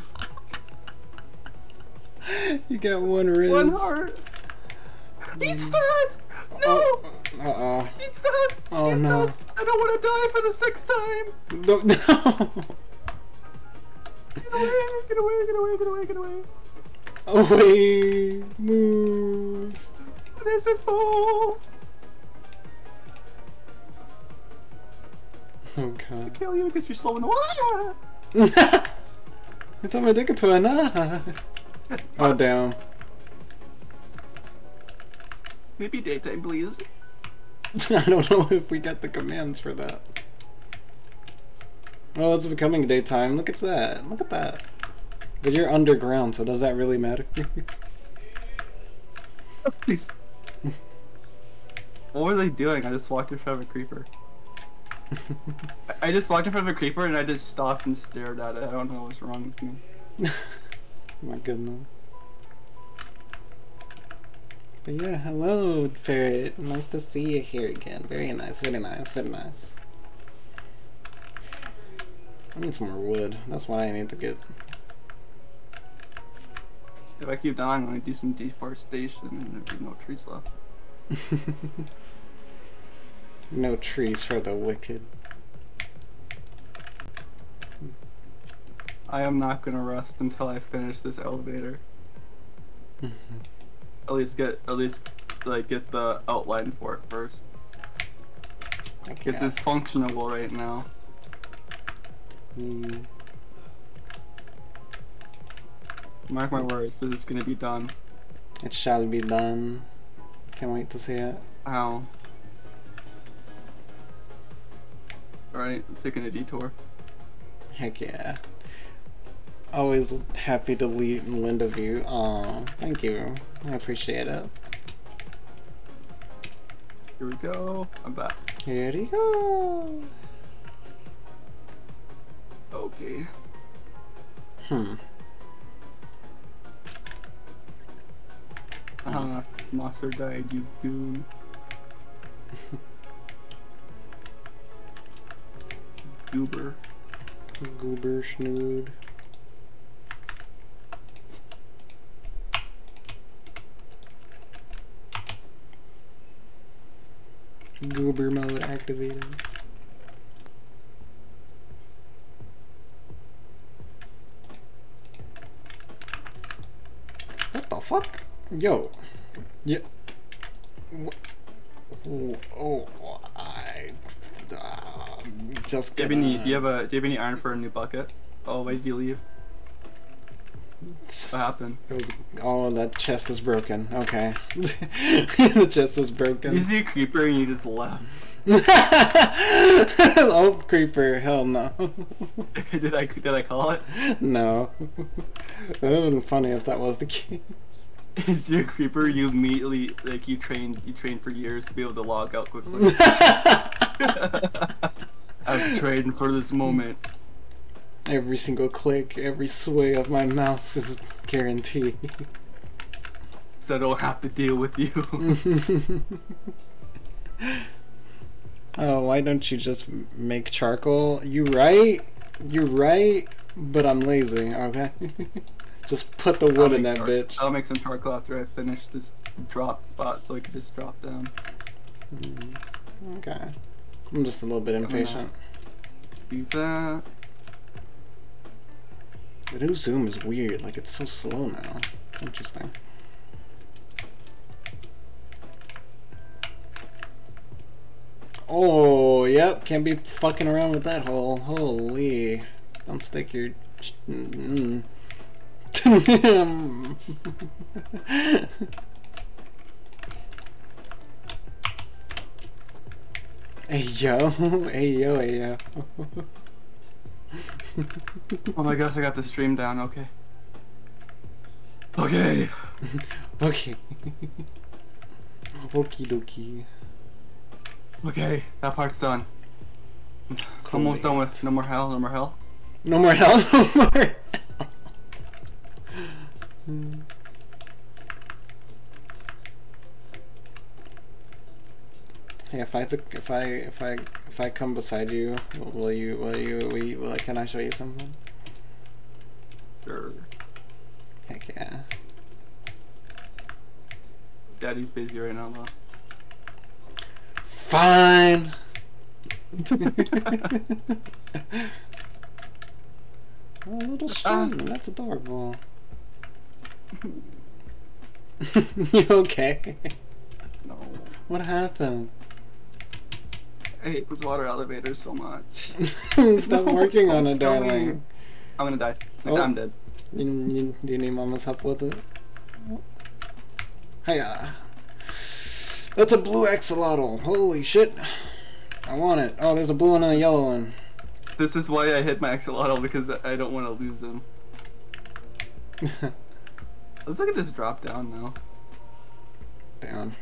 you got one wrist. One heart. He's fast. No, Uh oh. he's fast. Oh, he's no. fast. I don't want to die for the sixth time. No. no. Get away, get away, get away, get away, get away. Away. Move. What is this ball? Oh god. I Kill you because you're slow in the water. it's on my dick into a nah. Oh damn. Maybe daytime, please. I don't know if we got the commands for that. Oh, it's becoming daytime. Look at that. Look at that. But you're underground, so does that really matter? Oh, please. what was I doing? I just walked in front of a creeper. I- I just walked in front of a creeper and I just stopped and stared at it. I don't know what's wrong with me. My goodness. But yeah, hello, Ferret. Nice to see you here again. Very nice, very nice, very nice. I need some more wood. That's why I need to get. If I keep dying, I'm gonna do some deforestation and there'll be no trees left. no trees for the wicked. I am not gonna rest until I finish this elevator. Mm-hmm. At least get at least like get the outline for it first. Because it's functional right now. Mm, Mark my words, this is gonna be done. It shall be done. Can't wait to see it. Ow. Alright, I'm taking a detour. Heck yeah. Always happy to lead and lend a view. Aw, thank you. I appreciate it. Here we go. I'm back. Here we go. Okay. Hmm. Uh, monster died, you goon. Goober. Goober schnood. Goober mode activated. What the fuck? Yo. Yeah. Oh, oh, I um, just Do you, have any, do you have a do you have any iron for a new bucket? Oh, why did you leave? What happened? It was, oh, that chest is broken. Okay. the chest is broken. You see a creeper and you just laugh. oh, creeper. Hell no. did I did I call it? no. It would have been funny if that was the case. Is your creeper you immediately like you trained you trained for years to be able to log out quickly? I've trained for this moment. Every single click, every sway of my mouse is guaranteed. So I don't have to deal with you. oh, why don't you just make charcoal? You right? You're right, but I'm lazy, okay? just put the I'll wood in that bitch. I'll make some charcoal after I finish this drop spot so I can just drop down. Mm, Okay. I'm just a little bit impatient. Do that. The new zoom is weird, like it's so slow now. Interesting. Oh, yep, can't be fucking around with that hole. Holy. Don't stick your. ch- Mm. hey yo, hey yo, hey yo. Oh my gosh, I got the stream down. Okay. Okay. Okay. Okie dokie. Okay. That part's done. Almost done with. No more hell. No more hell. No more hell, no more. Hey, if I if I if I if I come beside you, will you will you will, you, will I, can I show you something? Sure. Heck yeah. Daddy's busy right now though. Fine. A little ah. string. That's adorable. you okay? No. What happened? I hate this water elevator so much. Stop working on it, darling. I'm gonna die. Oh. I'm dead. You, you, do you need mama's help with it? Hiya. That's a blue axolotl. Holy shit. I want it. Oh, there's a blue one and a yellow one. This is why I hit my axolotl because I don't want to lose him. Let's look at this drop down now. Down.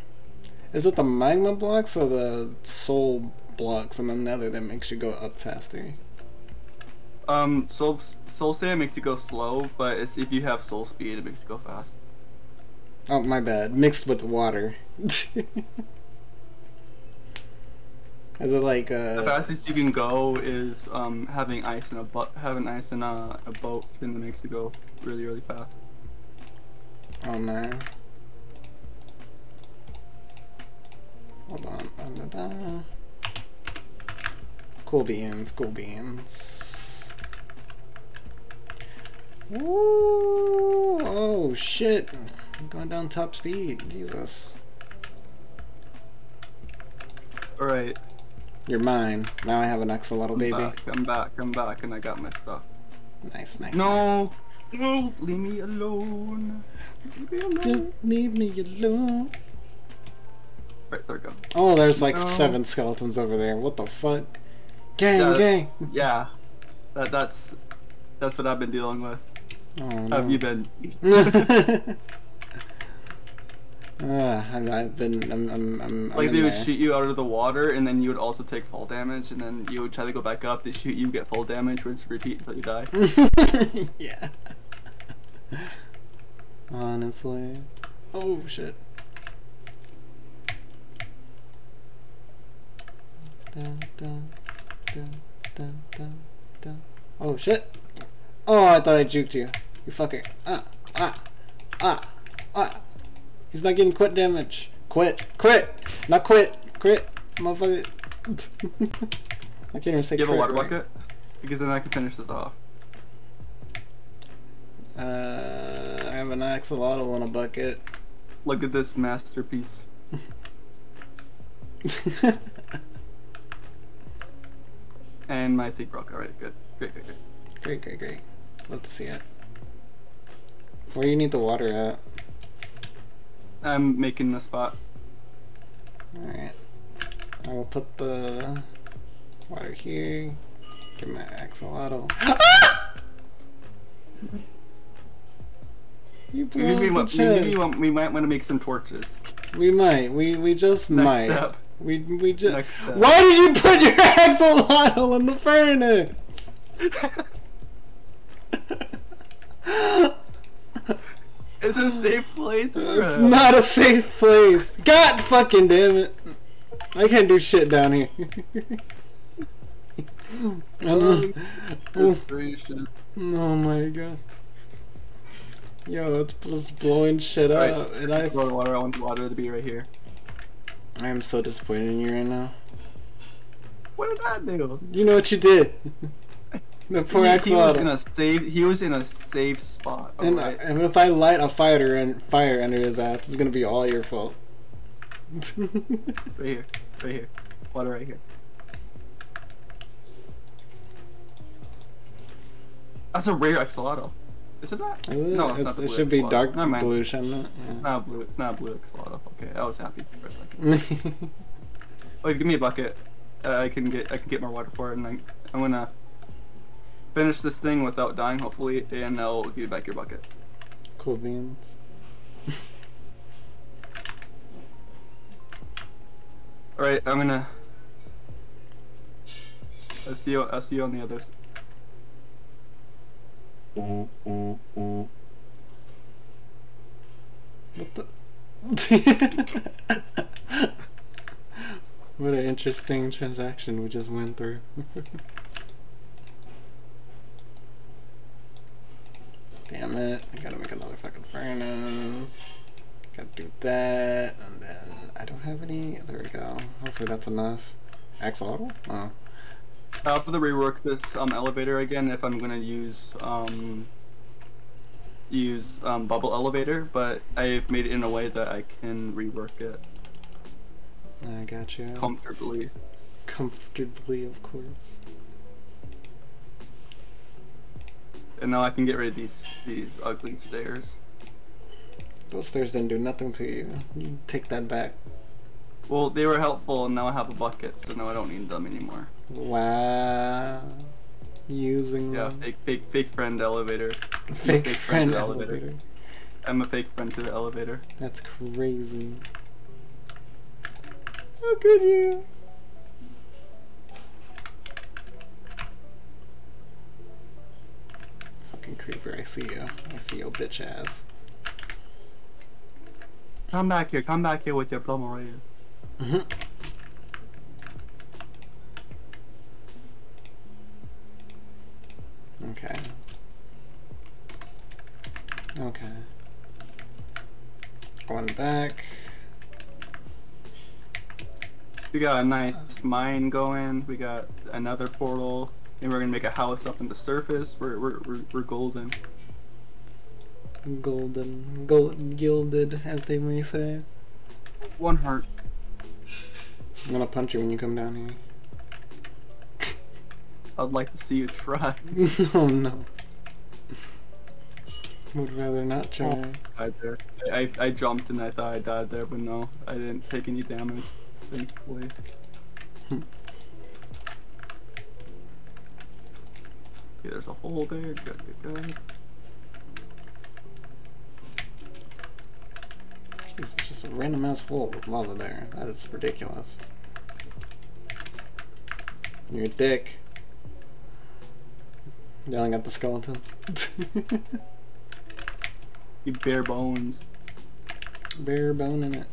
Is it the magma blocks or the soul blocks in the nether that makes you go up faster? Um, soul soul sand makes you go slow, but it's, if you have soul speed, it makes you go fast. Oh, my bad. Mixed with water. Is it like uh, The fastest you can go is um having ice in a but having ice in a, a boat, and it makes you go really really fast. Oh man. Hold on. Da, da, da. Cool beans, cool beans. Ooh, oh shit. I'm going down top speed. Jesus. Alright. You're mine. Now I have an axolotl I'm baby. back, I'm back, I'm back, and I got my stuff. Nice, nice. No! No! Leave me alone! Leave me alone! Just leave me alone. Right, there we go. Oh, there's like No. seven skeletons over there. What the fuck? Gang, Yeah. gang. Yeah. That, that's... That's what I've been dealing with. Oh, no. have you been? Ah, I've, been. I'm. I'm. I'm, I'm Like they would there. shoot you out of the water, and then you would also take fall damage, and then you would try to go back up. They shoot you, get full damage, rinse, repeat until you die. yeah. Honestly. Oh shit. Dun, dun, dun, dun, dun, dun. Oh shit. Oh, I thought I juked you. You fucker. Ah, ah, ah, ah. He's not getting quit damage. Quit. Quit. Not quit. Quit. Motherfucker. I can't even say You have a water right. bucket? Because then I can finish this off. Uh, I have an axolotl in a bucket. Look at this masterpiece. And my thing broke. Alright, good. Great, great, great. great, great, great. Love to see it. Where do you need the water at? I'm making the spot. Alright. I will put the water here. Get my axolotl. you blew Maybe, we, maybe we, we might want to make some torches. We might. We we just Next might. step. We we just. Next step. Why did you put your axolotl in the furnace? It's a safe place. It's not a safe place. God fucking damn it. I can't do shit down here. I don't- Desperation. oh my god. Yo, it's just blowing shit Alright, up. And I, the water. I want the water to be right here. I am so disappointed in you right now. What did I do? You know what you did. the poor he, he was in a safe. He was in a safe spot. And, alright? Uh, and if I light a fire and fire under his ass, it's gonna be all your fault. Right here. Right here. Water right here. That's a rare axolotl. Is it it? No, it's It's- it should be dark mind. blue, shouldn't it? It's not blue. It's not blue axolotl. Okay, I was happy for a second. Yeah. Oh, give me a bucket. Uh, I can get I can get more water for it, and I, I'm gonna finish this thing without dying, hopefully, and I'll give you back your bucket. cool beans. All right, I'm gonna. I'll see you. I'll see you on the others. What the? what an interesting transaction we just went through. Damn it, I gotta make another fucking furnace. Gotta do that, and then I don't have any. There we go. Hopefully that's enough. Axolotl? Oh. I'll have to rework this um, elevator again if I'm gonna use um, use um, bubble elevator, but I've made it in a way that I can rework it I got you. comfortably. Comfortably, of course. And now I can get rid of these these ugly stairs. Those stairs didn't do nothing to you. You take that back. Well, they were helpful, and now I have a bucket, so now I don't need them anymore. Wow. Using Yeah, them. fake fake fake friend elevator. A fake friend to the elevator. I'm a fake friend to the elevator. That's crazy. How could you? Fucking creeper, I see you. I see your bitch ass. Come back here. Come back here with your plum arrays. Mhm. Okay. Okay. Going back. We got a nice mine going. We got another portal, and we're gonna make a house up in the surface. We're we're we're, we're golden. Golden, gold, gilded, as they may say. One heart. I'm gonna punch you when you come down here. I'd like to see you try. oh no. Would rather not try. died there. I, I jumped and I thought I died there, but no, I didn't take any damage. Thankfully. Hmm. Okay, there's a hole there. Good, good, good. It's just a random ass hole with lava there. That is ridiculous. You're a dick. Yelling at the skeleton. You bare bones. Bare bone in it.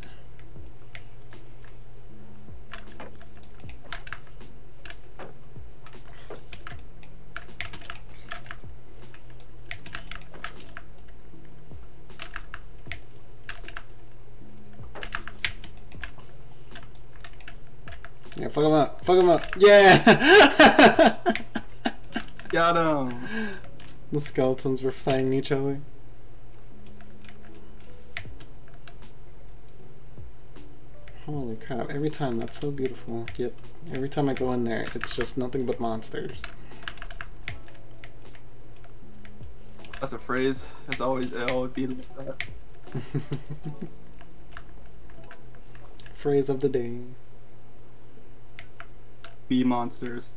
Yeah, fuck him up. Fuck him up. Yeah! Got him. the skeletons were fighting each other. Holy crap, every time, that's so beautiful. Yet, every time I go in there, it's just nothing but monsters. That's a phrase. It's always it always be like that. Phrase of the day. Be monsters.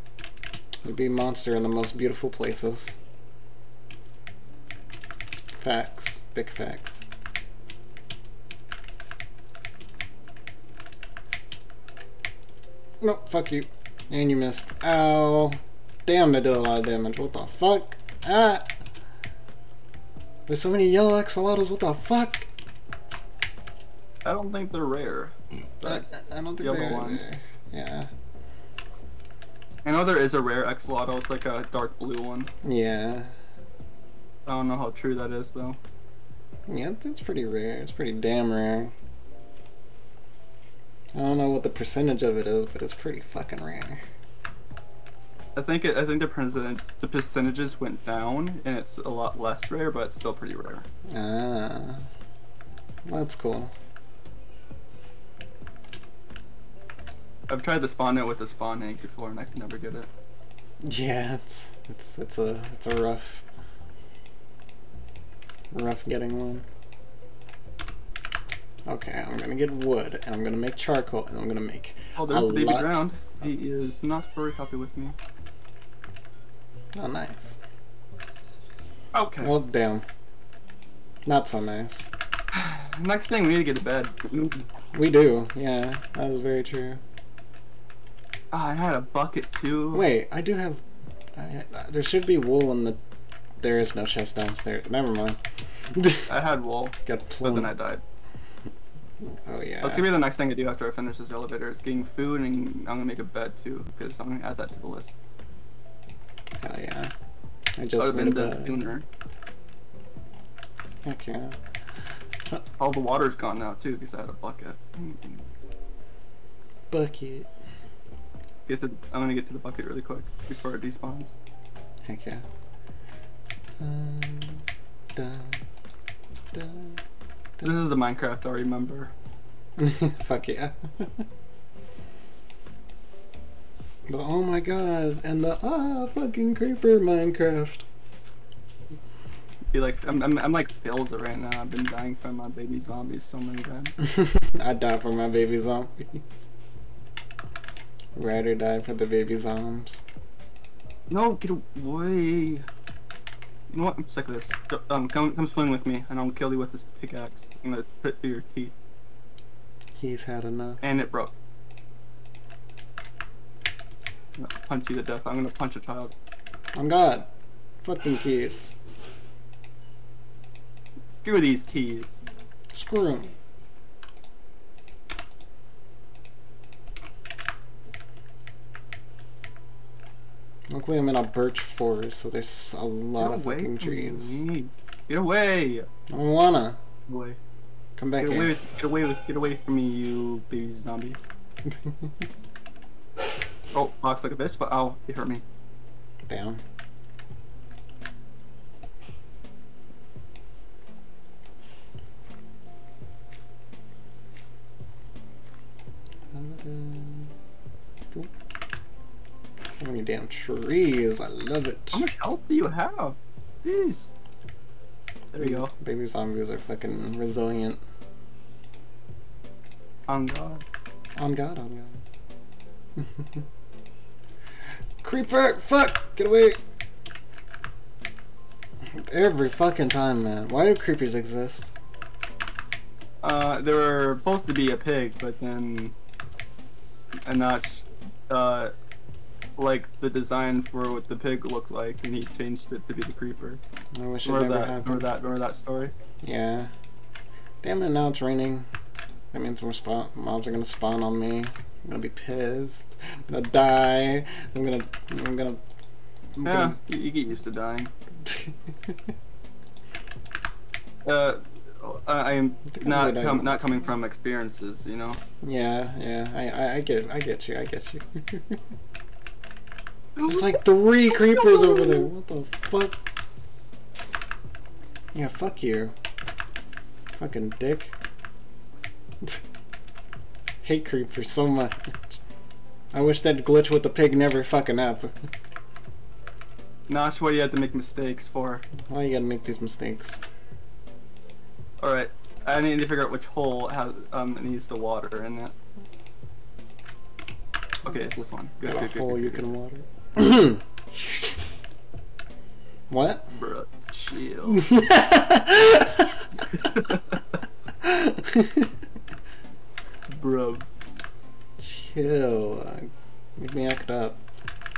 You be monster in the most beautiful places. Facts. Big facts. Nope, fuck you. And you missed. Ow. Damn, that did a lot of damage. What the fuck? Ah! There's so many yellow axolotls, what the fuck? I don't think they're rare. I, But I don't think Yellow they're there. Yeah. I know there is a rare axolotl. It's like a dark blue one. Yeah. I don't know how true that is though. Yeah, it's pretty rare. It's pretty damn rare. I don't know what the percentage of it is, but it's pretty fucking rare. I think it, I think the percentage the percentages went down and it's a lot less rare, but it's still pretty rare. Ah. That's cool. I've tried to spawn it with a spawn egg before and I can never get it. Yeah, it's it's it's a it's a rough rough getting one. Okay, I'm gonna get wood and I'm gonna make charcoal and I'm gonna make Oh, there's the baby drowned. He is not very happy with me. oh nice. Okay. Well damn. Not so nice. Next thing, we need to get to bed. We do, yeah, that is very true. Ah, I had a bucket too. Wait, I do have. I, there should be wool in the. There is no chest downstairs. Never mind. I had wool, Got but then I died. Oh yeah. That's gonna be the next thing I do after I finish this elevator. Is getting food and I'm gonna make a bed too, because I'm gonna add that to the list. Hell yeah. I just have been done sooner. Heck yeah. All the water's gone now too, because I had a bucket. Bucket. Get the, I'm gonna get to the bucket really quick before it despawns. Heck yeah. Um. This is the Minecraft I remember. Fuck yeah. but oh my god, and the ah fucking creeper Minecraft. Be like, I'm, I'm, I'm like Philza right now. I've been dying from my baby zombies so many times. I die from my baby zombies. Ride or die for the baby zombs. No, get away. You know what? I'm sick of this. Um, come, come swing with me, and I'll kill you with this pickaxe. I'm gonna put it through your teeth, He's had enough. and it broke. I'm gonna punch you to death. I'm gonna punch a child. I'm God. Fucking kids. Screw these kids. Screw 'em. Luckily I'm in a birch forest, so there's a lot Get of away fucking trees. me. Get away. I don't wanna. Get away. Come back Get away here. with, get away with, get away from me, you baby zombie. Oh, walks like a bitch, but ow, it hurt me. Down. Damn trees. I love it. How much health do you have? Jeez. There you go. Baby zombies are fucking resilient. On God. On God, on God. Creeper! Fuck! Get away! Every fucking time, man. Why do creepers exist? Uh, they were supposed to be a pig, but then a notch, uh, like the design for what the pig looked like, and he changed it to be the creeper. I wish it Remember never that? happened. Remember that? Remember that story? Yeah. Damn it, now it's raining. That means more spawn mobs are gonna spawn on me. I'm gonna be pissed. I'm gonna die. I'm gonna I'm gonna I'm Yeah, you, you get used to dying. Uh, I am not gonna com- not coming from experiences, you know. Yeah, yeah. I, I I get I get you, I get you. There's like three creepers over there. What the fuck? Yeah, fuck you. Fucking dick. Hate creepers so much. I wish that glitch with the pig never fucking happened. Notch, what you had to make mistakes for. Why you gotta make these mistakes? All right, I need to figure out which hole has um needs the water in it. Okay, it's this one. Good, good, good, hole good, you good, can water. what? Bruh, chill. Bro. Chill. Make me act up.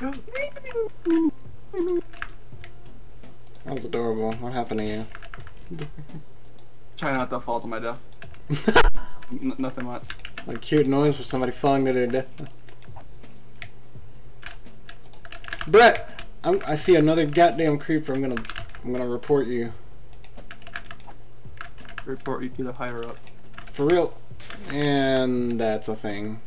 That was adorable. What happened to you? Try not to fall to my death. N- nothing much. A cute noise for somebody falling to their death. Brett, I'm, I see another goddamn creeper. I'm gonna, I'm gonna report you Report you to the higher up. for real. And that's a thing.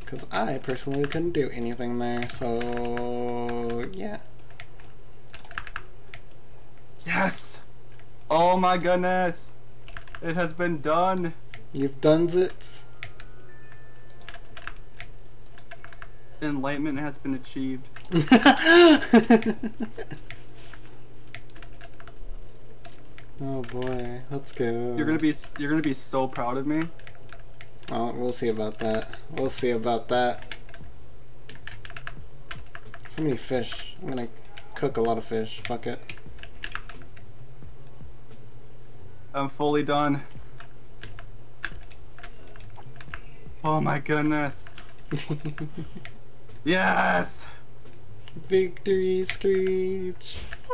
Because I personally couldn't do anything there, so yeah. Yes! Oh my goodness! It has been done! You've done it. Enlightenment has been achieved. oh boy, let's go. You're gonna be you're gonna be so proud of me. Oh, we'll see about that. We'll see about that. So many fish. I'm gonna cook a lot of fish. Fuck it. I'm fully done. Oh my goodness. Yes! Victory screech.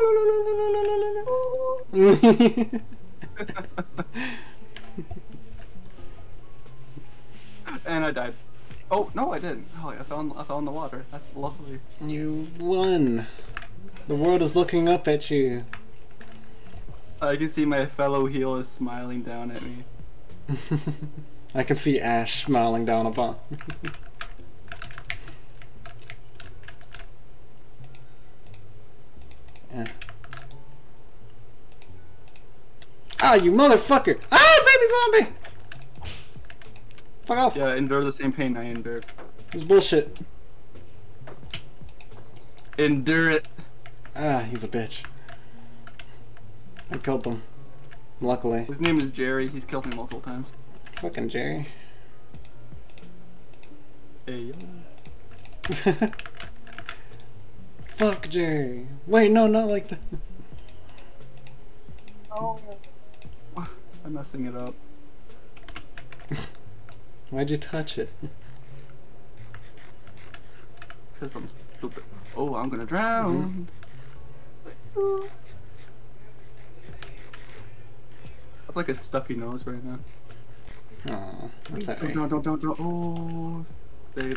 and I died. Oh no, I didn't. Oh, I fell in, I fell in the water. That's lovely. you won. The world is looking up at you. I can see my fellow healers smiling down at me. I can see Ash smiling down upon. yeah. Ah, you motherfucker! Ah, baby zombie! Fuck off! Yeah, endure the same pain I endured. This is bullshit. Endure it. Ah, he's a bitch. I killed him. Luckily. His name is Jerry. He's killed me multiple times. Fucking Jerry. Hey, yo. Fuck Jerry. Wait, no, not like that. Oh. I'm messing it up. Why'd you touch it? Because I'm stupid. Oh, I'm gonna drown. Mm-hmm. I have like a stuffy nose right now. Aw, I'm sorry. Don't, don't, don't, don't. Oh, save.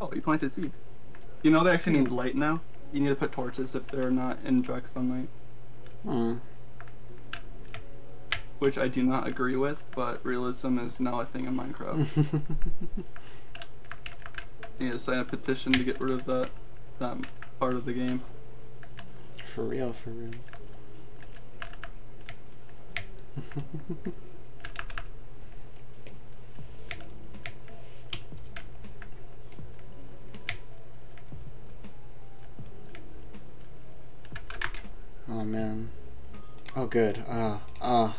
Oh, you planted seeds. You know they're actually named Light now? You need to put torches if they're not in direct sunlight, Hmm. which I do not agree with. But realism is now a thing in Minecraft. you need to sign a petition to get rid of that that part of the game. for real, for real. oh man. Oh good. Ah, ah,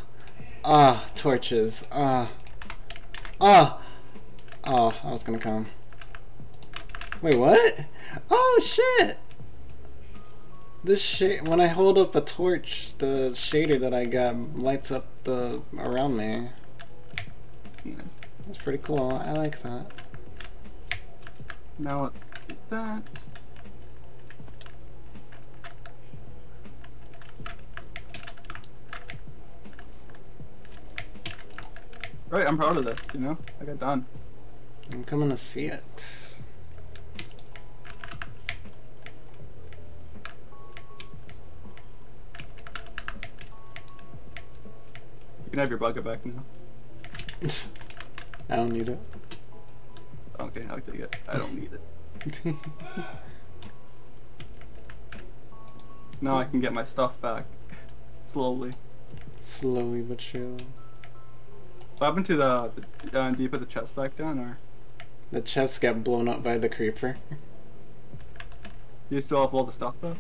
ah, torches. Ah, ah. Oh, I was gonna come. Wait, what? Oh shit! This shade when I hold up a torch, the shader that I got lights up the around me. That's pretty cool. I like that. Now let's get that. Right, I'm proud of this, you know? I got done. I'm coming to see it. You can have your bucket back now. I don't need it. Okay, I'll take it. I don't need it. Now I can get my stuff back. Slowly. Slowly but surely. What happened to the, the uh, do you put the chest back down or The chest got blown up by the creeper. you still have all the stuff though?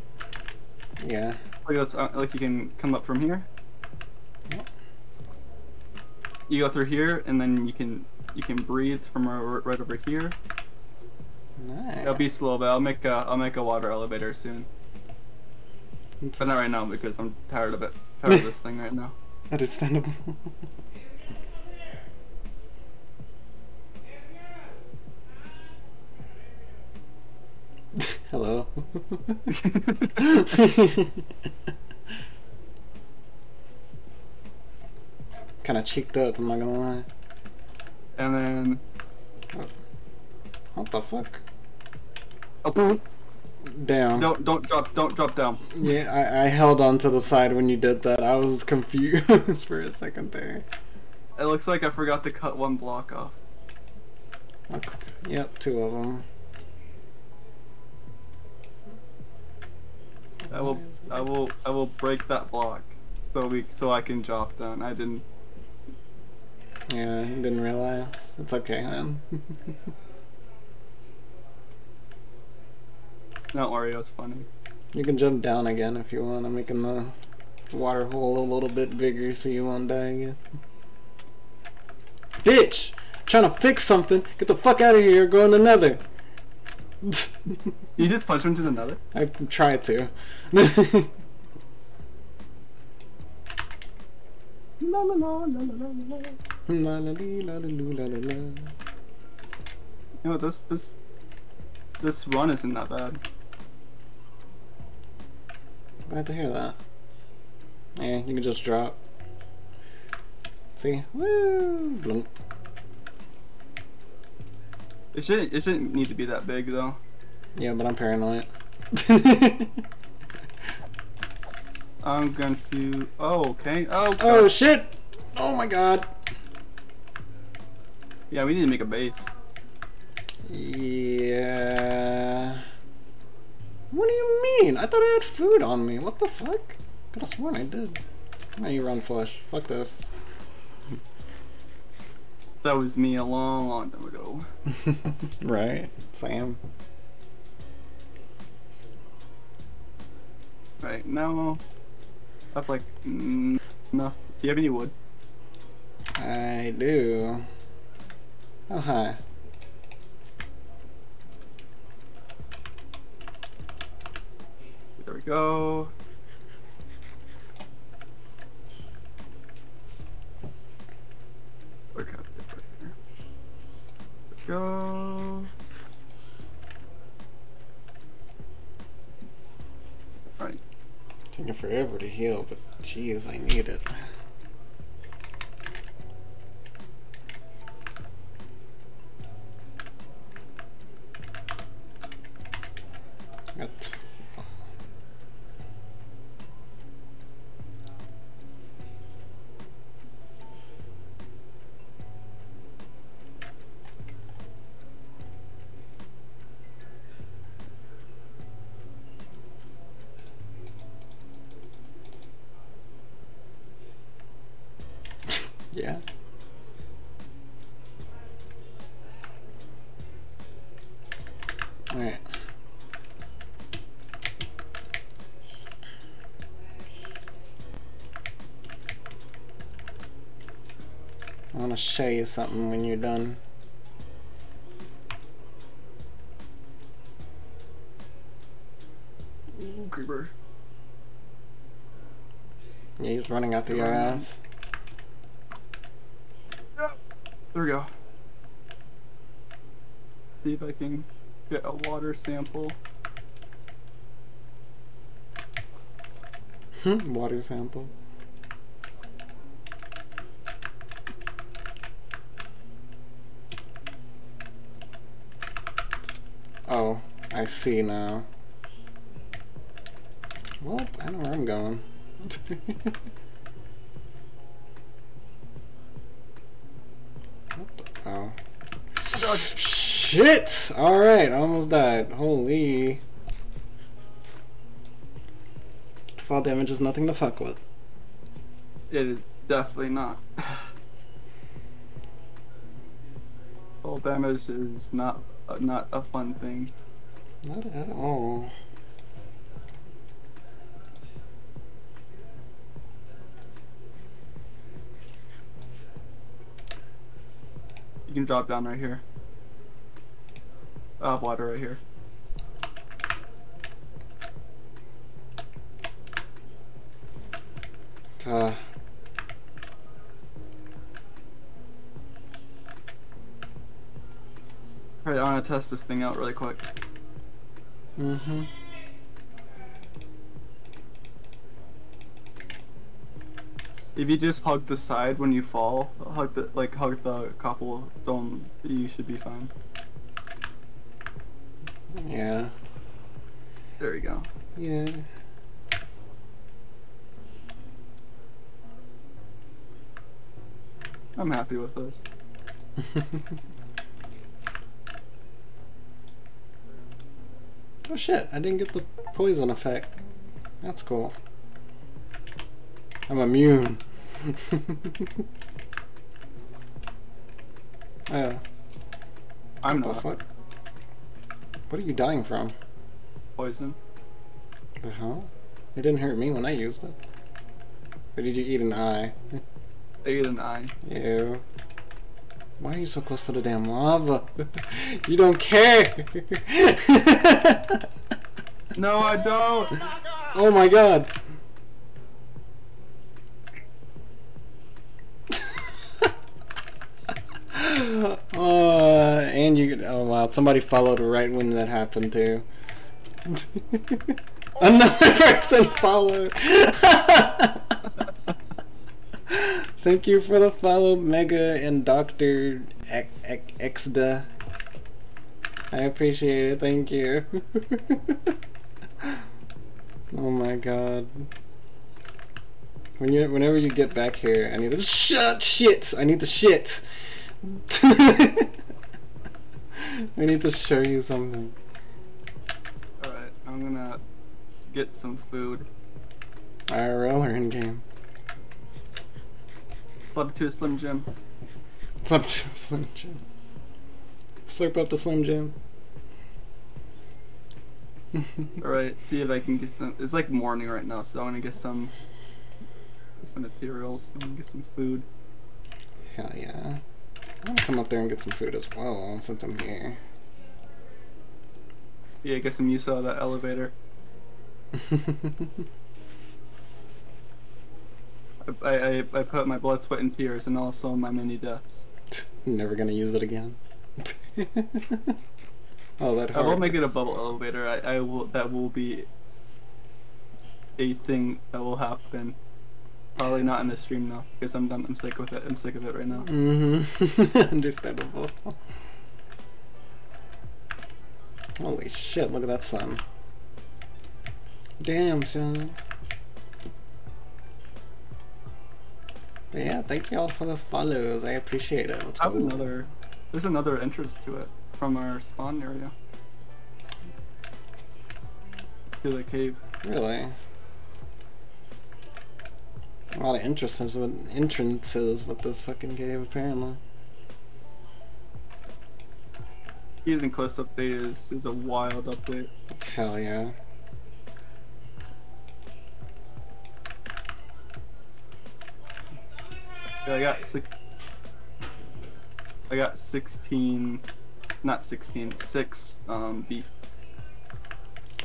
yeah. Like this, uh, like you can come up from here. Yep. You go through here, and then you can you can breathe from right over here. Nice. It'll be slow, but I'll make a I'll make a water elevator soon. But not right now because I'm tired of it. Tired of this thing right now. Understandable. Hello. kind of cheeked up, I'm not gonna lie. and then What the fuck? oh, Damn. don't don't drop don't drop down. Yeah, I, I held on to the side when you did that. I was confused for a second there. It looks like I forgot to cut one block off. Okay. Yep, two of them. I will I will I will break that block so we so I can drop down. I didn't. Yeah, didn't realize. It's okay, man. Don't worry, it was funny. you can jump down again if you want. I'm making the water hole a little bit bigger so you won't die again. Bitch! Trying to fix something. Get the fuck out of here. Go in the nether. You just punch him to the nether. I tried to. La la la la la la la. La la la la la la know this this this run isn't that bad. Glad to hear that. Yeah, you can just drop. See? Woo! Blunk. It shouldn't it shouldn't need to be that big though. Yeah, but I'm paranoid. I'm going to. Oh, okay. Oh. oh shit! Oh my god. Yeah, we need to make a base. Yeah. What do you mean? I thought I had food on me. What the fuck? Could have sworn I did. Now you run flush. Fuck this. That was me a long, long time ago. right, Sam. Right now, I have like mm, enough. Do you have any wood? I do. Oh hi. There we go. go. Right. Taking forever to heal, but geez, I need it. Got show you something when you're done. Ooh, creeper. Yeah, he's running after your ass. Oh, there we go. See if I can get a water sample. Water sample. Oh, I see now. Well, I know where I'm going. Oh. Shit! Alright, almost died. Holy. Fall damage is nothing to fuck with. It is definitely not. Fall damage is not uh, not a fun thing. Not at all. You can drop down right here. I have water right here. Uh, Alright, I want to test this thing out really quick. Mm-hmm. If you just hug the side when you fall, hug the like hug the cobblestone, you should be fine. Yeah. There we go. Yeah. I'm happy with this. oh shit, I didn't get the poison effect. That's cool. I'm immune. oh, I'm what the not fuck? What are you dying from? poison. The hell? It didn't hurt me when I used it. Or did you eat an eye? I ate an eye. Ew. Why are you so close to the damn lava? you don't care! No, I don't. oh my god! uh, and you oh wow, somebody followed right when that happened too. Another person followed. Thank you for the follow, Mega and Doctor Exda. I appreciate it. Thank you. oh my god. When you, whenever you get back here, I need to shut shit. I need to shit. I need to show you something. Alright, I'm gonna get some food. IRL or in game? Flip to a Slim Jim. What's up, Slim Jim? Slurp up to Slim Jim. Alright, see if I can get some. It's like morning right now, so I'm gonna get some. Get some materials. I'm gonna get some food. Hell yeah. I'm gonna come up there and get some food as well since I'm here. Yeah, get some use out of that elevator. I, I, I put my blood, sweat, and tears, and also my many deaths. Never gonna use it again. oh, that I will make it a bubble elevator. I, I will. That will be a thing that will happen. Probably not in this stream though, because I'm done. I'm sick with it. I'm sick of it right now. Mm-hmm. Understandable. Holy shit, look at that sun. Damn, son. But yeah, thank y'all for the follows. I appreciate it. Let's I have go. another. There's another entrance to it from our spawn area. To the cave. Really? A lot of entrances with entrances with this fucking cave apparently. Using close update is, is a wild update. Hell yeah. I got six. I got 16, not 16, six um, beef.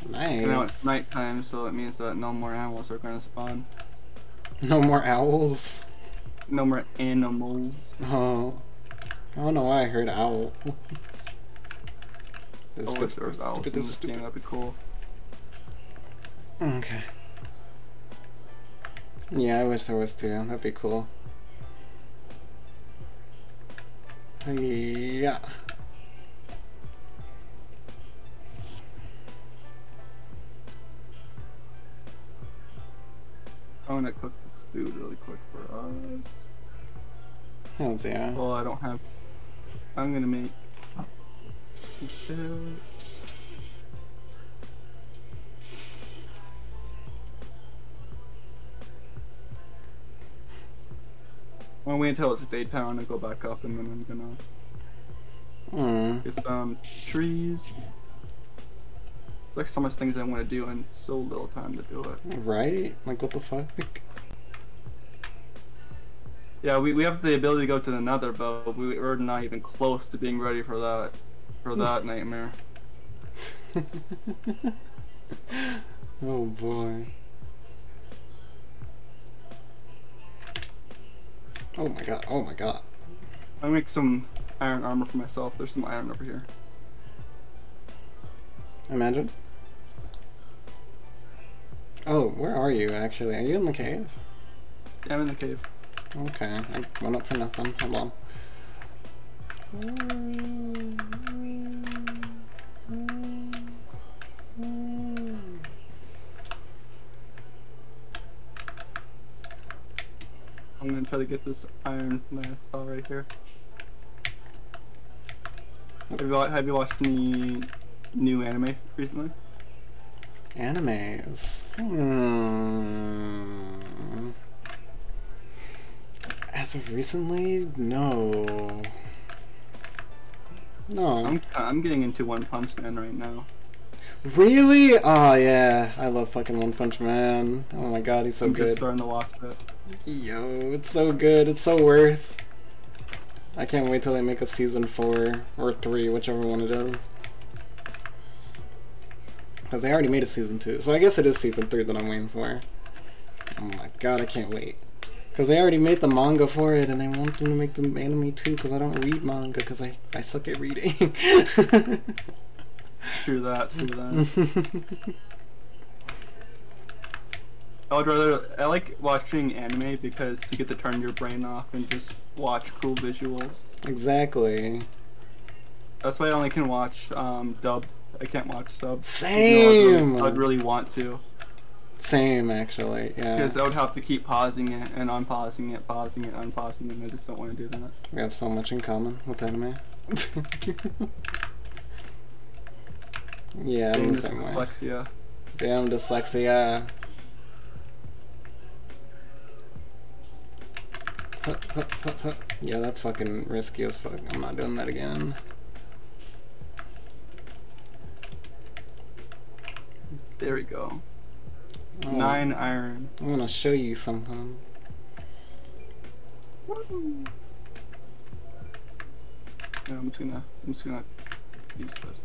Nice. Now it's nighttime, so it means that no more animals are gonna spawn. No more owls. No more animals. Oh. I don't know why I heard owl. I wish there was stupid, owls in stupid, this stupid. game, that'd be cool. Okay. Yeah, I wish there was too. That'd be cool. Yeah. I wanna cook this food really quick for us. Hells yeah. Well, I don't have. I'm gonna make. I'm gonna wait until it's daytime and go back up, and then I'm gonna Mm. get some trees. It's like so much things I want to do and so little time to do it. Right? Like what the fuck? Yeah, we, we have the ability to go to the Nether, but we're not even close to being ready for that for that nightmare. oh boy. Oh my god, oh my god. I make some iron armor for myself. There's some iron over here. Imagine. Oh, where are you actually? Are you in the cave? Yeah, I'm in the cave. Okay, I went up for nothing. Hold on. I'm gonna try to get this iron that I saw right here. Have you, have you watched any new anime recently? Animes. Hmm. As of recently, no. No. I'm I'm getting into One Punch Man right now. Really? Oh yeah, I love fucking One Punch Man. Oh my god, he's so I'm just good. starting to watch it. Yo, it's so good. It's so worth. I can't wait till they make a season four or three, whichever one it is. Because they already made a season two, so I guess it is season three that I'm waiting for. Oh my god, I can't wait. Because they already made the manga for it, and they want them to make the anime too. Because I don't read manga, because I I suck at reading. True that. True that. I would rather. I like watching anime because you get to turn your brain off and just watch cool visuals. exactly. That's why I only can watch um, dubbed. I can't watch subs. Same. I'd really, I'd really want to, Same, actually. Yeah. because I would have to keep pausing it and unpausing it, pausing it, unpausing it. And I just don't want to do that. We have so much in common with anime. yeah, I'm Getting the this same way. dyslexia. Damn dyslexia. Yeah, that's fucking risky as fuck. I'm not doing that again. There we go. Oh, Nine iron. I'm gonna show you something. Woo. Yeah, I'm just gonna. I'm just gonna use this.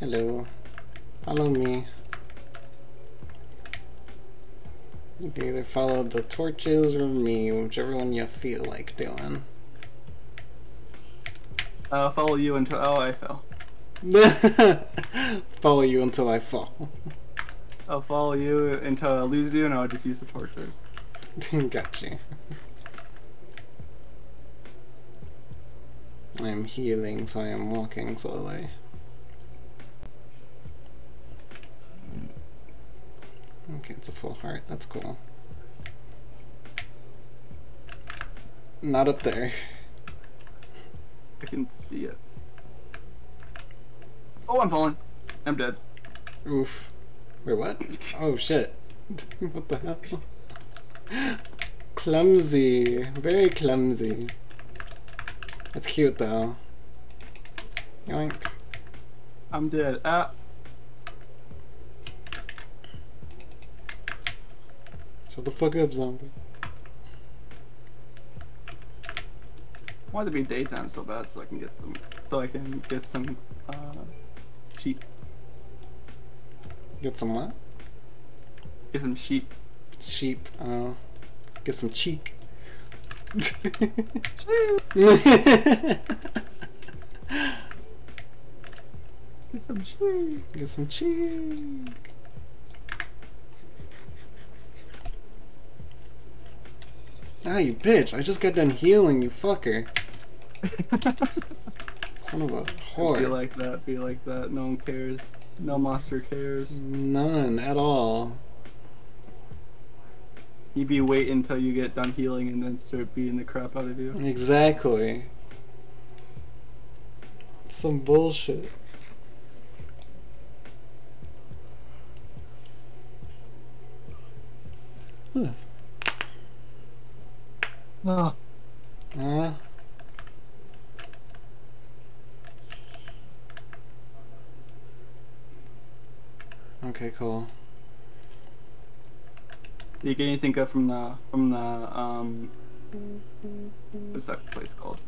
Hello. Follow me. You can either follow the torches or me, whichever one you feel like doing. I'll follow you until. Oh, I fell. follow you until I fall. I'll follow you until I lose you, and I'll just use the torches. Got you. I am healing, so I am walking slowly. Okay, it's a full heart. That's cool. Not up there. I can see it. Oh, I'm falling. I'm dead. Oof. Wait, what? Oh shit. what the hell? clumsy. Very clumsy. That's cute though. Yoink. I'm dead. Ah. Shut the fuck up, zombie. Want it be daytime so bad so I can get some so I can get some uh sheep. Get some what? Get some sheep. Sheep. Uh, get some cheek. Get some sheep. Get some cheek. Ah, you bitch. I just got done healing, you fucker. Son of a Be like that, be like that. No one cares. No monster cares. None at all. You be wait until you get done healing and then start beating the crap out of you. Exactly. Some bullshit. Huh. Oh, Uh, okay, cool. Did you get anything good from the from the um what's that place called?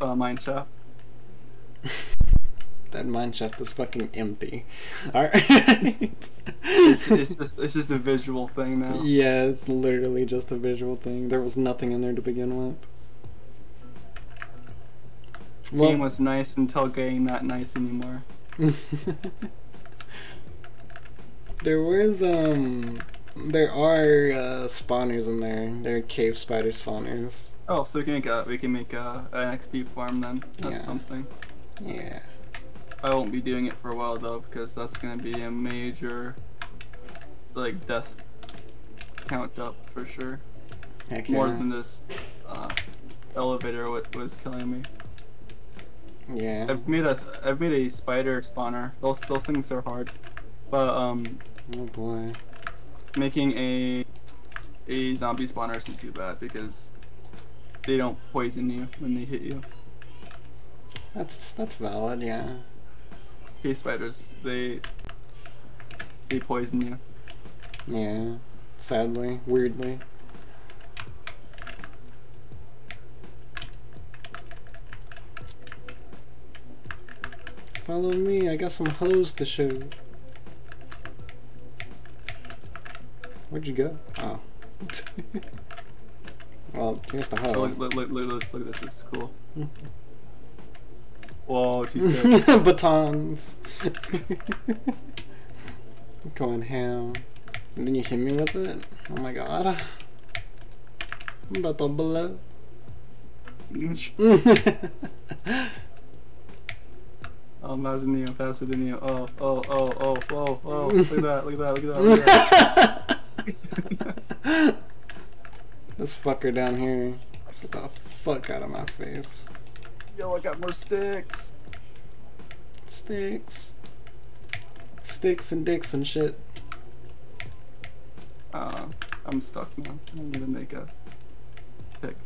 Uh mine shop. That mine shaft is fucking empty. Alright. It's, it's just it's just a visual thing now. Yeah, it's literally just a visual thing. There was nothing in there to begin with. Game was nice until getting not nice anymore. there was um there are uh, spawners in there. They're cave spider spawners. Oh, so we can make a we can make a an XP farm then. That's Yeah. something. Yeah. I won't be doing it for a while though because that's gonna be a major like death count up for sure. Heck More yeah. than this uh, elevator wa- was killing me. yeah. I've made a I've made a spider spawner. Those those things are hard, but um Oh boy. making a a zombie spawner isn't too bad because they don't poison you when they hit you. That's that's valid, yeah. Cave spiders they they poison you. Yeah. Sadly, weirdly. Follow me, I got some hoes to show. Where'd you go? Oh. well, here's the Oh, look, look, look, look, look, look at this. This is cool. Whoa, too scared. Batons. Going ham. And then you hit me with it? Oh my god. Oh, I'm about to blow. Oh, faster than you. Faster than you. Oh, oh, oh, oh, whoa, whoa. Look at that. Look at that. Look at that. Look at that. this fucker down here. Get the fuck out of my face. Yo, I got more sticks. Sticks. Sticks and dicks and shit. Uh, I'm stuck now. I'm gonna make a pick.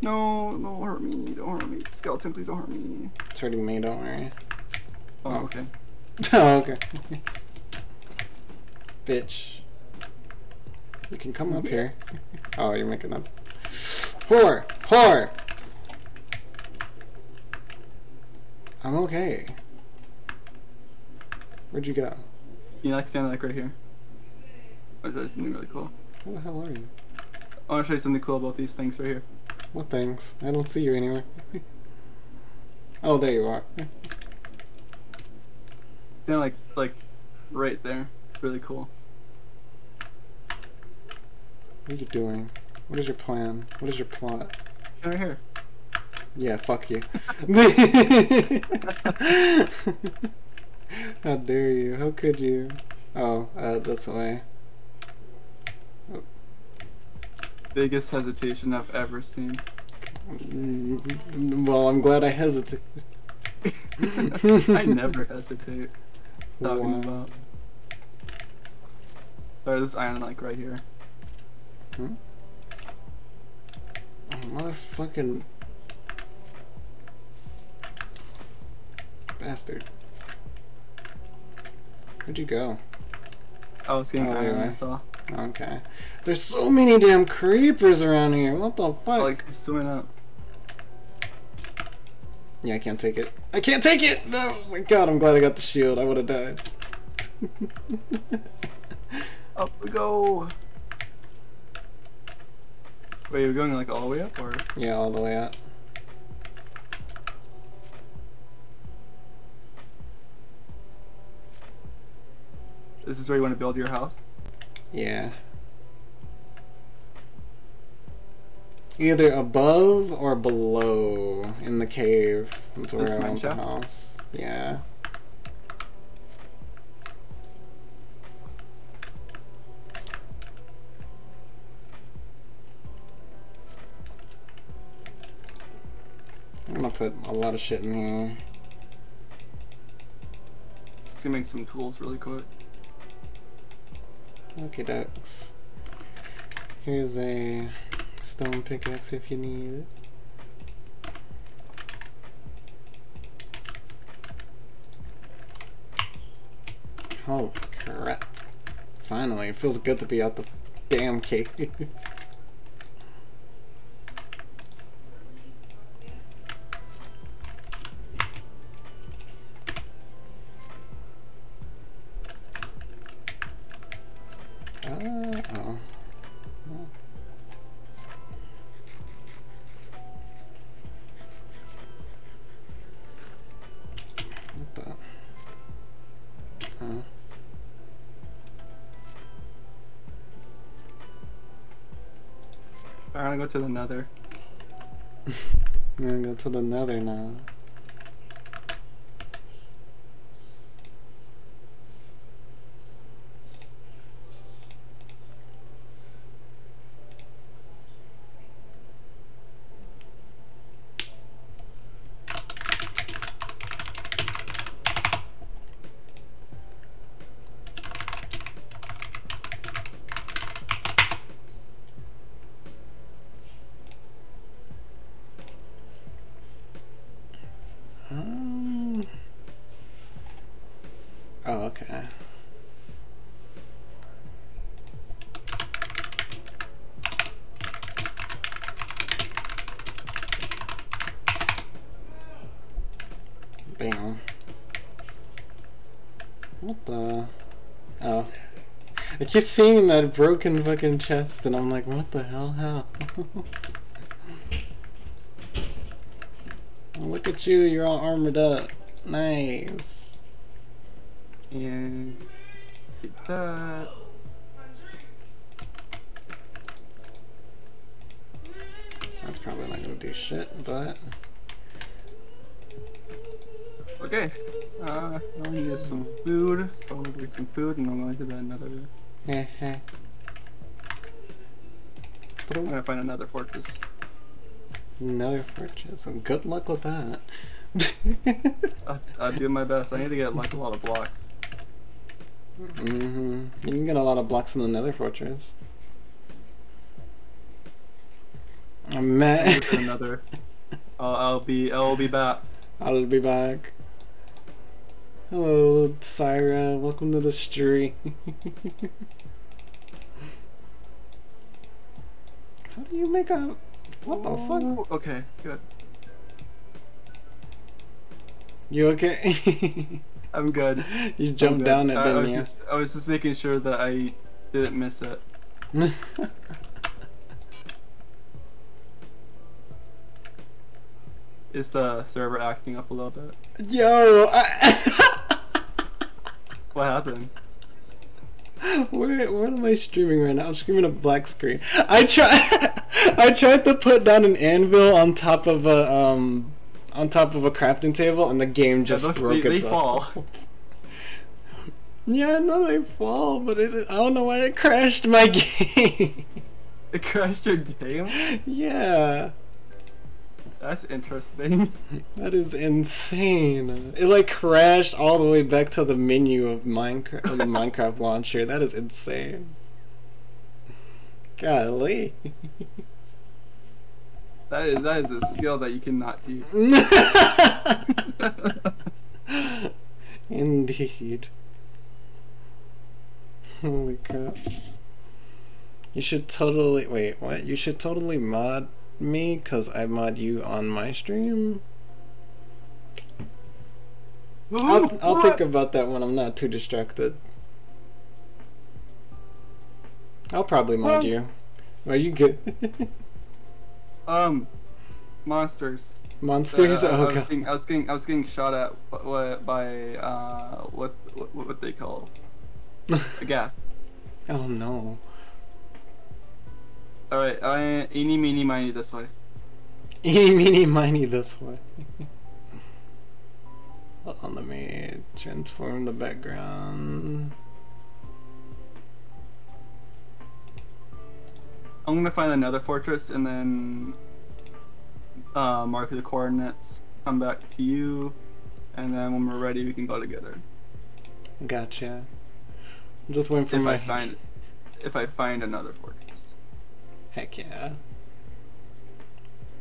No, don't hurt me. Don't hurt me. Skeleton, please don't hurt me. It's hurting me, don't worry. Oh, Oh. okay. oh, okay. Bitch. You can come up here. Oh, you're making up. Whore! Whore! I'm okay. Where'd you go? You know, like stand like right here. Oh, there's something really cool. Where the hell are you? I want to show you something cool about these things right here. What things? I don't see you anywhere. oh, there you are. Stand like like right there. It's really cool. What are you doing? What is your plan? What is your plot? Right here. Yeah, fuck you. How dare you? How could you? Oh, uh, this way. Biggest hesitation I've ever seen. Mm, Well, I'm glad I hesitated. I never hesitate talking Wow. about. Sorry, this iron like right here. Hmm? Motherfucking bastard. Where'd you go? I was getting Oh, iron. I saw. Okay. There's so many damn creepers around here. What the fuck? Like swimming up. yeah, I can't take it. I can't take it! No! Oh my god, I'm glad I got the shield. I would have died. Up we go. Wait, you're going like all the way up, or yeah, all the way up. This is where you want to build your house? Yeah. Either above or below in the cave. That's where I want the house. Yeah. I'm gonna put a lot of shit in here. Let's gonna make some tools really quick. Okay, ducks. Here's a stone pickaxe if you need it. Holy crap. Finally, it feels good to be out the damn cave. go to the nether. I'm gonna go to the nether now. Um, oh, okay. Bam. What the? Oh. I keep seeing that broken fucking chest and I'm like, what the hell? How? Look at you, you're all armored up. Nice. And keep that. That's probably not gonna do shit, but Okay. Uh, I need some food. So I'm gonna get some food and I'm to the another. I'm gonna find another fortress. Another fortress. So good luck with that. I, I do my best. I need to get like a lot of blocks. Mm-hmm. You can get a lot of blocks in the Nether Fortress. I'm mad. another. I'll, I'll be. I'll be back. I'll be back. Hello, Syra. Welcome to the stream. How do you make a... What the fuck? Uh, okay, good. You okay? I'm good. you jumped good. down it, I, I didn't was you? just. I was just making sure that I didn't miss it. Is the server acting up a little bit? Yo! I What happened? where, where am I streaming right now? I'm streaming a black screen. I try. I tried to put down an anvil on top of a um, on top of a crafting table, and the game just those- broke they- they fall. Yeah, I know they fall, but it, I don't know why it crashed my game. It crashed your game? yeah. That's interesting. That is insane. It like crashed all the way back to the menu of Minecraft of the Minecraft launcher. That is insane. Golly. That is that is a skill that you cannot teach. Indeed. Holy crap. You should totally wait, what? You should totally mod me cuz I mod you on my stream. I'll, I'll think about that when I'm not too distracted. I'll probably mod What? you. Are you good? um monsters. Monsters? Uh, I, oh was god. getting, I was getting I was getting shot at by, by uh what, what what they call a gas. oh no. All right, I eeny meeny miny this way. Eeny meeny miny this way. Hold on, let me transform the background. I'm gonna find another fortress and then uh, mark the coordinates. Come back to you, and then when we're ready, we can go together. Gotcha. I'm just waiting for If my I find if I find another fortress. Heck yeah.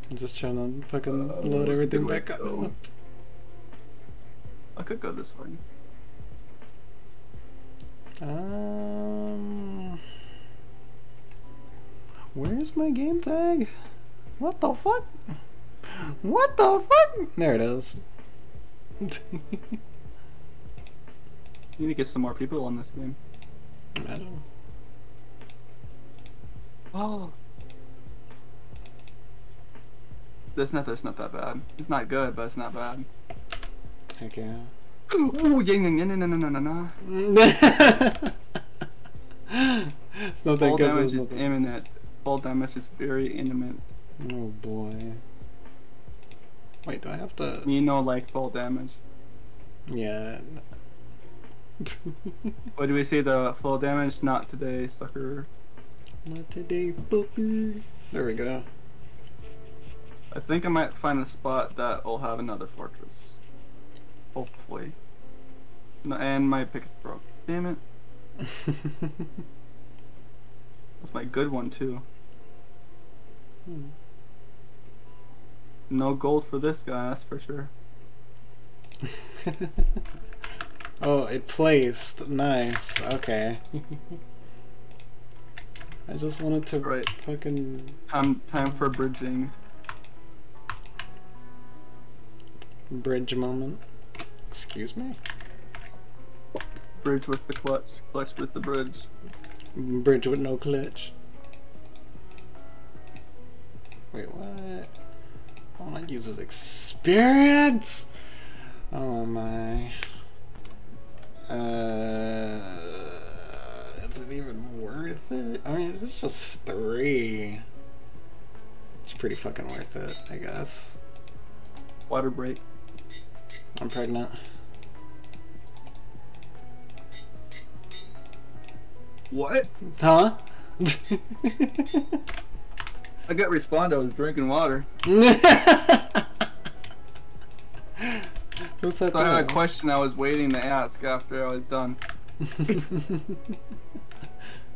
I'm just trying to fucking Uh, load everything back to up. I could go this way. Um, where's my game tag? What the fuck? What the fuck? There it is. You need to get some more people on this game. Imagine. Oh. This nether's not that bad. It's not good, but it's not bad. Heck yeah. Ooh, yeah, yeah, yeah, no, no, no, no, no, no. it's not that Full good. but damage is not that- imminent. Full damage is very intimate. Oh boy. Wait, do I have to? Me no like full damage. Yeah. What do we say? The full damage? Not today, sucker. Not today, fucker. There we go. I think I might find a spot that will have another fortress. Hopefully. No, and my pick is broke. Damn it. That's my good one too. Hmm. No gold for this guy, that's for sure. oh, it placed. Nice. Okay. I just wanted to Right. fucking Time time for bridging. Bridge moment. Excuse me? Bridge with the clutch. Clutch with the bridge. Bridge with no clutch. Wait, what? All I use is experience! Oh my. Uh, is it even worth it? I mean, it's just three. It's pretty fucking worth it, I guess. Water break. I'm pregnant. What? Huh? I got respond. I was drinking water. What's that? So I had a question I was waiting to ask after I was done.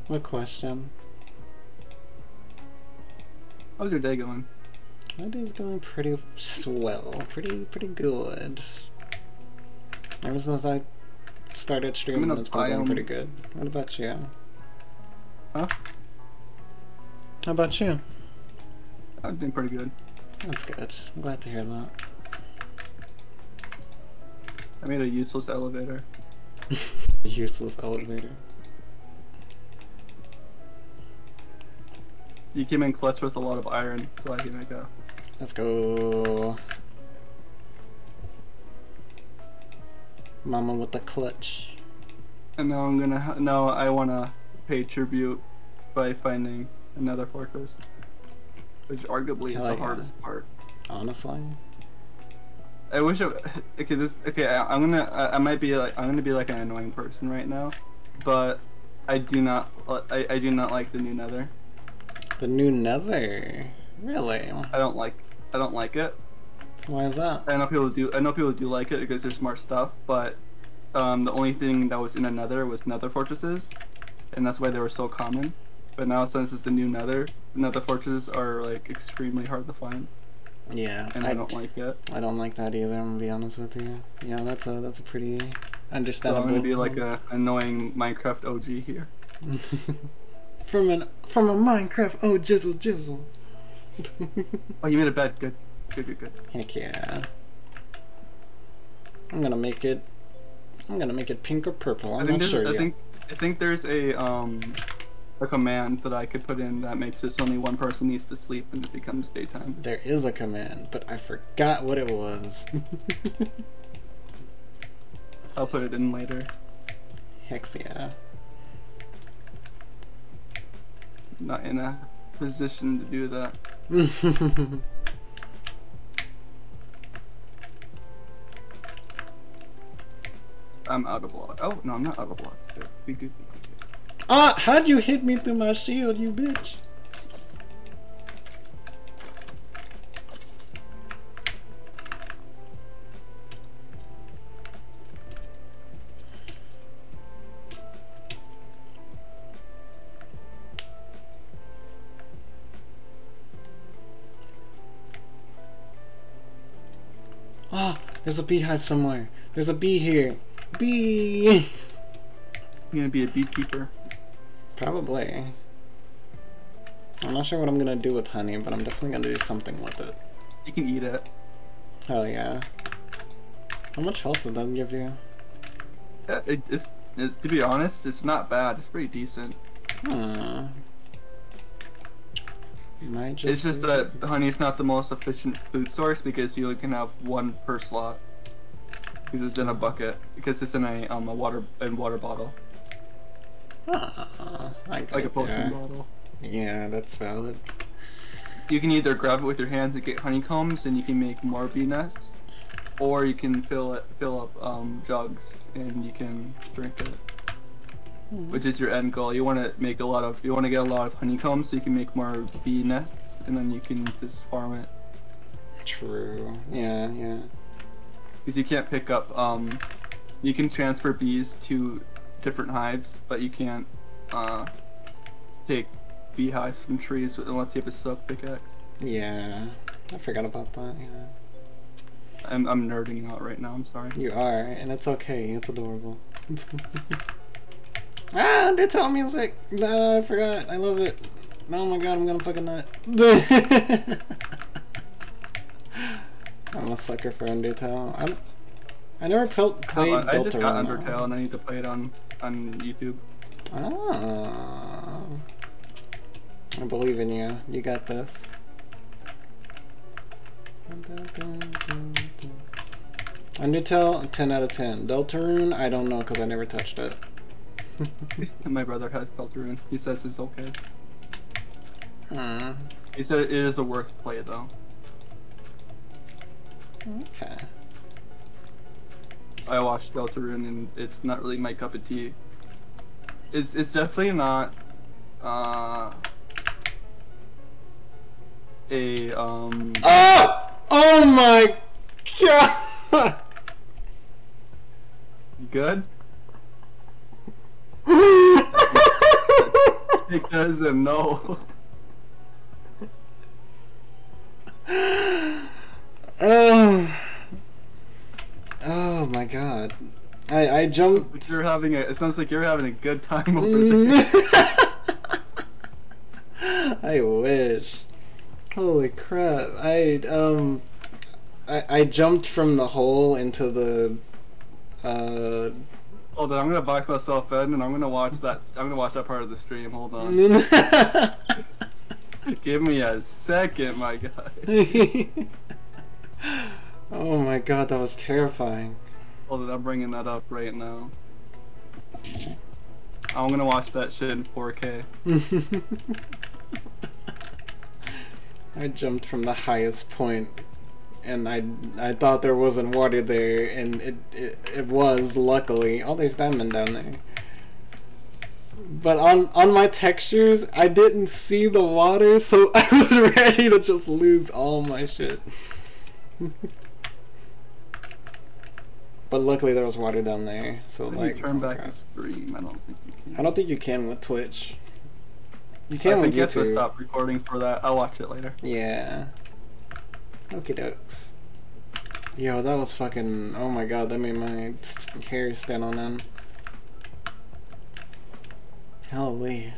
what question? How's your day going? My day's going pretty swell, pretty pretty good. Ever since I started streaming, it's been going pretty good. What about you? Huh? How about you? I've been pretty good. That's good. I'm glad to hear that. I made a useless elevator. Useless elevator. You came in clutch with a lot of iron, so I can make a. Let's go. Mama with the clutch. And now I'm gonna. Now I wanna pay tribute by finding another fortress, which arguably is the yeah. hardest part. Honestly. I wish I. Okay, this. Okay, I, I'm gonna. I, I might be like. I'm gonna be like an annoying person right now, but I do not. I, I do not like the new Nether. The new nether. Really? I don't like. I don't like it. Why is that? I know people do. I know people do like it because there's more stuff, but um, the only thing that was in a Nether was Nether fortresses, and that's why they were so common. But now since it's the new Nether, Nether fortresses are like extremely hard to find, Yeah, and I, don't like it. I don't like that either. I'm gonna be honest with you. Yeah, that's a that's a pretty So I'm gonna be like a annoying Minecraft OG here. from an from a Minecraft. Oh, jizzle jizzle. Oh, you made a bed. Good, good, good, good. Heck yeah. I'm gonna make it. I'm gonna make it pink or purple. I I'm think not sure I yet. think I think there's a um a command that I could put in that makes it so only one person needs to sleep and it becomes daytime. There is a command, but I forgot what it was. I'll put it in later. Hex yeah. Not in a position to do that. I'm out of blocks. Oh no, I'm not out of good, ah, how'd you hit me through my shield, you bitch? There's a beehive somewhere. There's a bee here. Bee! I'm gonna be a beekeeper. Probably. I'm not sure what I'm gonna do with honey, but I'm definitely gonna do something with it. You can eat it. Hell yeah. How much health did that give you? Yeah, it it's, it, to be honest, it's not bad. It's pretty decent. Hmm. Might just It's just be- that honey is not the most efficient food source because you can have one per slot. Because it's in a bucket. Because it's in a um a water and water bottle, I like a potion ya. bottle. Yeah, that's valid. You can either grab it with your hands and get honeycombs, and you can make more bee nests, or you can fill it fill up um jugs and you can drink it. Which is your end goal. You want to make a lot of you want to get a lot of honeycomb so you can make more bee nests, and then you can just farm it. True. Yeah, yeah. because you can't pick up um you can transfer bees to different hives but you can't uh take beehives from trees unless you have a silk pickaxe Yeah. I forgot about that, yeah. I'm, I'm nerding out right now i'm sorry You are, and it's okay. It's adorable. ah, Undertale music! Nah, I forgot. I love it. Oh my god, I'm gonna fucking nut. I'm a sucker for Undertale. I'm, I never pel- played I, I just got undertale and i need to play it on on youtube Ah. I believe in you. You got this. Undertale, 10 out of 10. Deltarune, I don't know because I never touched it. And my brother has Deltarune. he says it's okay Hmm. he said it is a worth play though Okay. i watched Deltarune and it's not really my cup of tea it's, it's definitely not uh a um Oh! Oh my god! You good because and no oh. Oh my god. I, I jumped. like you're having a it sounds like you're having a good time over there. I wish. Holy crap! I um, I I jumped from the hole into the uh. Hold on i'm gonna back myself in and i'm gonna watch that i'm gonna watch that part of the stream hold on. Give me a second my guy. Oh my god, that was terrifying. hold on i'm bringing that up right now. I'm gonna watch that shit in 4k I jumped from the highest point, and I I thought there wasn't water there, and it it, it was luckily. Oh, there's diamond down there. But on on my textures, I didn't see the water, so I was ready to just lose all my shit. but luckily there was water down there, so Let like. turn back the stream. I don't think you can. I don't think you can with Twitch. You can I can with think you have to stop recording for that. I'll watch it later. Yeah. Okay, dokes. Yo, that was fucking. Oh my god, that made my hair stand on end. Holy.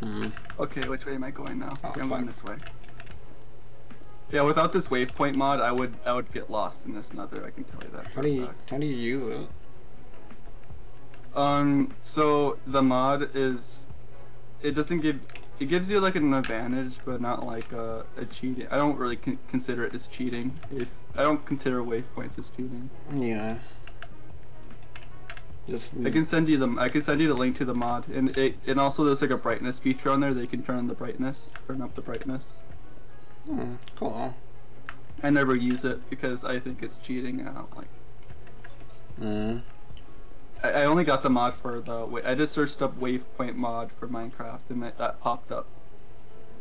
Hmm. Okay, which way am I going now? Oh, I'm going this way. Yeah, without this waypoint mod, I would I would get lost in this nether. I can tell you that. How do you fact. how do you use it? Um, so the mod is, it doesn't give, it gives you like an advantage, but not like a, a cheating. I don't really con- consider it as cheating. If I don't consider waypoints as cheating. Yeah. Just I can send you the I can send you the link to the mod, and it and also there's like a brightness feature on there. That you can turn on the brightness, turn up the brightness. Hmm, cool. I never use it because I think it's cheating. and I don't like. Mm. I, I only got the mod for the. I just searched up Wavepoint mod for Minecraft, and that, that popped up.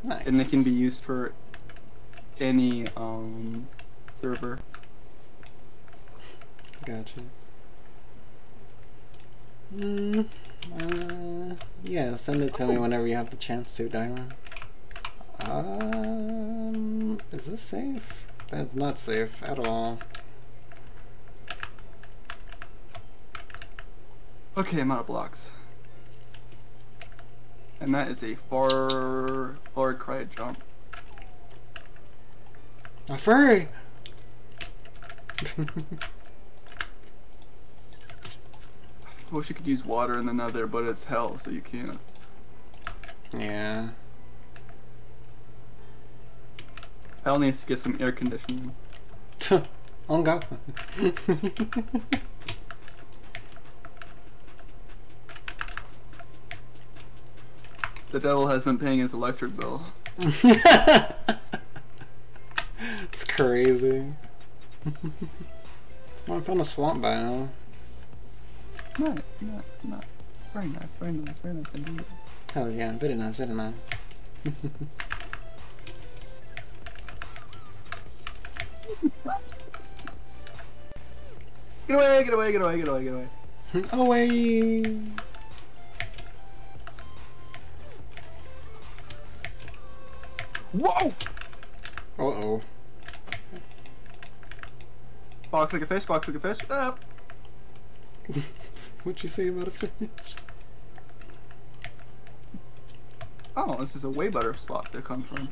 Nice. and they can be used for any um server. Gotcha. Mm, uh, yeah, send it to me whenever you have the chance to, Dyron. Um, is this safe? That's not safe at all. Okay, I'm out of blocks. And that is a far far cry jump. A furry! I wish you could use water in the nether, but it's hell, so you can't. yeah. Hell needs to get some air conditioning. Oh, On go. The devil has been paying his electric bill. it's crazy. oh, I found a swamp biome. Nice, nice, nice. Very nice, very nice, very nice indeed. Hell yeah, very nice, very nice. Get away, get away, get away, get away, get away. Away! Whoa! Uh oh. Box like a fish, box like a fish. Ah. What'd you say about a fish? Oh, this is a way better spot to come from.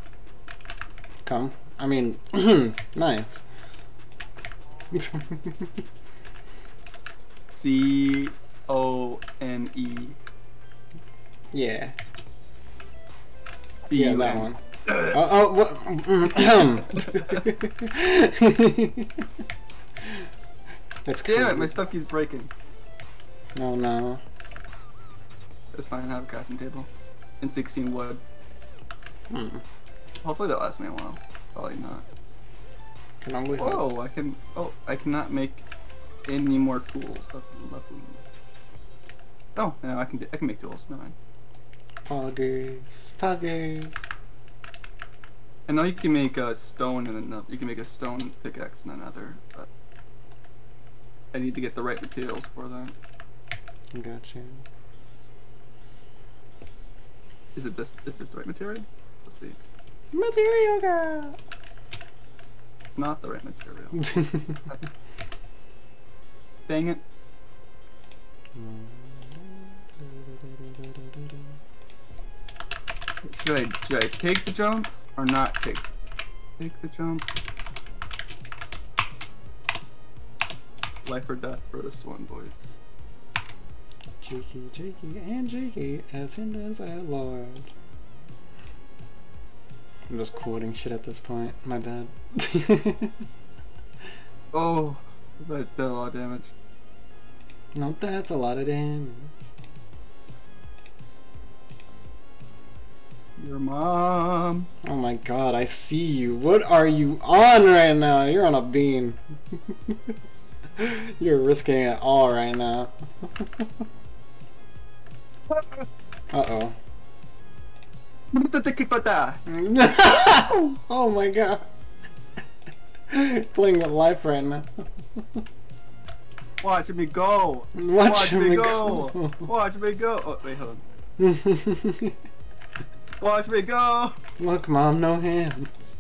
Come. I mean, nice. C O N E. yeah. C Yeah, that one. Oh, oh, what? That's Damn it, my stuff keeps breaking. Oh no. It's fine, I have a crafting table. And 16 wood. Hmm. Hopefully that lasts me a while. Probably not. Can only hope. Whoa, I can. Oh, I cannot make any more tools. That's lovely. Oh, no, I can. do- I can make tools. No, mind. Poggers. Poggers. I know you can make a stone and another. You can make a stone pickaxe and another, but I need to get the right materials for that. Gotcha. Is it this? Is this the right material? Let's see. Material girl. It's not the right material. Dang it. Mm-hmm. Should I should I take the jump or not take take the jump? Life or death for this one, boys. Jakey, Jakey, and Jakey, as him as our Lord. I'm just quoting shit at this point. My bad. Oh, that did a lot of damage. no, that's a lot of damage. Your mom. Oh my god, I see you. What are you on right now? You're on a beam. You're risking it all right now. Uh-oh. oh my god. Playing with life right now. Watch me go. Watch, Watch me me go. go. Watch me go. Oh, wait, hold on. Watch me go. Look, mom, no hands.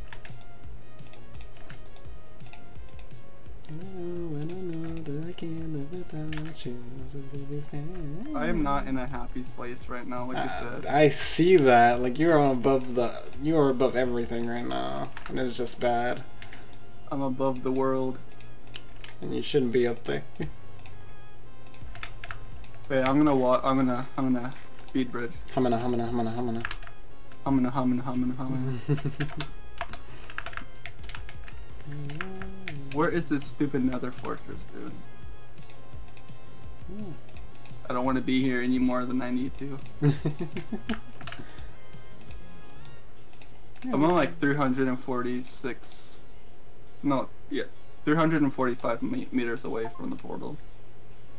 I am not in a happy place right now. Look at Uh, this. I see that. Like you're above the, you are above everything right now, and it's just bad. I'm above the world. And you shouldn't be up there. Wait, I'm gonna walk. I'm gonna. I'm gonna speed bridge. Humana, humana, humana, humana. I'm gonna hum and hum and hum. And hum. Where is this stupid nether fortress, dude? I don't want to be here any more than I need to. I'm on like 346. No, yeah, 345 me- meters away from the portal,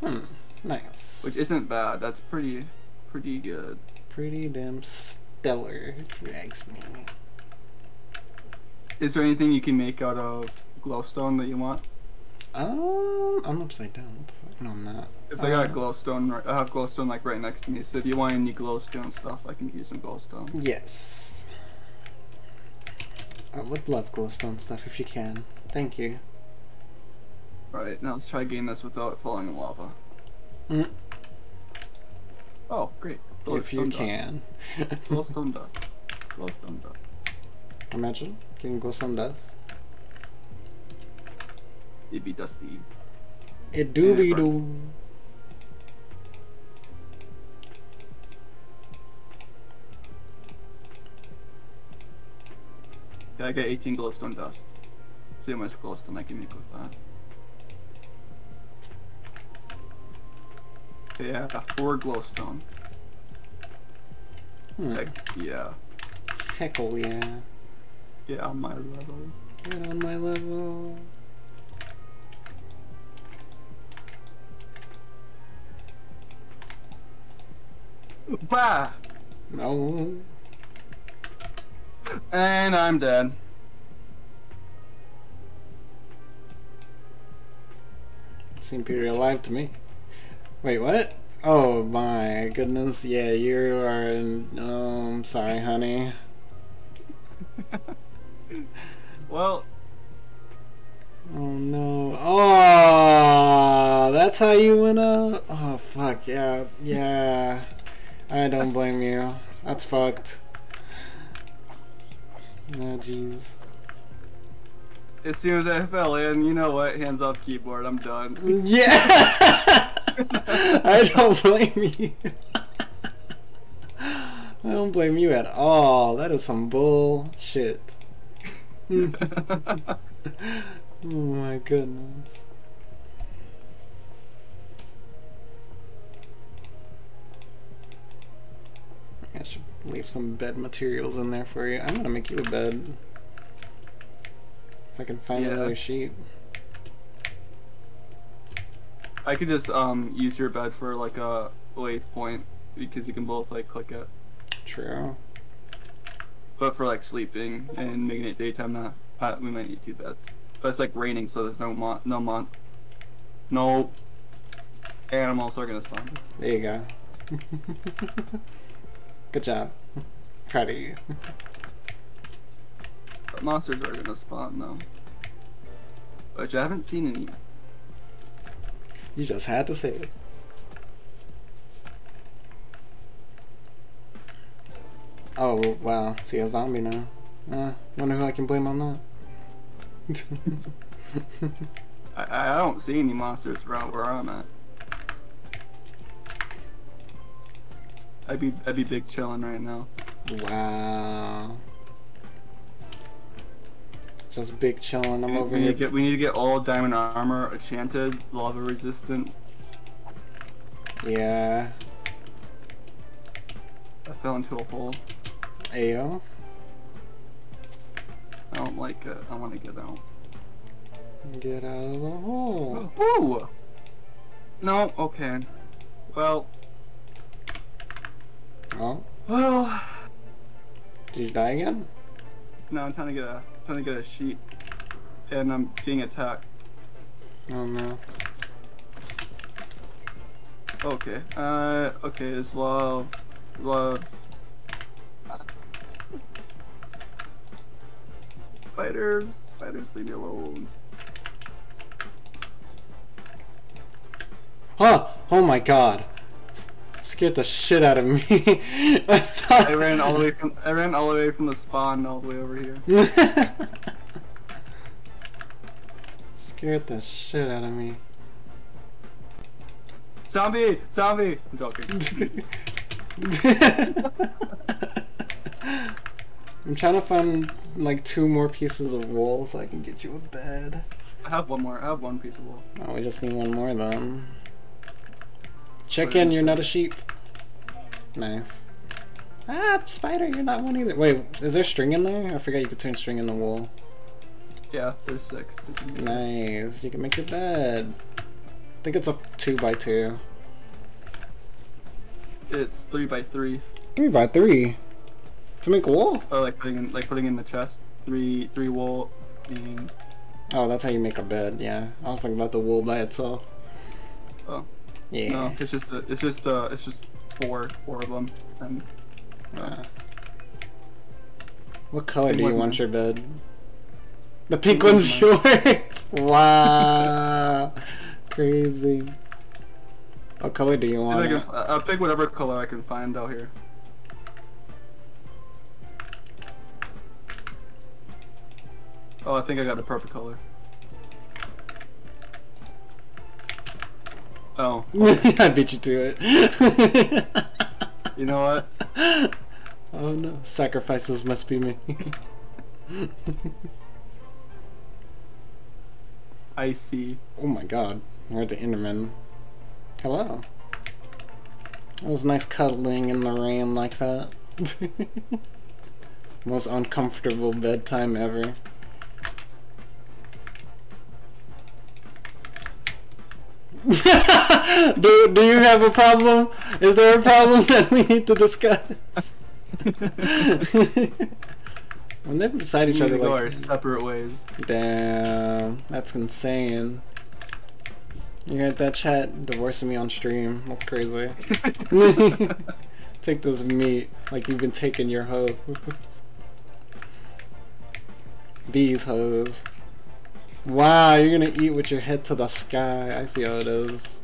Hmm, nice. which isn't bad. That's pretty, pretty good. Pretty damn stellar, ask me. Is there anything you can make out of glowstone that you want? Um, I'm upside down. What the fuck? No, I'm not. Cause I got Uh, glowstone. Right, I have glowstone like right next to me. So if you want any glowstone stuff, I can use some glowstone. Yes. I would love glowstone stuff if you can. Thank you. Right now, let's try getting this without falling in lava. Mm. Oh, great! If you can. Glowstone dust. Glowstone dust. Imagine getting glowstone dust. It'd be dusty. It do be Yeah, do. Yeah, I got 18 glowstone dust. How much glowstone I can make with that. Yeah, I got four glowstone. Hmm. Heck, yeah. Heckle yeah. Yeah, on my level. Get on my level. Bah! No. And I'm dead. Seem pretty alive to me. Wait, what? Oh my goodness. Yeah, you are. In, oh, I'm sorry, honey. Well, Oh no. Oh, that's how you went up? Oh, fuck. Yeah, yeah. I don't blame you. That's fucked. Oh, jeez. as soon as I fell in, you know what? Hands off keyboard. I'm done. Yeah! I don't blame you. I don't blame you at all. That is some bullshit. oh my goodness. I should leave some bed materials in there for you. I'm gonna make you a bed. If I can find Yeah. another sheet. I could just um use your bed for like a wave point because you can both like click it. True. But for like sleeping and making it daytime, not uh, we might need two beds. But it's like raining, so there's no mon, no mon, no animals are gonna spawn. There you go. Good job. Proud of you. But monsters are gonna spawn though. Which I haven't seen any. You just had to say it. Oh wow, see a zombie now. Uh, wonder who I can blame on that. I, I don't see any monsters around where I'm at. I'd be I'd be big chilling right now. wow. Just big chilling. I'm We- over we need here. to get we need to get all diamond armor enchanted, lava resistant. Yeah. I fell into a hole. Ayo. I don't like it. I want to get out. Get out of the hole. Ooh! No, okay. Well, Oh, well. did you die again? No, I'm trying to get a trying to get a sheet, and I'm being attacked. Oh no. Okay. Uh. Okay. It's love. Love. Spiders. Spiders. Leave me alone. Huh! Oh my god. Scared the shit out of me. I thought I ran all the way from I ran all the way from the spawn all the way over here. Scared the shit out of me. Zombie! Zombie! I'm joking. I'm trying to find like two more pieces of wool so I can get you a bed. I have one more. I have one piece of wool. Oh, we just need one more then. Check in, is you're not a sheep. Nice. Ah, spider, you're not one either. Wait, is there string in there? I forgot you could turn string into wool. Yeah, there's six. Nice, you can make your bed. I think it's a two by two. It's three by three. Three by three. To make wool? Or like putting in like putting in the chest. Three three wool and Oh, that's how you make a bed, yeah. I was thinking about the wool by itself. Oh. Yeah. no, it's just a, it's just uh it's just four four of them. And Uh, what color do you want your bed? The pink one's yours! wow! Crazy. What color do you want? I can, I'll pick whatever color I can find out here. Oh, I think I got the perfect color. Oh, I beat you to it. you know what? oh no, sacrifices must be made. I see. oh my god, we're the Enderman. Hello. It was nice cuddling in the rain like that. Most uncomfortable bedtime ever. do, do you have a problem? Is there a problem that we need to discuss? when they're beside each other to go like our separate ways. Damn, that's insane. You heard that chat? Divorcing me on stream. That's crazy. Take this meat like you've been taking your hoes. These hoes. Wow, you're gonna eat with your head to the sky. I see how it is.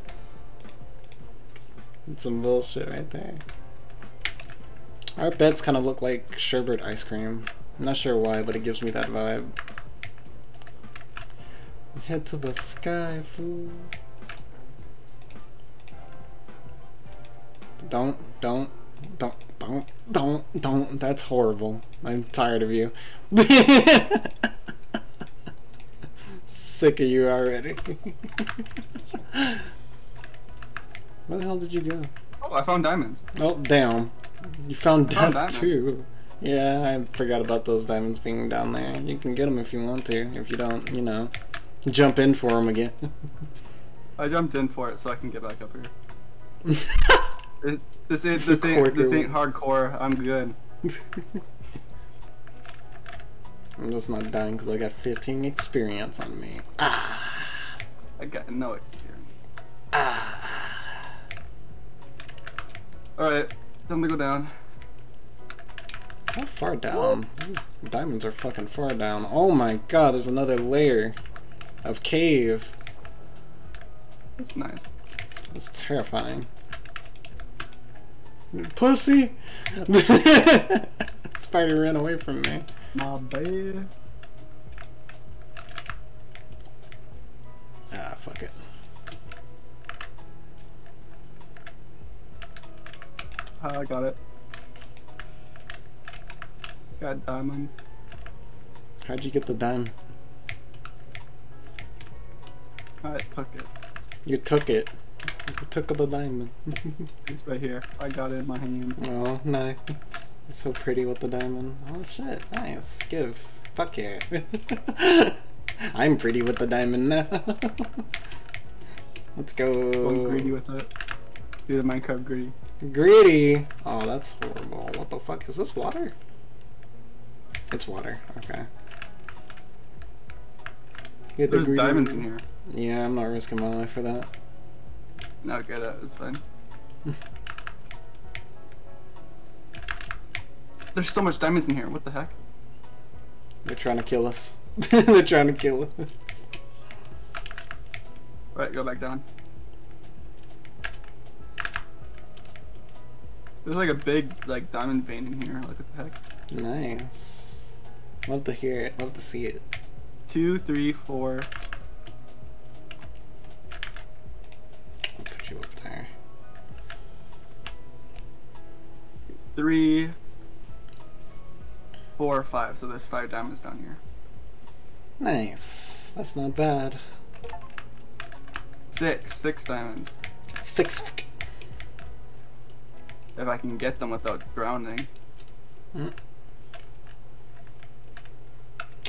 It's some bullshit right there. Our beds kind of look like sherbet ice cream. I'm not sure why, but it gives me that vibe. Head to the sky, fool. Don't, don't, don't, don't, don't, don't. That's horrible. I'm tired of you. Sick of you already. Where the hell did you go? Oh, I found diamonds. Oh, damn. You found Found death diamonds. too. Yeah, I forgot about those diamonds being down there. You can get them if you want to. If you don't, you know, jump in for them again. I jumped in for it so I can get back up here. This, this ain't It's this ain't this ain't hardcore. I'm good. I'm just not dying because I got 15 experience on me. Ah, I got no experience. ah. All right, time to go down. How far down? These diamonds are fucking far down. Oh my god, there's another layer of cave. That's nice. That's terrifying. Pussy! Spider ran away from me. My bad. Ah, fuck it. I got it. Got diamond. How'd you get the diamond? I took it. You took it. You took the diamond. It's right here. I got it in my hand. oh, nice. You're so pretty with the diamond. Oh shit, nice. Give. Fuck yeah. I'm pretty with the diamond now. Let's go. Going greedy with it. Do the Minecraft greedy. Greedy. Oh, that's horrible. What the fuck is this water? It's water. Okay. Get the There's greedy- diamonds in here. Yeah, I'm not risking my life for that. No, get it. It's fine. There's so much diamonds in here. What the heck? They're trying to kill us. They're trying to kill us. Right, go back down. There's like a big like diamond vein in here. Look what the heck. Nice. Love to hear it. Love to see it. Two, three, four. I'll put you up there. three, four, or five. So there's five diamonds down here. Nice. That's not bad. Six, six diamonds. Six. If I can get them without drowning. Mm.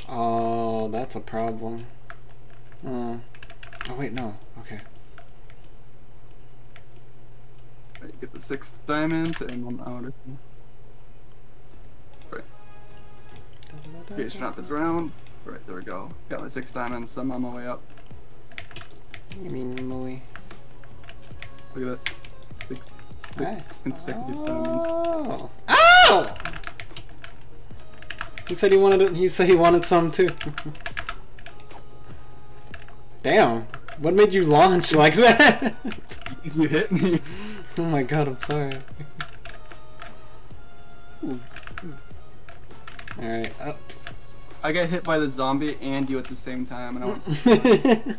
Oh, that's a problem. Oh. Oh wait, no. Okay. Right, get the sixth diamond and I'm out Okay, not to drown. Right, there we go. Got my six diamonds, so I'm on my way up. You mean Louis? Look at this. Six, six consecutive diamonds. Oh. Ow! He said he wanted it. He said he wanted some too. Damn. What made you launch like that? You hit me. oh my god, I'm sorry. Alright, up. I got hit by the zombie and you at the same time, and I went,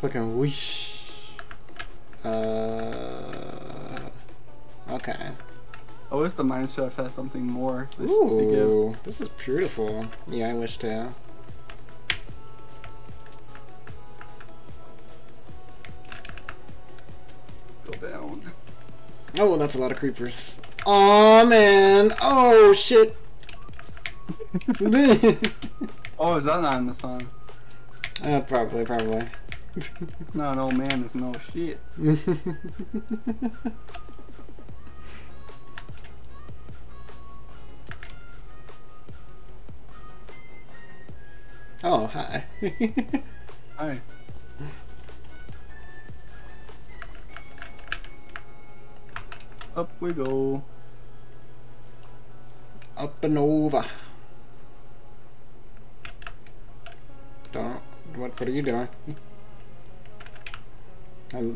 Fucking whoosh. Uh. Okay. I wish the mine shaft had something more Ooh, this is beautiful. Yeah, I wish to. give. Go down. Oh, that's a lot of creepers. Oh man. Oh shit. Oh, is that not in the song? uh, probably, probably. No, old man is no shit. oh, hi. Hi. Up we go. Up and over. Don't. What? What are you doing? I,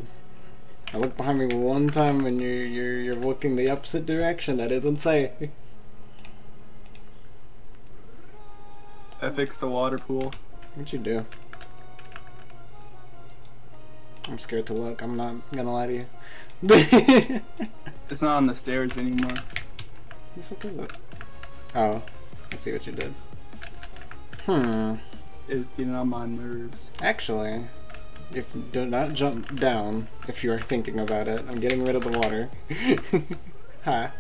I look behind me one time and you're you're you're looking the opposite direction. That isn't safe. I fixed the water pool. What'd you do? I'm scared to look. I'm not gonna lie to you. It's not on the stairs anymore. fuck is it? Oh, I see what you did. Hmm. It's getting on my nerves. Actually, if do not jump down if you are thinking about it. I'm getting rid of the water. Hi.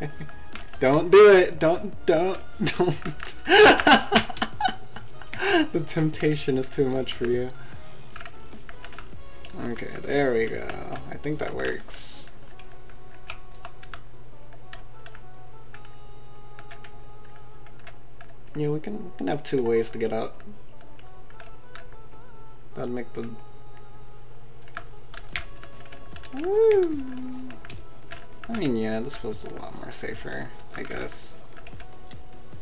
Don't do it. Don't. Don't. Don't. the temptation is too much for you. Okay, there we go. I think that works. Yeah, we can, we can have two ways to get out. That'll make the. Woo. I mean, yeah, this feels a lot more safer, I guess.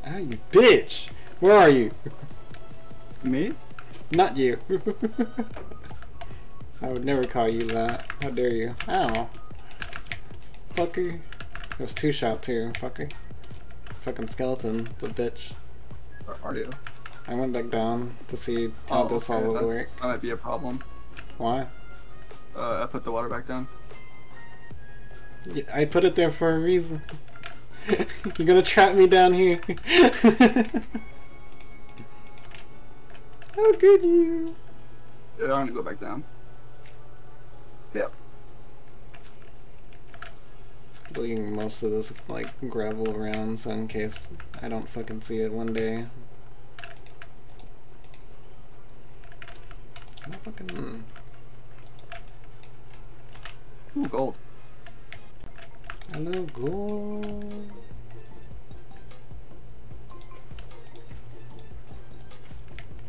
Ah, you bitch! Where are you? Me? Not you. I would never call you that. How dare you? Ow. Fucker. It was two shot too, fucker. Fucking skeleton, the bitch. Are you? I went back down to see how this all Oh, okay, would that's- work. That might be a problem. Why? Uh, I put the water back down. Yeah, I put it there for a reason. You're gonna trap me down here. How could you? Yeah, I'm gonna go back down. Yep. Leaving most of this like gravel around, so in case I don't fucking see it one day. Fucking. Ooh, gold. Hello, gold.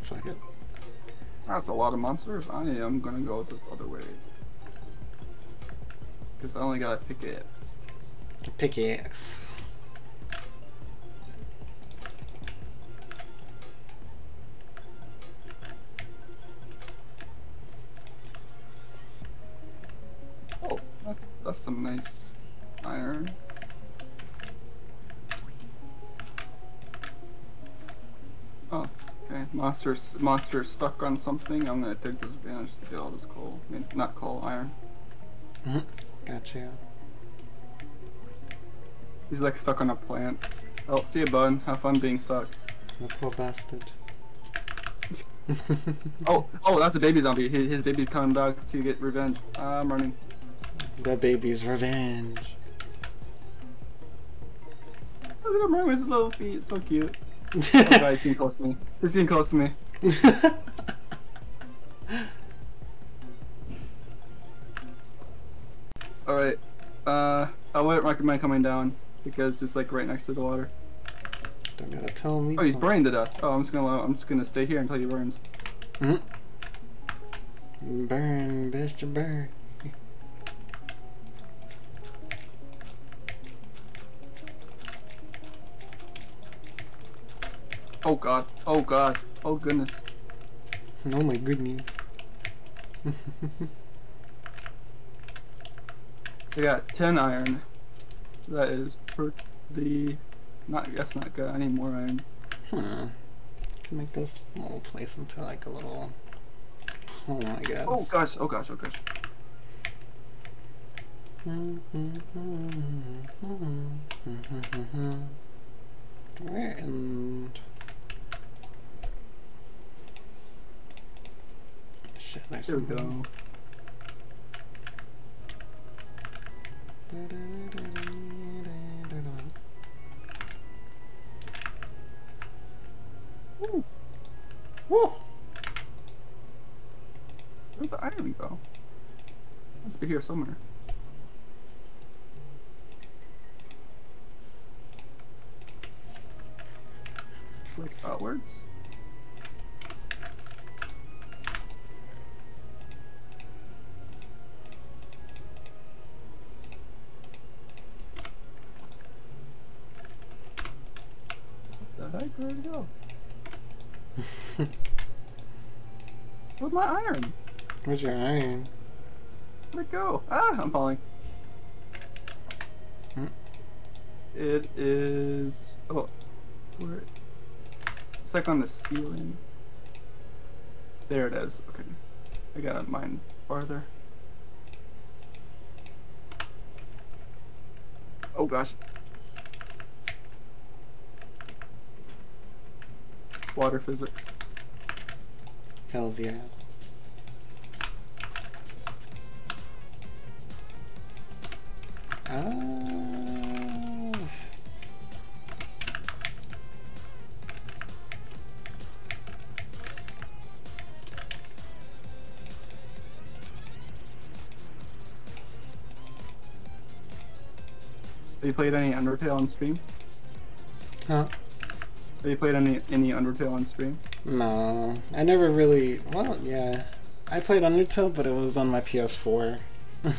Fuck it. That's a lot of monsters. I am gonna go this other way. Because I only got a pickaxe. Pickaxe. Oh, that's, that's some nice iron. Oh, okay. Monsters, monster stuck on something. I'm gonna take this advantage to get all this coal. Not coal, iron. Mhm. Gotcha. He's like stuck on a plant. Oh, see you, bud. Have fun being stuck. The poor bastard. Oh, oh, that's a baby zombie. His, his baby's coming back to get revenge. I'm running. The baby's revenge. Look at him running with his little feet. So cute. Oh, God, he's getting close to me. He's getting close to me. Alright. Uh, I wouldn't recommend coming down because it's like right next to the water. Don't gotta tell me. Oh, he's burning to death. Oh, I'm just gonna I'm just gonna stay here until he burns. Mhm. Burn, bitch, burn. Oh God. Oh God. Oh goodness. Oh my goodness. I got 10 iron. That is pretty. Not. That's not good. I need more iron. hmm. Can make this little place into like a little home, I guess. Oh gosh. Oh gosh. Oh gosh. Where in? Shit, there's There we go. Woo! where'd the iron go? Must be here somewhere. Like outwards? Where'd it go? Where'd my iron? Where's your iron? Where'd it go? Ah, I'm falling. Hmm. It is. Oh, where? It's like on the ceiling. There it is. Okay, I gotta mine farther. Oh gosh. Water physics. Hells yeah. Ah. Have you played any Undertale on stream? Huh? Have you played any any Undertale on stream? No, I never really. Well, yeah, I played Undertale, but it was on my PS4.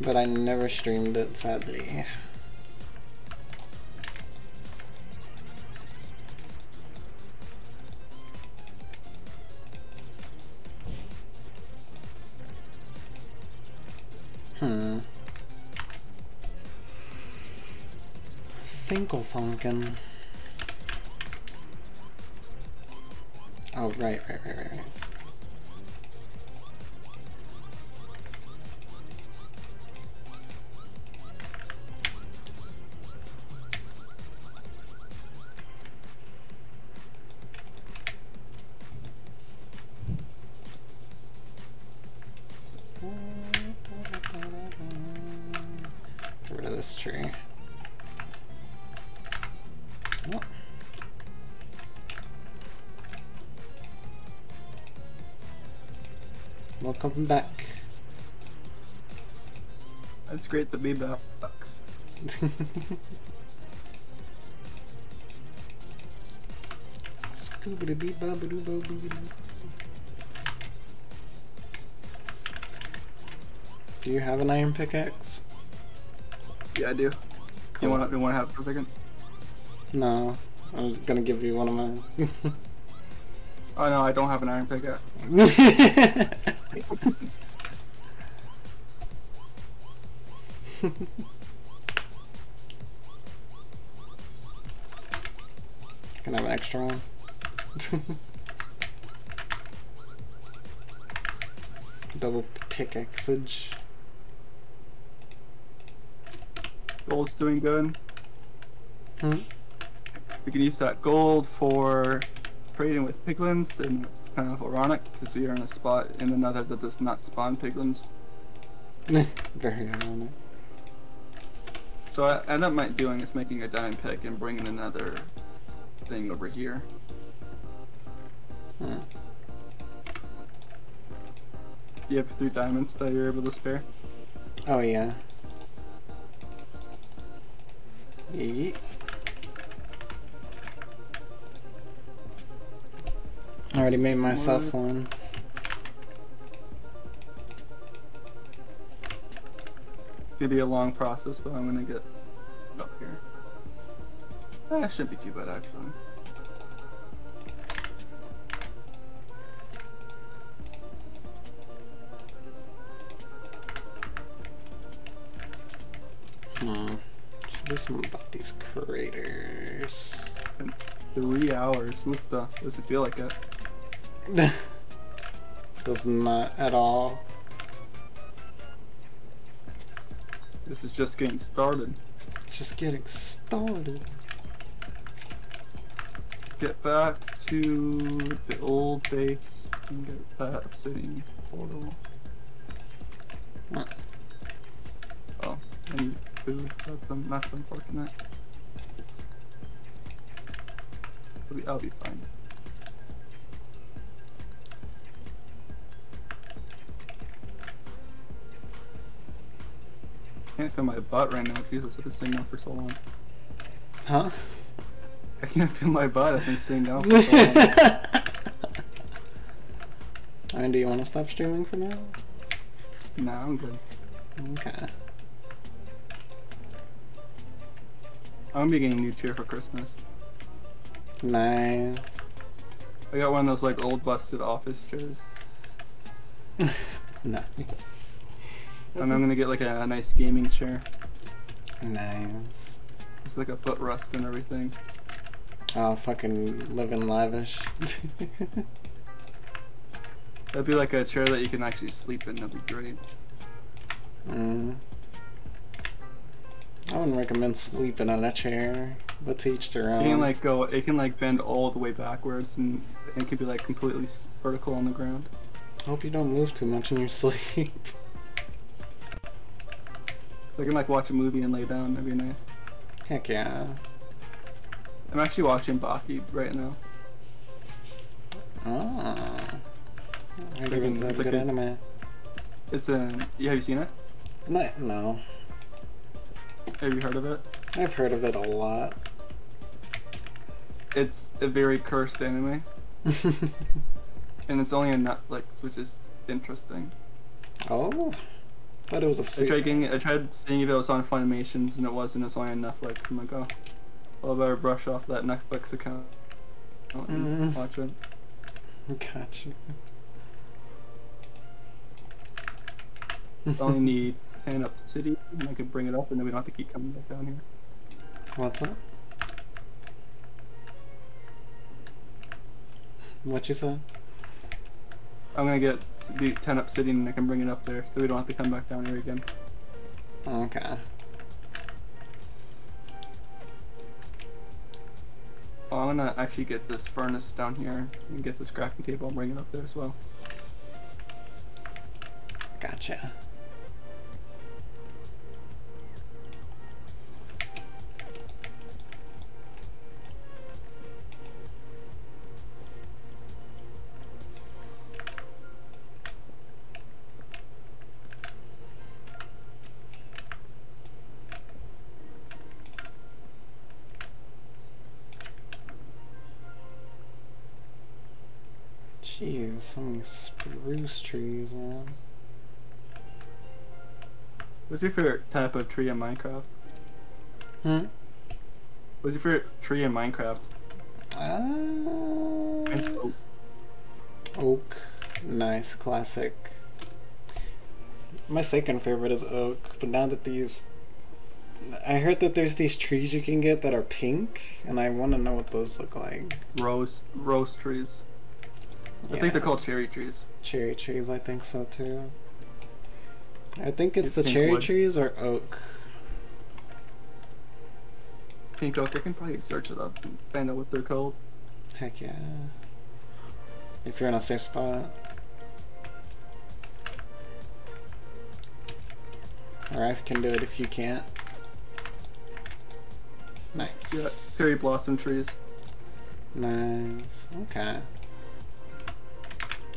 but I never streamed it, sadly. Do you have an iron pickaxe? Yeah, I do. Cool. You want you want to have it for a second? No, I was gonna give you one of mine. Oh no, I don't have an iron pickaxe. Can I have an extra one? Double pickaxeage. Gold's doing good. Hmm? We can use that gold for trading with piglins, and it's kind of ironic because we are in a spot in the nether that does not spawn piglins. Very ironic. So I end up might doing is making a diamond pick and bringing another thing over here. Hmm. You have three diamonds that you're able to spare. Oh yeah. Yeet. I already made myself one. It'd be a long process, but I'm gonna get up here. Eh, shouldn't be too bad actually. Hmm. Something about these craters. Three hours. Oof, does it feel like it. Does not at all. This is just getting started. Just getting started. Get back to the old base and get that obsidian portal. What? Oh, I need food. That's, um, that's unfortunate. I'll be, I'll be fine. Can't feel my butt right now. Jesus, I've been sitting down for so long. Huh? I can't feel my butt. I've been sitting down for so long. I mean, do you want to stop streaming for now? nah, I'm good. Okay. I'm gonna be getting a new chair for Christmas. Nice. I got one of those like old busted office chairs. nice. And I'm gonna get like a, a nice gaming chair. Nice. It's like a footrest and everything. Oh, fucking living lavish. That'd be like a chair that you can actually sleep in. That'd be great. mm. I wouldn't recommend sleeping on a chair, but to each their own. It can like go. It can like bend all the way backwards, and it can be like completely vertical on the ground. Hope you don't move too much in your sleep. I can like watch a movie and lay down. That'd be nice. Heck yeah. I'm actually watching Baki right now. Ah. I It's give like us an- a it's like good a- anime. It's a. Yeah, have you seen it? No, no. Have you heard of it? I've heard of it a lot. It's a very cursed anime, and it's only on Netflix, which is interesting. oh. Thought it was a I se- tried getting, I tried seeing if it was on Funimations, and it wasn't. It's only on Netflix. I'm like, oh, well, I better brush off that Netflix account and Mm. watch it. Gotcha. I only need 10 obsidian, and I can bring it up, and then we don't have to keep coming back down here. What's up? What you said? I'm gonna get the 10 obsidian, and I can bring it up there, so we don't have to come back down here again. Okay. Oh, I'm gonna actually get this furnace down here, and get this crafting table, and bring it up there as well. Gotcha. Jeez, so many spruce trees, man. What's your favorite type of tree in Minecraft? Hmm? What's your favorite tree in Minecraft? Uh, oak. oak. Nice, classic. My second favorite is oak, but now that these. I heard that there's these trees you can get that are pink, and I want to know what those look like. Rose, rose trees. I think they're called cherry trees. Cherry trees, I think so too. I think it's It's the cherry wood. trees or oak. Pink oak. I can probably search it up and find out what they're called. Heck yeah. If you're in a safe spot. Or I can do it if you can't. Nice. Yeah, cherry blossom trees. Nice. Okay.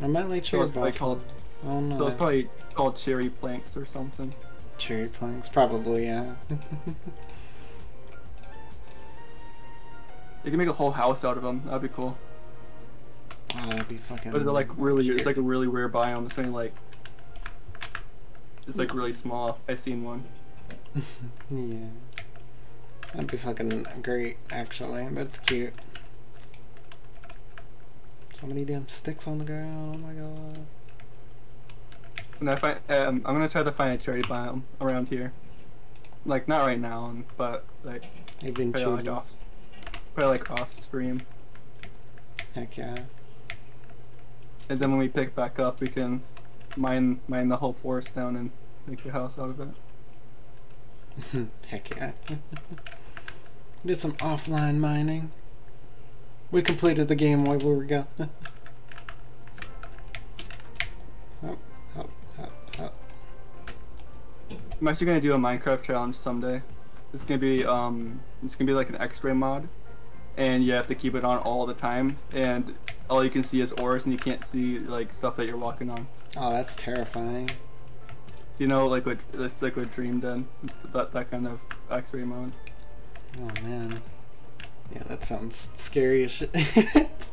I might like So cherry probably blossom. called. Oh no. So it's probably called cherry planks or something. cherry planks. Probably, yeah. You can make a whole house out of them. That'd be cool. oh, that'd be fucking. But they're like really. It's like a really rare biome. It's only like. It's like really small. I seen one. Yeah. That'd be fucking great, actually. That's cute. So many damn sticks on the ground. Oh my god. And I find um, I'm gonna try to find a cherry biome around here. Like not right now, but like probably like Eventually. off, probably like off stream. Heck yeah. And then when we pick back up, we can mine mine the whole forest down and make a house out of it. Heck yeah. Did some offline mining. We completed the game while we were gone. I'm actually gonna do a Minecraft challenge someday. It's gonna be um, it's gonna be like an X-ray mod, and you have to keep it on all the time, and all you can see is ores, and you can't see like stuff that you're walking on. Oh, that's terrifying. You know, like what it's like what Dream did, that that kind of X-ray mode. Oh man. Yeah, that sounds scary as shit.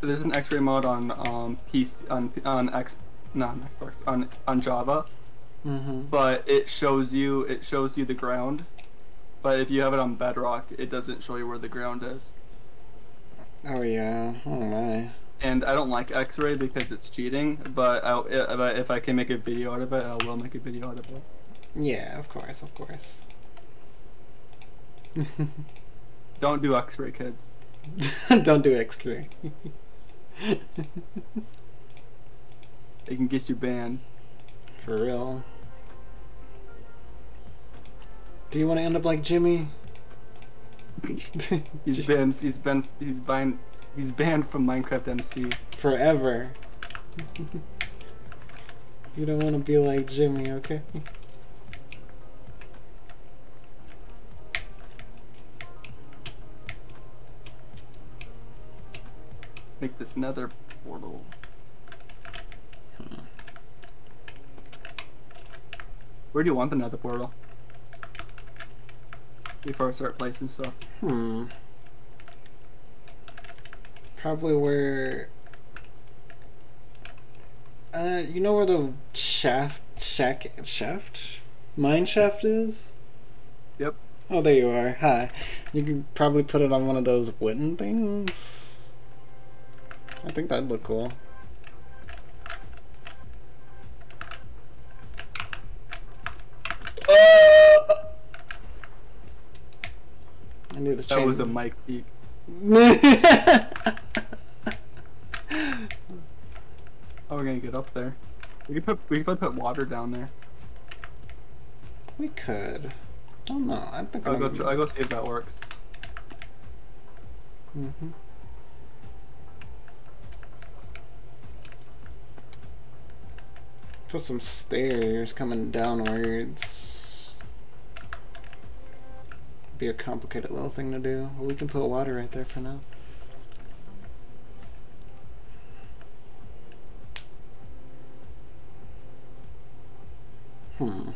There's an X-ray mod on um PC on on X not on Xbox on on Java, mm-hmm. but it shows you it shows you the ground. But if you have it on Bedrock, it doesn't show you where the ground is. Oh yeah. Oh my. And I don't like X-ray because it's cheating. But I, i- but if I can make a video out of it, I will make a video out of it. Yeah, of course, of course. Don't do X-ray, kids. Don't do X-ray. It can get you banned. For real. Do you want to end up like Jimmy? He's banned. He's been. He's banned. He's banned from Minecraft MC. Forever. you don't want to be like Jimmy, okay? Make this nether portal. Where do you want the nether portal? Before I start placing stuff. Hmm. Probably where. Uh, you know where the shaft, shack, shaft, mine shaft is? Yep. Oh, there you are. Hi. You could probably put it on one of those wooden things. I think that'd look cool. I need to change. That was a mic peak. How are we gonna get up there? We could put we could put water down there. we could. I don't know. I think I'll go I'm- tr- I'll go see if that works. Mhm. Put some stairs coming downwards. Be a complicated little thing to do. We can put water right there for now. Hmm.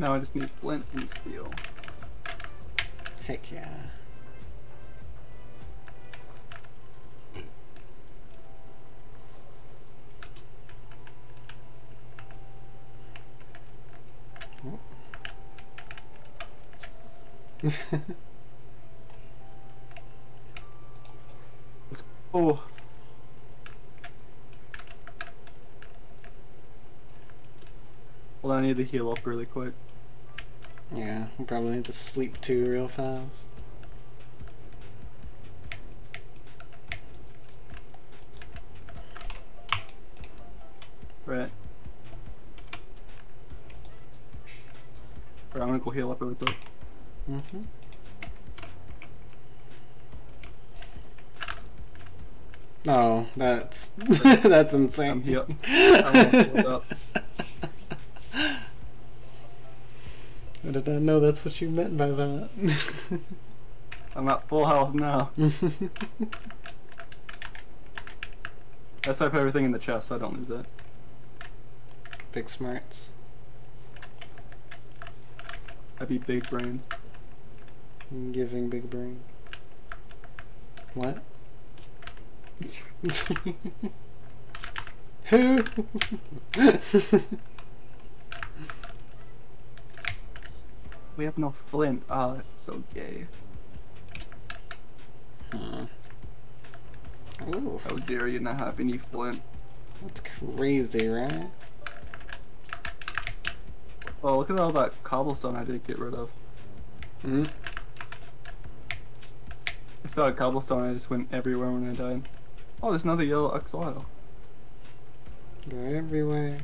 Now I just need flint and steel. Heck yeah. Oh. I need to heal up really quick. yeah, I'll probably need to sleep too real fast. Right. Right, I'm gonna go heal up really quick. Mm-hmm. No, that's that's insane. I'm heal- I'm all healed I did not know that's what you meant by that. I'm at full health now. That's why I put everything in the chest so I don't lose it. Big smarts. I'd be big brain. Giving big brain. What? Who? We have no flint. Oh, that's so gay. Huh. Ooh, How dare you not have any flint? that's crazy, right? Oh, look at all that cobblestone I didn't get rid of. hmm I saw a cobblestone I just went everywhere when I died. Oh, there's another yellow oil. Go everywhere.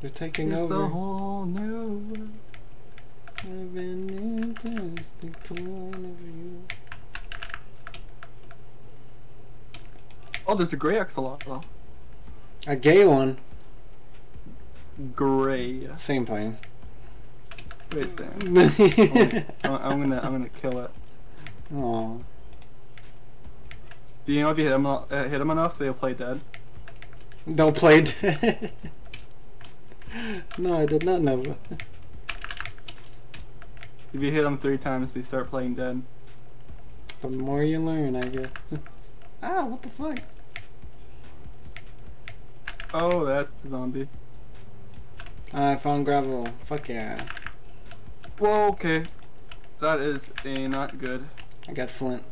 They're taking It's a whole new world. Living in just the point of view. Oh, there's a gray axolotl. A gay one. Gray. Same plane. Right there. I'm, I'm gonna I'm gonna kill it. Aw. Do you know if you hit them, uh, hit him enough, they'll play dead? Don't play dead. no, I did not know. If you hit them three times, they start playing dead. The more you learn, I guess. ah, what the fuck? Oh, that's a zombie. I found gravel. Fuck yeah. Whoa, okay. That is a not good. I got flint.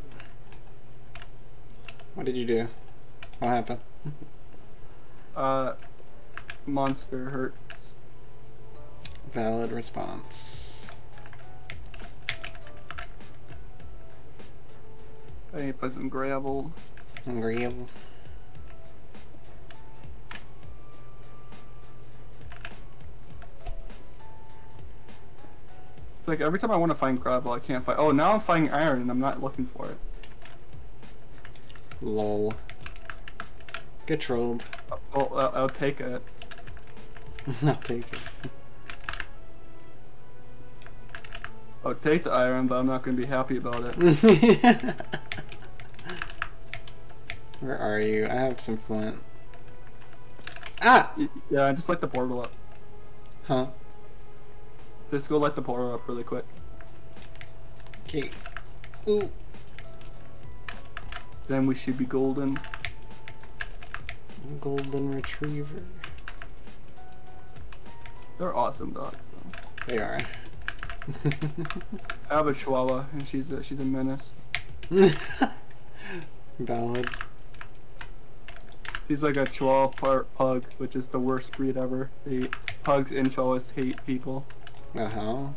What did you do? What happened? Uh, monster hurts. Valid response. I need to put some gravel. Gravel. It's like every time I want to find gravel, I can't find. Oh, now I'm finding iron and I'm not looking for it. Lol. Get trolled. Oh, I'll, I'll take it. I'll take it. I'll take the iron, but I'm not gonna be happy about it. Where are you? I have some flint. Ah! Yeah, I just light the portal up. Huh? Just go light the portal up really quick. Okay. Ooh. Then we should be golden. Golden retriever. They're awesome dogs. Though. They are. I have a Chihuahua, and she's a, she's a menace. Valid. She's like a Chihuahua part pug, which is the worst breed ever. They pugs and Chihuahuas hate people. Uh huh.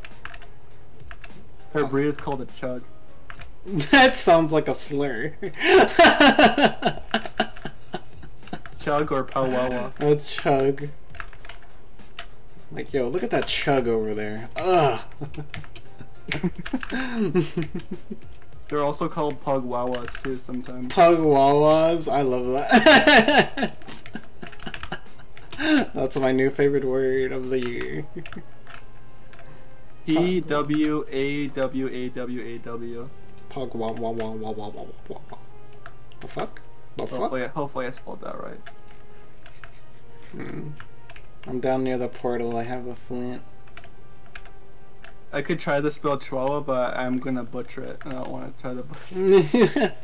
Her breed is called a Chug. That sounds like a slur. Chug or Powwowa. a chug. Like, yo, look at that chug over there. Ugh. They're also called Pug Wawas too sometimes. Pug wawas. I love that. That's my new favorite word of the year. P W A W A W A W. Pug wah wah wah wah wah wah wah wah. The fuck? The fuck? Hopefully, hopefully I spelled that right. Hmm. I'm down near the portal. I have a flint. I could try to spell Chihuahua, but I'm gonna butcher it. I don't want to try the butcher.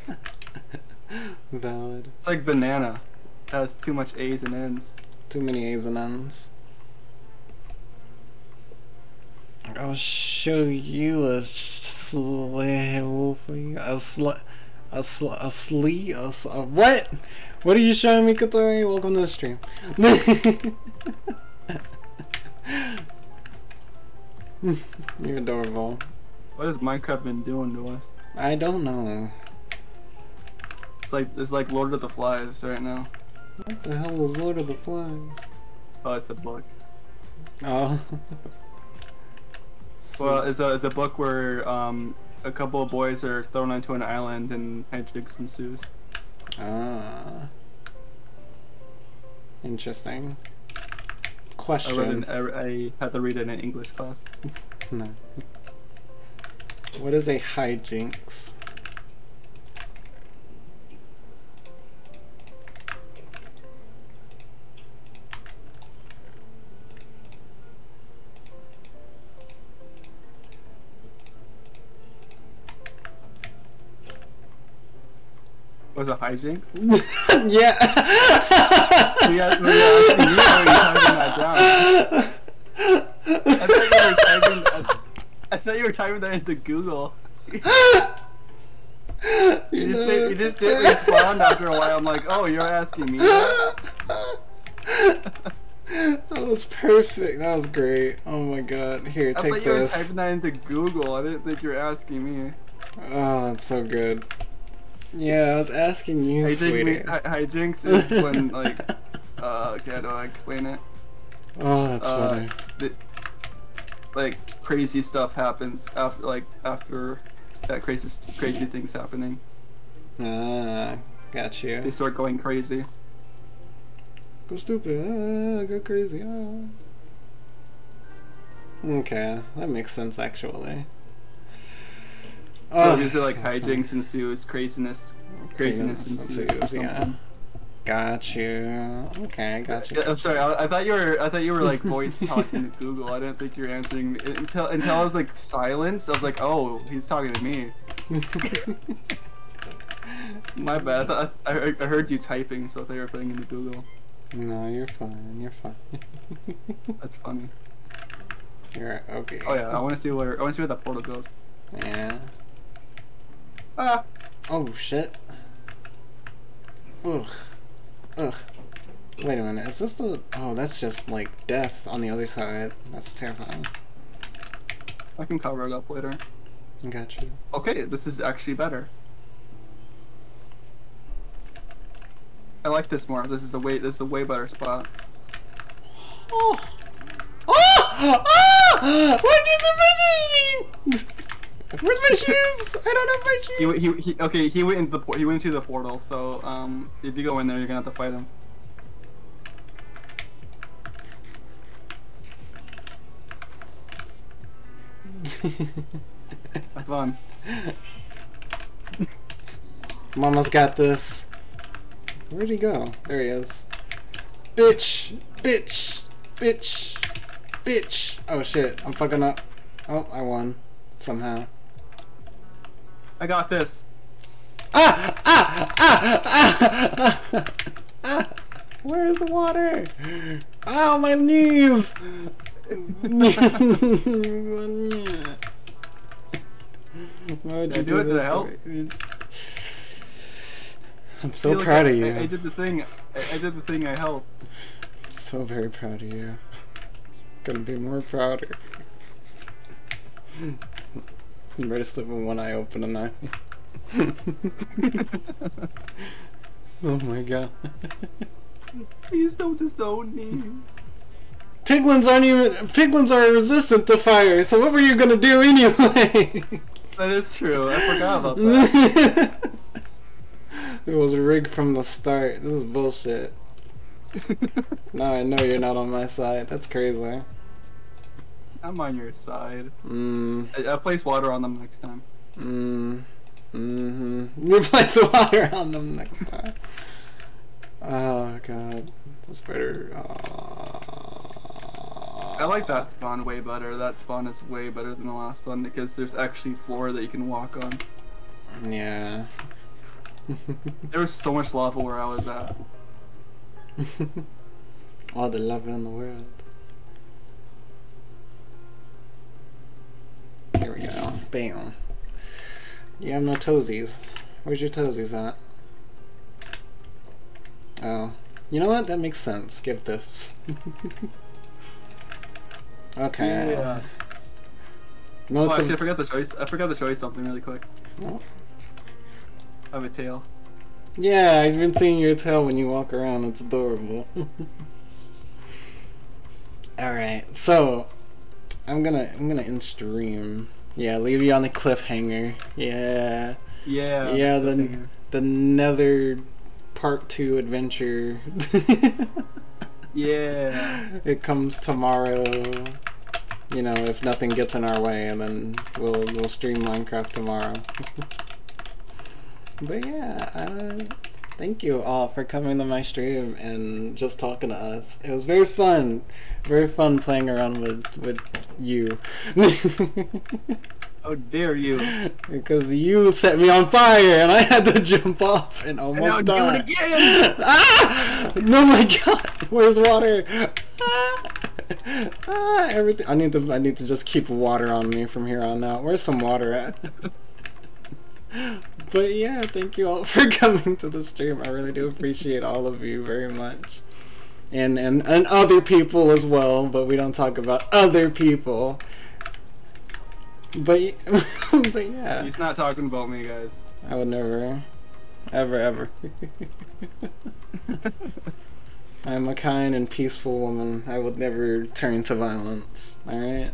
Valid. It's like banana. It has too much A's and N's. Too many A's and N's. I'll show you a slave for you. A sl a sl a slee a, sl a what? What are you showing me, Katori? Welcome to the stream. You're adorable. What has Minecraft been doing to us? I don't know. It's like it's like Lord of the Flies right now. What the hell is Lord of the Flies? Oh, it's a book. Oh. Well, it's a it's a book where um a couple of boys are thrown onto an island and hijinks ensues. Ah. Interesting. I read Question. I, I had to read it in an English class. No. What is a hijinks? Was it hijinks? yeah. No, yeah, I think you were typing that down. I thought you were typing. I, I thought you were typing that into Google. You just, did, you just didn't respond after a while. I'm like, oh, you're asking me. That? was perfect. That was great. Oh my god. Here, I take thought you were this. typing that into Google. I didn't think you were asking me. Oh, that's so good. Yeah, I was asking you, Hijink, sweetie. me- hi- hijinks is when like, uh, okay, how do I explain it? Oh, that's uh, funny. The, like crazy stuff happens after like after that crazy crazy things happening. Ah, got you. They start going crazy. Go stupid. Ah, go crazy. Ah. Okay, that makes sense actually. So Oh, these are like that's funny. hijinks ensues, craziness, craziness Craziness ensues. or ensues, yeah. something. Got you. Okay, got you. Yeah, I'm sorry. I, I thought you were. I thought you were like voice talking to Google. I didn't think you were answering me. until until I was like silence. I was like, oh, he's talking to me. My bad. I, thought, I, I heard you typing, so I thought you were putting into Google. no, you're fine. You're fine. That's funny. you're okay. Oh yeah, I want to see where I want to see where that portal goes. Yeah. Ah, Oh shit. Ugh. Ugh. Wait a minute. Is this the? Oh, that's just like death on the other side. That's terrifying. I can cover it up later. Got you. Okay, this is actually better. I like this more. This is a way. This is a way better spot. Oh! Oh! Oh! What is it? Where's my shoes? I don't have my shoes. He, he, he okay. He went into the he went into the portal. So um, if you go in there, you're gonna have to fight him. Have fun. Mama's got this. Where'd he go? There he is. Bitch! Bitch! Bitch! Bitch! Oh shit, I'm fucking up. Oh, I won. Somehow. I got this. Ah! Ah! Ah! Ah! ah, ah. Where's the water? Ow, my knees! Why would Did I you do it? Did I this to help? me? I'm so proud I, of you. I, I did the thing. I, I did the thing. I helped. So very proud of you. Gonna be more prouder. I'm ready to sleep with one eye open tonight. oh my god. Please don't disown me. Piglins aren't even piglins are resistant to fire, so what were you gonna do anyway? That is true. I forgot about that. it was rigged from the start. This is bullshit. Now I know you're not on my side. That's crazy. I'm on your side. Mmm. I, I'll place water on them next time. Mmm. Mm-hmm. You place water on them next time. Oh god. This spider. Oh. I like that spawn way better. That spawn is way better than the last one because there's actually floor that you can walk on. Yeah. There was so much lava where I was at. All the love in the world. Here we go. Bam. You have no toesies. Where's your toesies at? Oh. You know what? That makes sense. Give this. okay. Yeah. No, Oh, actually, I a, forgot the choice. I forgot to show you something really quick. Oh. I have a tail. yeah, I've been seeing your tail when you walk around. It's adorable. Alright, so I'm gonna I'm gonna end stream. Yeah, leave you on the cliffhanger. Yeah. Yeah. Yeah, the the Nether Part Two adventure. Yeah. it comes tomorrow. You know, if nothing gets in our way, and then we'll we'll stream Minecraft tomorrow. but yeah, uh, thank you all for coming to my stream and just talking to us. It was very fun, very fun playing around with with you. How dare you? Because you set me on fire and I had to jump off and almost And almost now do die. it again. ah! No, my God! Where's water? Ah! ah! Everything. I need to. I need to just keep water on me from here on out. Where's some water at? But yeah, thank you all for coming to the stream. I really do appreciate all of you very much, and and and other people as well. But we don't talk about other people. But but yeah. He's not talking about me, guys. I would never, ever, ever. I am a kind and peaceful woman. I would never turn to violence. Alright?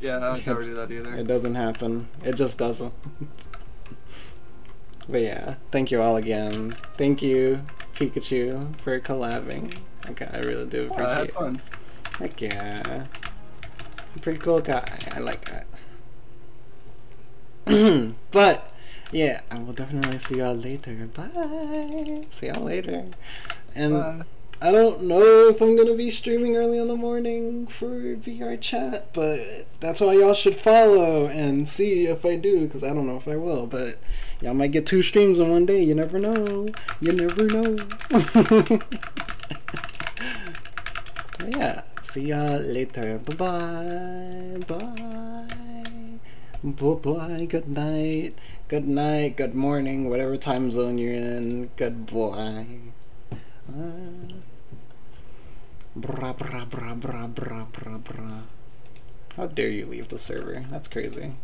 Yeah, I would never do that either. It doesn't happen. It just doesn't. But yeah, thank you all again. Thank you, Pikachu, for collabing. Okay, I really do Yeah, I appreciate had it. fun. Heck yeah. Pretty cool guy. I like that. but yeah, I will definitely see y'all later. Bye. See y'all later. And Bye. I don't know if I'm gonna be streaming early in the morning for VR chat, but that's why y'all should follow and see if I do, because I don't know if I will. But y'all might get two streams in one day. You never know. You never know. Yeah, see y'all later. Bye bye. Bye. Good night. Good night. Good morning. Whatever time zone you're in. Goodbye. Uh, bra bra bra bra bra bra bra. How dare you leave the server? That's crazy.